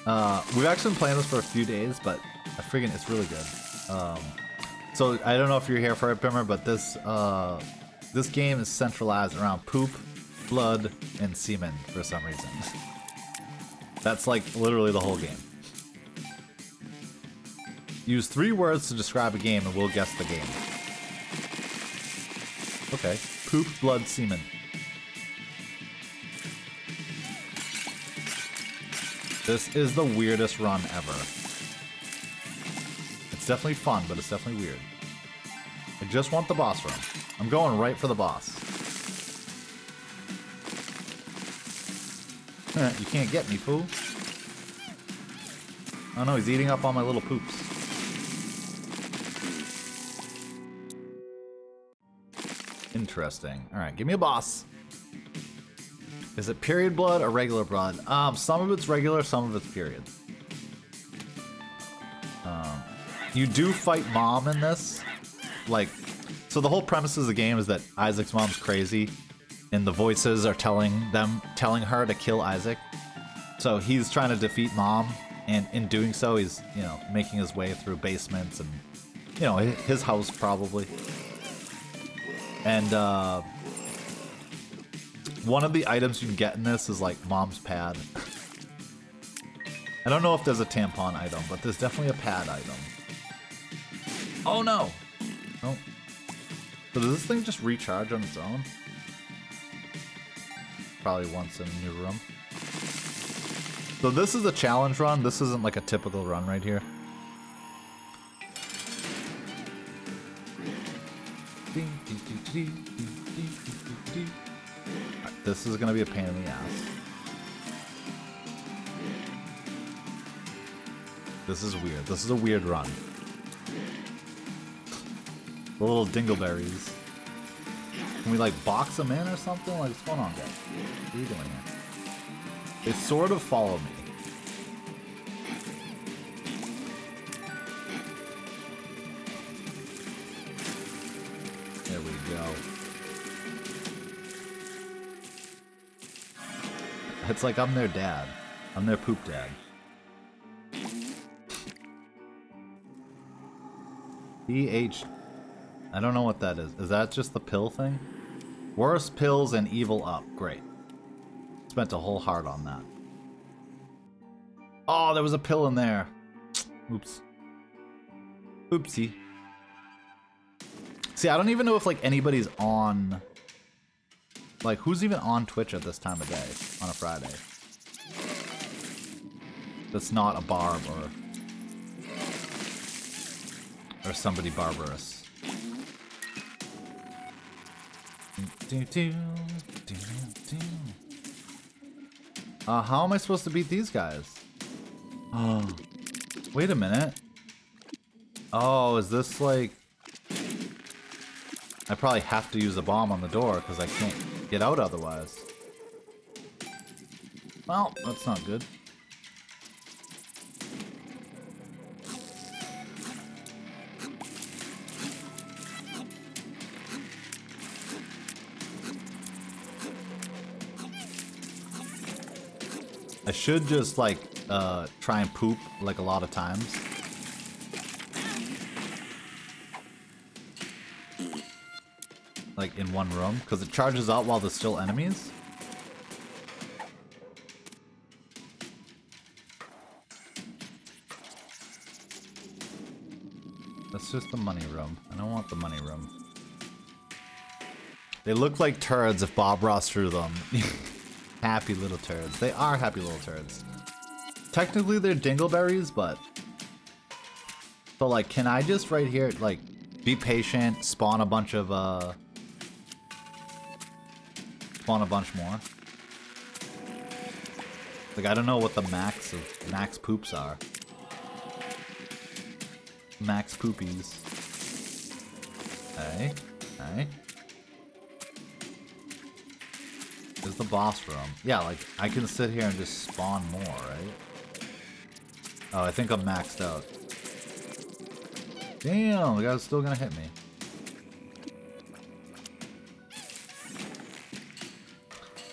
uh, we've actually been playing this for a few days, but I freaking, it's really good. Um, so I don't know if you're here for it, Bimmer, but this, uh, this game is centralized around poop, blood, and semen for some reason. That's like literally the whole game. Use three words to describe a game and we'll guess the game. Okay. Poop, blood, semen. This is the weirdest run ever. Definitely fun, but it's definitely weird. I just want the boss room. I'm going right for the boss. you can't get me, fool. Oh no, he's eating up all my little poops. Interesting. Alright, give me a boss. Is it period blood or regular blood? Um, some of it's regular, some of it's period. You do fight mom in this. Like, so the whole premise of the game is that Isaac's mom's crazy, and the voices are telling them, telling her to kill Isaac. So he's trying to defeat mom, and in doing so, he's you know making his way through basements and you know his house probably. And uh, one of the items you can get in this is like mom's pad. I don't know if there's a tampon item, but there's definitely a pad item. Oh no! Oh. So does this thing just recharge on its own? Probably once in a new room. So this is a challenge run. This isn't like a typical run right here. This is gonna be a pain in the ass. This is weird. This is a weird run. The little dingleberries. Can we like box them in or something? Like what's going on, guys? What are you doing here? They sort of follow me. There we go. It's like I'm their dad. I'm their poop dad. PH. I don't know what that is. Is that just the pill thing? Worse pills and evil up. Great. Spent a whole heart on that. Oh, there was a pill in there. Oops. Oopsie. See, I don't even know if like anybody's on like who's even on Twitch at this time of day on a Friday. That's not a barb or or somebody barbarous. Uh, how am I supposed to beat these guys? Oh, wait a minute. Oh, is this like... I probably have to use a bomb on the door because I can't get out otherwise. Well, that's not good. I should just like uh, try and poop like a lot of times. Like in one room, because it charges out while there's still enemies. That's just the money room. I don't want the money room. They look like turds if Bob Ross drew them. happy little turds. They are happy little turds. Technically, they're dingleberries, but... So, like, can I just right here, like, be patient, spawn a bunch of, uh... Spawn a bunch more? Like, I don't know what the max of max poops are. Max poopies. Okay. Okay. Is the boss room. Yeah, like, I can sit here and just spawn more, right? Oh, I think I'm maxed out. Damn, the guy's still gonna hit me.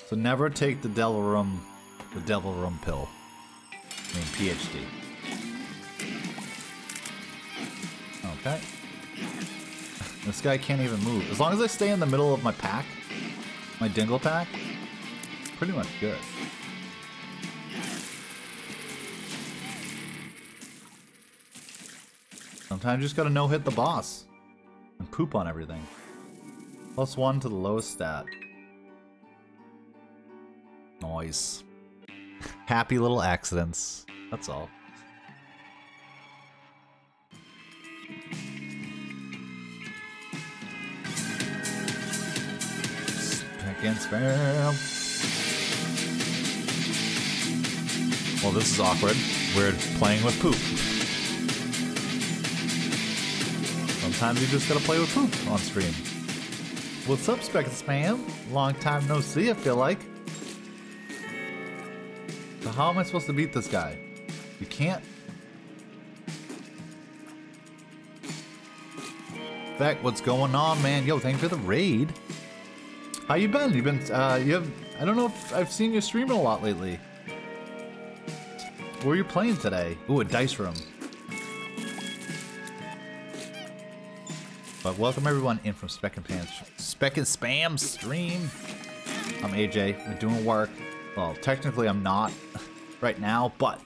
So never take the devil room, the devil room pill. I mean, PhD. Okay. This guy can't even move. As long as I stay in the middle of my pack, my dingle pack, pretty much good. Sometimes you just gotta no-hit the boss and poop on everything. Plus one to the lowest stat. Noise. Happy little accidents. That's all. Spam. Well, this is awkward. We're playing with poop. Sometimes you just gotta play with poop on stream. What's up, Spec and Spam? Long time no see, I feel like. So how am I supposed to beat this guy? You can't. Beck, what's going on, man? Yo, thank you for the raid. How you been? You been, uh, you have, I don't know if I've seen you streaming a lot lately. What are you playing today? Ooh, a dice room. But welcome everyone in from Spec and Pants, Spec and Spam stream. I'm AJ. I'm doing work. Well, technically I'm not right now, but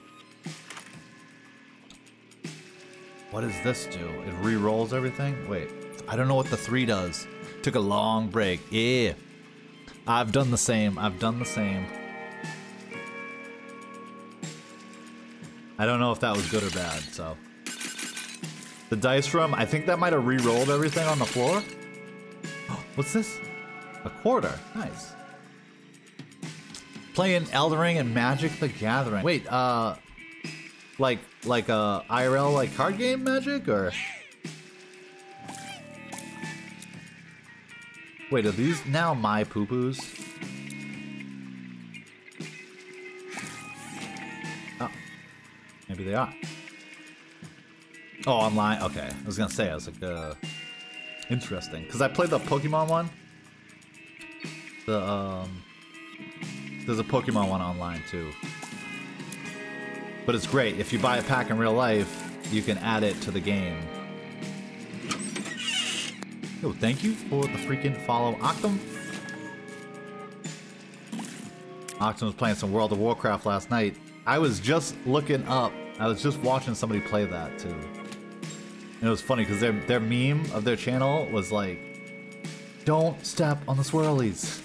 what does this do? It re-rolls everything. Wait, I don't know what the three does. Took a long break. Yeah, I've done the same. I've done the same. I don't know if that was good or bad. So. The dice room, I think that might have re-rolled everything on the floor. What's this? A quarter. Nice. Playing Elden Ring and Magic the Gathering. Wait, uh... Like, like a IRL, like, card game Magic, or...? Wait, are these now my poo-poos? Maybe they are. Oh, online? Okay. I was gonna say, I was like, uh... Interesting. Because I played the Pokemon one. The, um... There's a Pokemon one online, too. But it's great. If you buy a pack in real life, you can add it to the game. Yo, thank you for the freaking follow, Octum. Octum was playing some World of Warcraft last night. I was just looking up. I was just watching somebody play that, too. And it was funny because their their meme of their channel was like, "Don't step on the swirlies."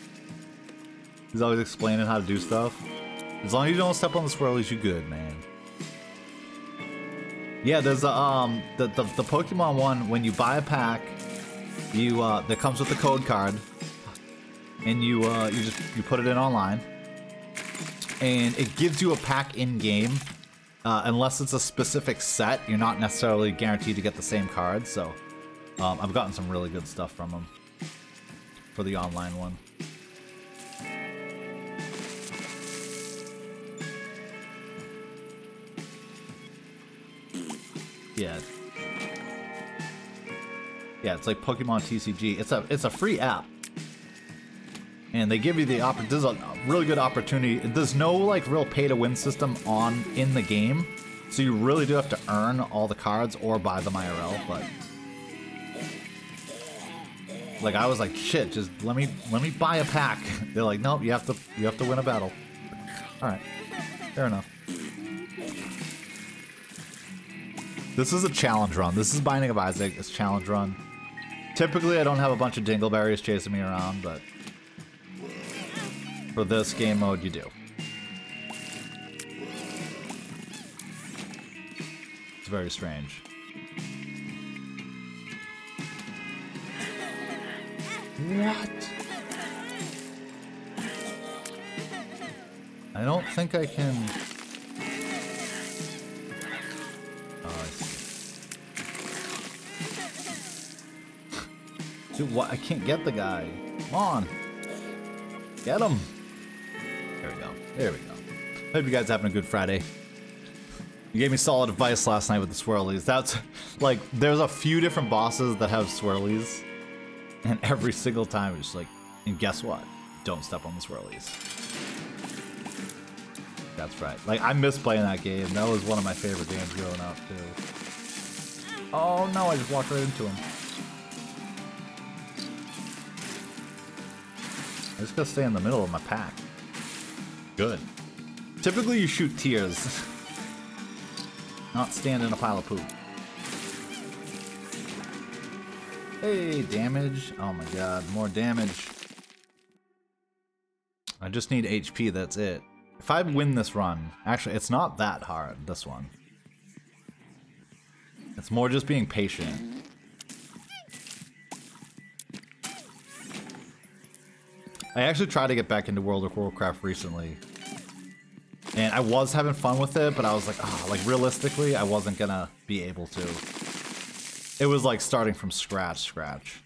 He's always explaining how to do stuff. As long as you don't step on the swirlies, you're good, man. Yeah, there's a um the the, the Pokemon one when you buy a pack, you uh that comes with the code card, and you uh you just you put it in online, and it gives you a pack in game uh, unless it's a specific set, you're not necessarily guaranteed to get the same cards. So um, I've gotten some really good stuff from them for the online one. Yeah. Yeah, it's like Pokemon TCG. It's a it's a free app. And they give you the opp there's a really good opportunity. There's no like real pay to win system on in the game. So you really do have to earn all the cards or buy them IRL, but like I was like, shit, just let me let me buy a pack. They're like, nope, you have to you have to win a battle. Alright. Fair enough. This is a challenge run. This is Binding of Isaac. It's challenge run. Typically, I don't have a bunch of dingleberries chasing me around, but for this game mode, you do. It's very strange. What? I don't think I can... Oh, I. Dude, what? I can't get the guy. Come on. Get him. There we go. There we go. Hope you guys having a good Friday. You gave me solid advice last night with the swirlies. That's like, there's a few different bosses that have swirlies. And every single time it's like, and guess what? Don't step on the swirlies. That's right. Like, I miss playing that game. That was one of my favorite games growing up, too. Oh no, I just walked right into him. I just gotta stay in the middle of my pack. Good. Typically you shoot tears. Not stand in a pile of poop. Hey, damage. Oh my god, more damage. I just need HP, that's it. If I win this run, actually, it's not that hard, this one. It's more just being patient. I actually tried to get back into World of Warcraft recently. And I was having fun with it, but I was like, oh, like realistically, I wasn't gonna be able to. It was like starting from scratch, scratch.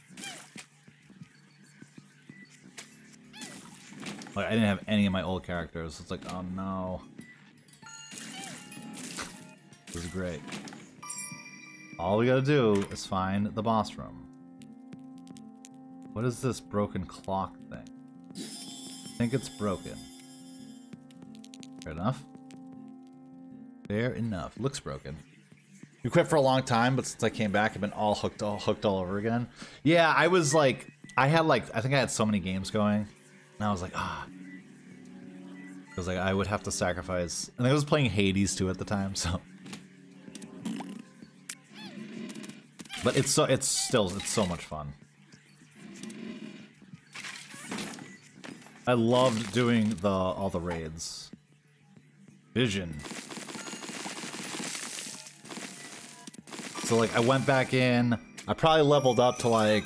Like I didn't have any of my old characters. It's like, oh no. This is great. All we gotta do is find the boss room. What is this broken clock thing? Think it's broken. Fair enough. Fair enough. Looks broken. You quit for a long time, but since I came back, I've been all hooked, all hooked all over again. Yeah, I was like, I had like, I think I had so many games going, and I was like, ah, because like I would have to sacrifice. And I was playing Hades too at the time, so. But it's so, it's still, it's so much fun. I loved doing the all the raids. Vision. So like I went back in, I probably leveled up to like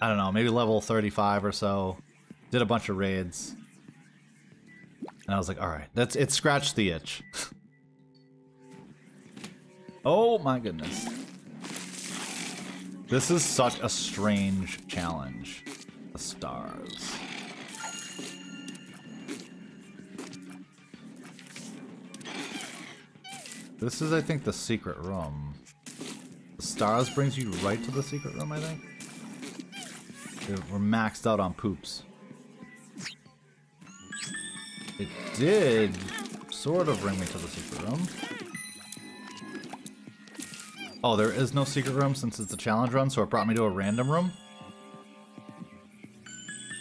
I don't know, maybe level 35 or so. Did a bunch of raids. And I was like, all right, that's it scratched the itch. oh my goodness. This is such a strange challenge. The stars. This is, I think, the secret room. The stars brings you right to the secret room, I think. We're maxed out on poops. It did sort of bring me to the secret room. Oh, there is no secret room since it's a challenge run, so it brought me to a random room.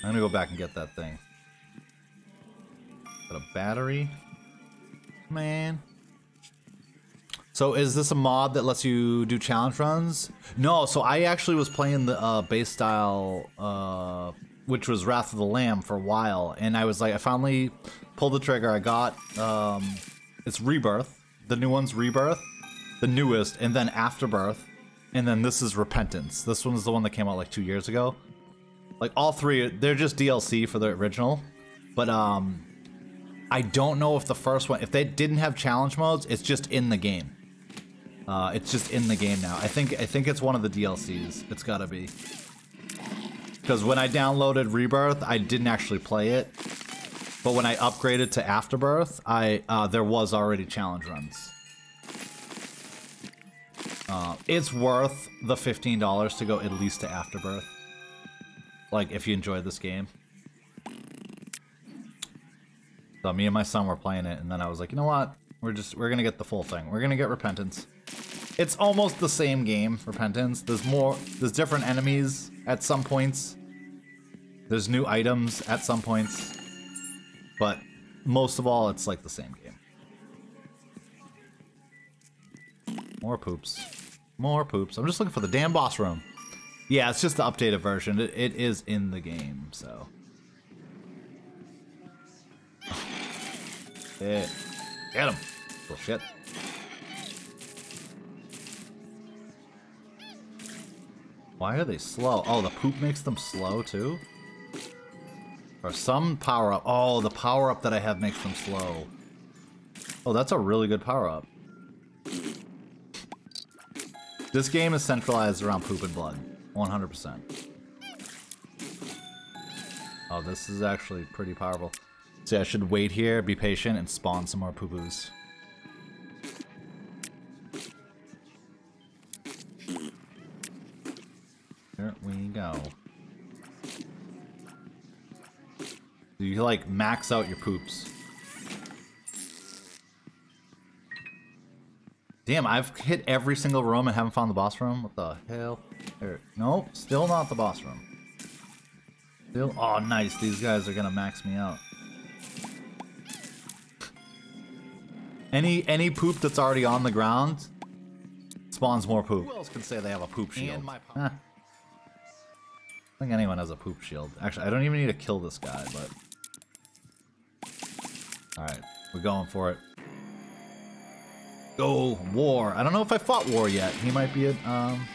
I'm gonna go back and get that thing. Got a battery. Man. So is this a mod that lets you do challenge runs? No, so I actually was playing the uh, base style, uh, which was Wrath of the Lamb for a while, and I was like, I finally pulled the trigger. I got, um, it's Rebirth. The new one's Rebirth, the newest, and then Afterbirth, and then this is Repentance. This one's the one that came out like two years ago. Like all three, they're just DLC for the original, but um, I don't know if the first one, if they didn't have challenge modes, it's just in the game. Uh, it's just in the game now. I think I think it's one of the DLCs. It's gotta be. Because when I downloaded Rebirth, I didn't actually play it. But when I upgraded to Afterbirth, I uh, there was already challenge runs. Uh, it's worth the $15 to go at least to Afterbirth. Like, if you enjoyed this game. So me and my son were playing it, and then I was like, you know what? We're just, we're gonna get the full thing. We're gonna get Repentance. It's almost the same game, Repentance. There's more, there's different enemies at some points. There's new items at some points. But most of all, it's like the same game. More poops. More poops. I'm just looking for the damn boss room. Yeah, it's just the updated version. It, it is in the game, so. Yeah. Get him. Little Why are they slow? Oh, the poop makes them slow too? Or some power up. Oh, the power up that I have makes them slow. Oh, that's a really good power up. This game is centralized around poop and blood. 100%. Oh, this is actually pretty powerful. See, I should wait here, be patient, and spawn some more poo-poos. Here we go. You like max out your poops? Damn, I've hit every single room and haven't found the boss room. What the hell? There. Nope, still not the boss room. Still. Oh, nice. These guys are gonna max me out. Any any poop that's already on the ground spawns more poop. Who else can say they have a poop shield? I think anyone has a poop shield. Actually, I don't even need to kill this guy, but... Alright, we're going for it. Go, War. I don't know if I fought War yet. He might be a, um,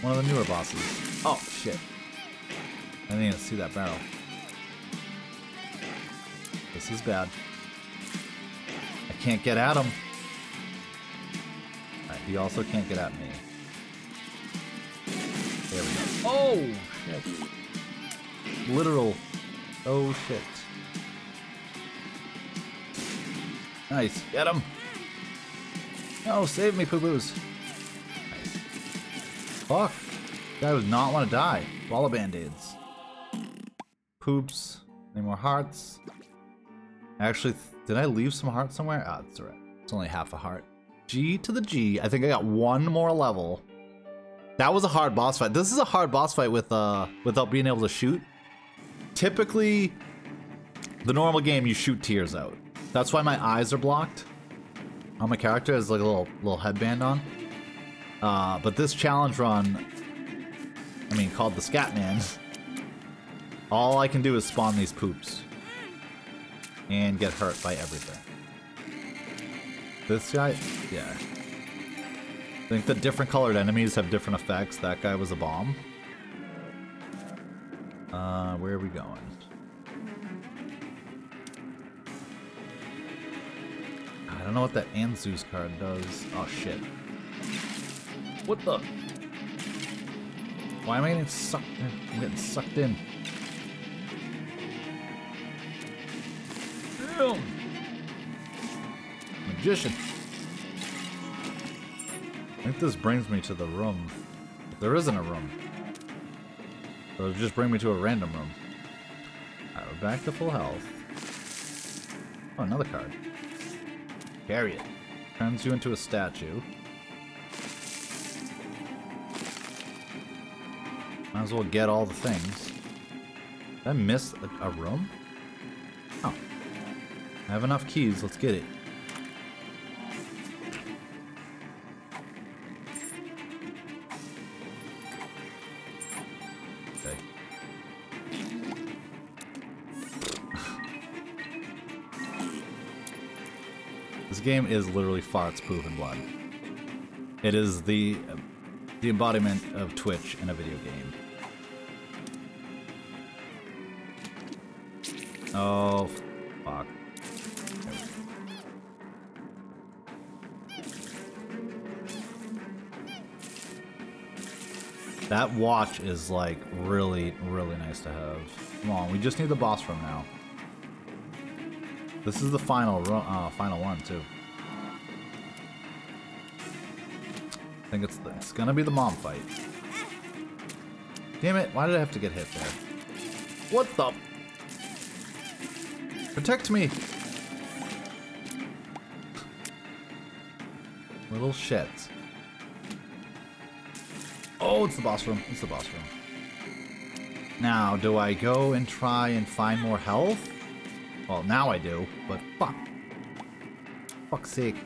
one of the newer bosses. Oh, shit. I didn't even see that barrel. This is bad. I can't get at him. Right, he also can't get at me. There we go. Oh, shit. Literal. Oh, shit. Nice. Get him. No, save me, poo-boos. Nice. Fuck. Guy does not want to die. Ball of band-aids. Poops. Any more hearts? Actually, did I leave some hearts somewhere? Ah, that's alright. It's only half a heart. G to the G. I think I got one more level. That was a hard boss fight. This is a hard boss fight with uh without being able to shoot. Typically, the normal game you shoot tears out. That's why my eyes are blocked. On my character has like a little little headband on. Uh, but this challenge run, I mean, called the Scatman, all I can do is spawn these poops and get hurt by everything. This guy, yeah. I think the different colored enemies have different effects. That guy was a bomb. Uh, where are we going? I don't know what that Ansuz card does. Oh shit. What the? Why am I getting sucked in? I'm getting sucked in. Damn. Magician. I think this brings me to the room. There isn't a room. So it'll just bring me to a random room. Back to full health. Oh, another card. Carry it. Turns you into a statue. Might as well get all the things. Did I miss a, a room? Oh. I have enough keys, let's get it. Game is literally farts, poop, and blood. It is the the embodiment of Twitch in a video game. Oh, fuck. That watch is like really, really nice to have. Come on, we just need the boss room now. This is the final, uh, final one too. I think it's the, it's gonna be the mom fight. Damn it! Why did I have to get hit there? What the? Protect me! Little shit. Oh, it's the boss room. It's the boss room. Now, do I go and try and find more health? Well, now I do, but fuck. Fuck's sake.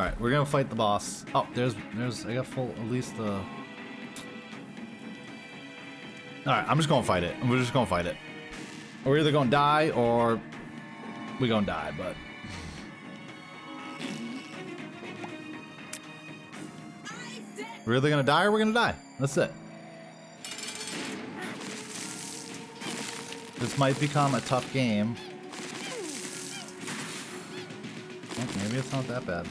All right, we're gonna fight the boss. Oh, there's, there's, I got full, at least the. All right, I'm just gonna fight it. We're just gonna fight it. We're either gonna die or we gonna die, but. We're either gonna die or we're gonna die. That's it. This might become a tough game. Maybe it's not that bad.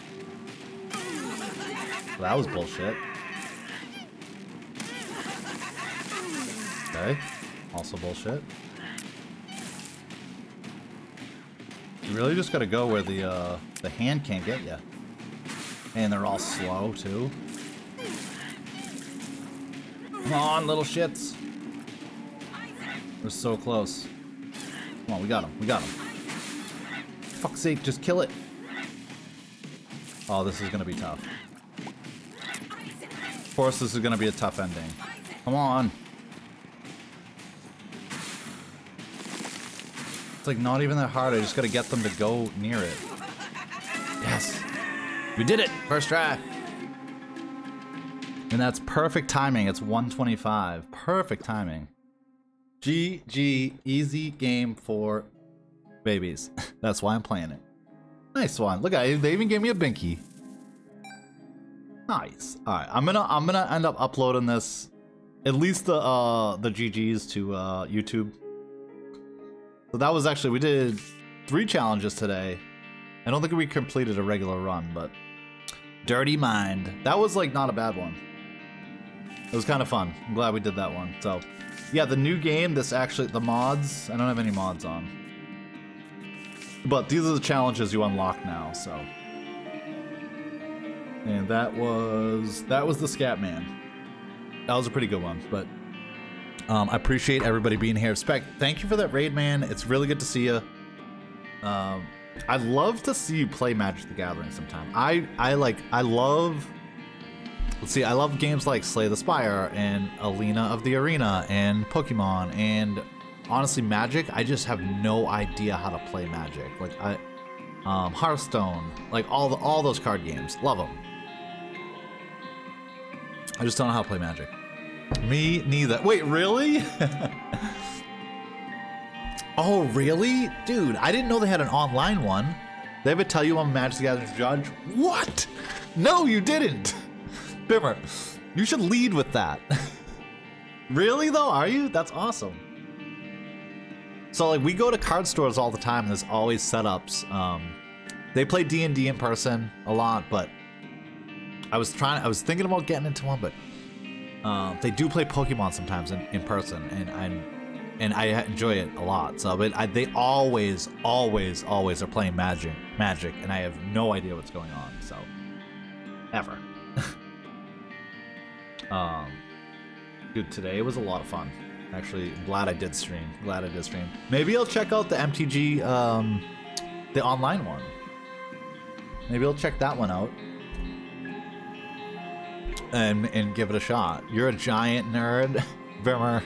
Well, that was bullshit. Okay. Also bullshit. You really just gotta go where the uh, the hand can't get you. And they're all slow too. Come on, little shits. We're so close. Come on, we got him. We got him. Fuck's sake, just kill it. Oh, this is gonna be tough. Course, this is gonna be a tough ending. Come on. It's like not even that hard. I just gotta get them to go near it. Yes. We did it! First try. And that's perfect timing. It's 125. Perfect timing. GG, easy game for babies. That's why I'm playing it. Nice one. Look at it. They even gave me a binky. Nice. All right, I'm gonna I'm gonna end up uploading this, at least the uh the GGs to uh YouTube. So that was actually we did three challenges today. I don't think we completed a regular run, but Dirty Mind. That was like not a bad one. It was kind of fun. I'm glad we did that one. So, yeah, the new game, this actually, the mods, I don't have any mods on. But these are the challenges you unlock now, so. And that was, that was the Scat Man. That was a pretty good one, but um, I appreciate everybody being here. Spec, thank you for that raid, man. It's really good to see you. Um, I'd love to see you play Magic the Gathering sometime. I, I like, I love Let's see, I love games like Slay the Spire and Alina of the Arena and Pokemon and honestly Magic. I just have no idea how to play Magic. Like I, um, Hearthstone, like all the all those card games, love them. I just don't know how to play Magic. Me neither. Wait, really? oh, really, dude? I didn't know they had an online one. They ever tell you I'm Magic the Gathering judge? What? No, you didn't. Bimmer, you should lead with that. really though, are you? That's awesome. So like we go to card stores all the time and there's always setups. Um, they play D&D in person a lot, but I was trying I was thinking about getting into one, but um, they do play Pokemon sometimes in, in person and I'm and I enjoy it a lot. So but I, they always always always are playing Magic Magic and I have no idea what's going on. So ever. Um, dude, today was a lot of fun. Actually, glad I did stream. Glad I did stream. Maybe I'll check out the MTG, um, the online one. Maybe I'll check that one out. And, and give it a shot. You're a giant nerd, Vimmer.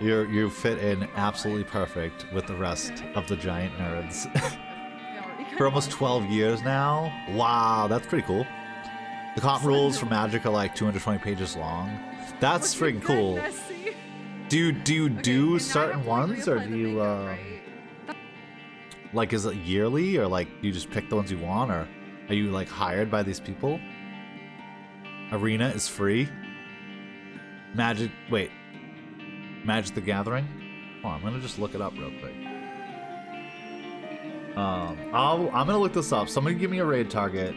You're, you fit in absolutely perfect with the rest of the giant nerds. For almost 12 years now? Wow, that's pretty cool. The comp rules for Magic are like 220 pages long. That's freaking cool. Do you, do you do certain ones, or do you, um, like, is it yearly, or like, do you just pick the ones you want, or are you like hired by these people? Arena is free. Magic, wait, Magic the Gathering? Oh, I'm gonna just look it up real quick. Um, I'll, I'm gonna look this up. Somebody give me a raid target.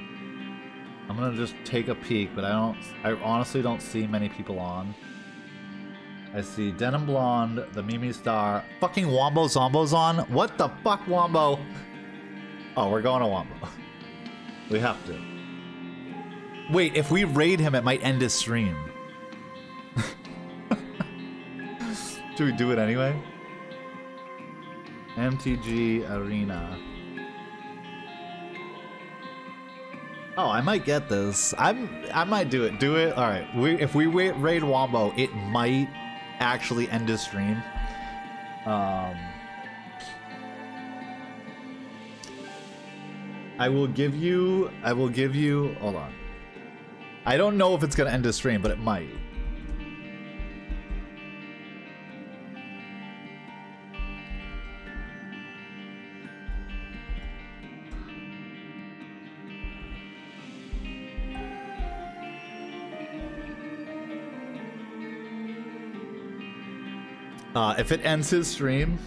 I'm gonna just take a peek, but I don't. I honestly don't see many people on. I see Denim Blonde, the Mimi Star, fucking Wombo Zombo's on. What the fuck, Wombo? Oh, we're going to Wombo. We have to. Wait, if we raid him, it might end his stream. do we do it anyway? MTG Arena. Oh, I might get this. I'm. I might do it. Do it. All right. We, if we raid Wombo, it might actually end his stream. Um. I will give you. I will give you. Hold on. I don't know if it's gonna end the stream, but it might. Uh, if it ends his stream,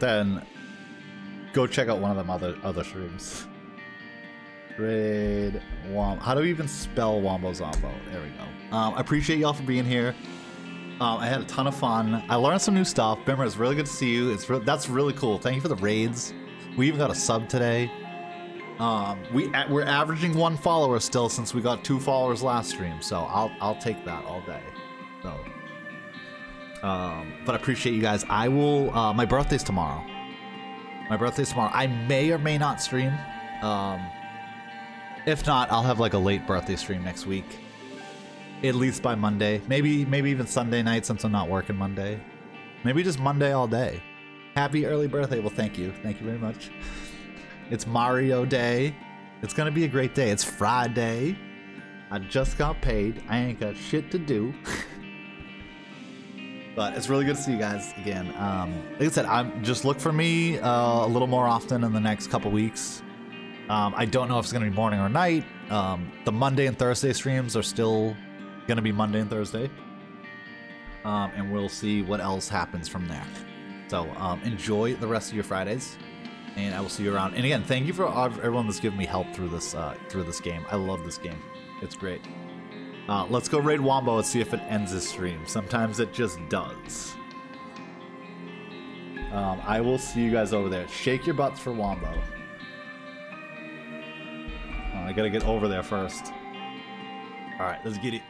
then go check out one of them other other streams. Raid Wom. How do we even spell Wombo Zombo? There we go. Um, I appreciate y'all for being here. Um, I had a ton of fun. I learned some new stuff. Bimmer, it's really good to see you. It's re- that's really cool. Thank you for the raids. We even got a sub today. Um, we we're averaging one follower still since we got two followers last stream. So I'll I'll take that all day. So. Um, but I appreciate you guys. I will. Uh, my birthday's tomorrow. My birthday's tomorrow. I may or may not stream. Um, if not, I'll have like a late birthday stream next week. At least by Monday. Maybe maybe even Sunday night since I'm not working Monday. Maybe just Monday all day. Happy early birthday. Well, thank you. Thank you very much. It's Mario Day. It's gonna be a great day. It's Friday. I just got paid. I ain't got shit to do. But it's really good to see you guys again. Um, like I said, I'm just look for me uh, a little more often in the next couple weeks. Um, I don't know if it's gonna be morning or night. Um, the Monday and Thursday streams are still gonna be Monday and Thursday, um, and we'll see what else happens from there. So um, enjoy the rest of your Fridays, and I will see you around. And again, thank you for everyone that's given me help through this uh, through this game. I love this game. It's great. Uh, let's go raid Wombo and see if it ends this stream. Sometimes it just does. Um, I will see you guys over there. Shake your butts for Wombo. Oh, I gotta get over there first. Alright, let's get it.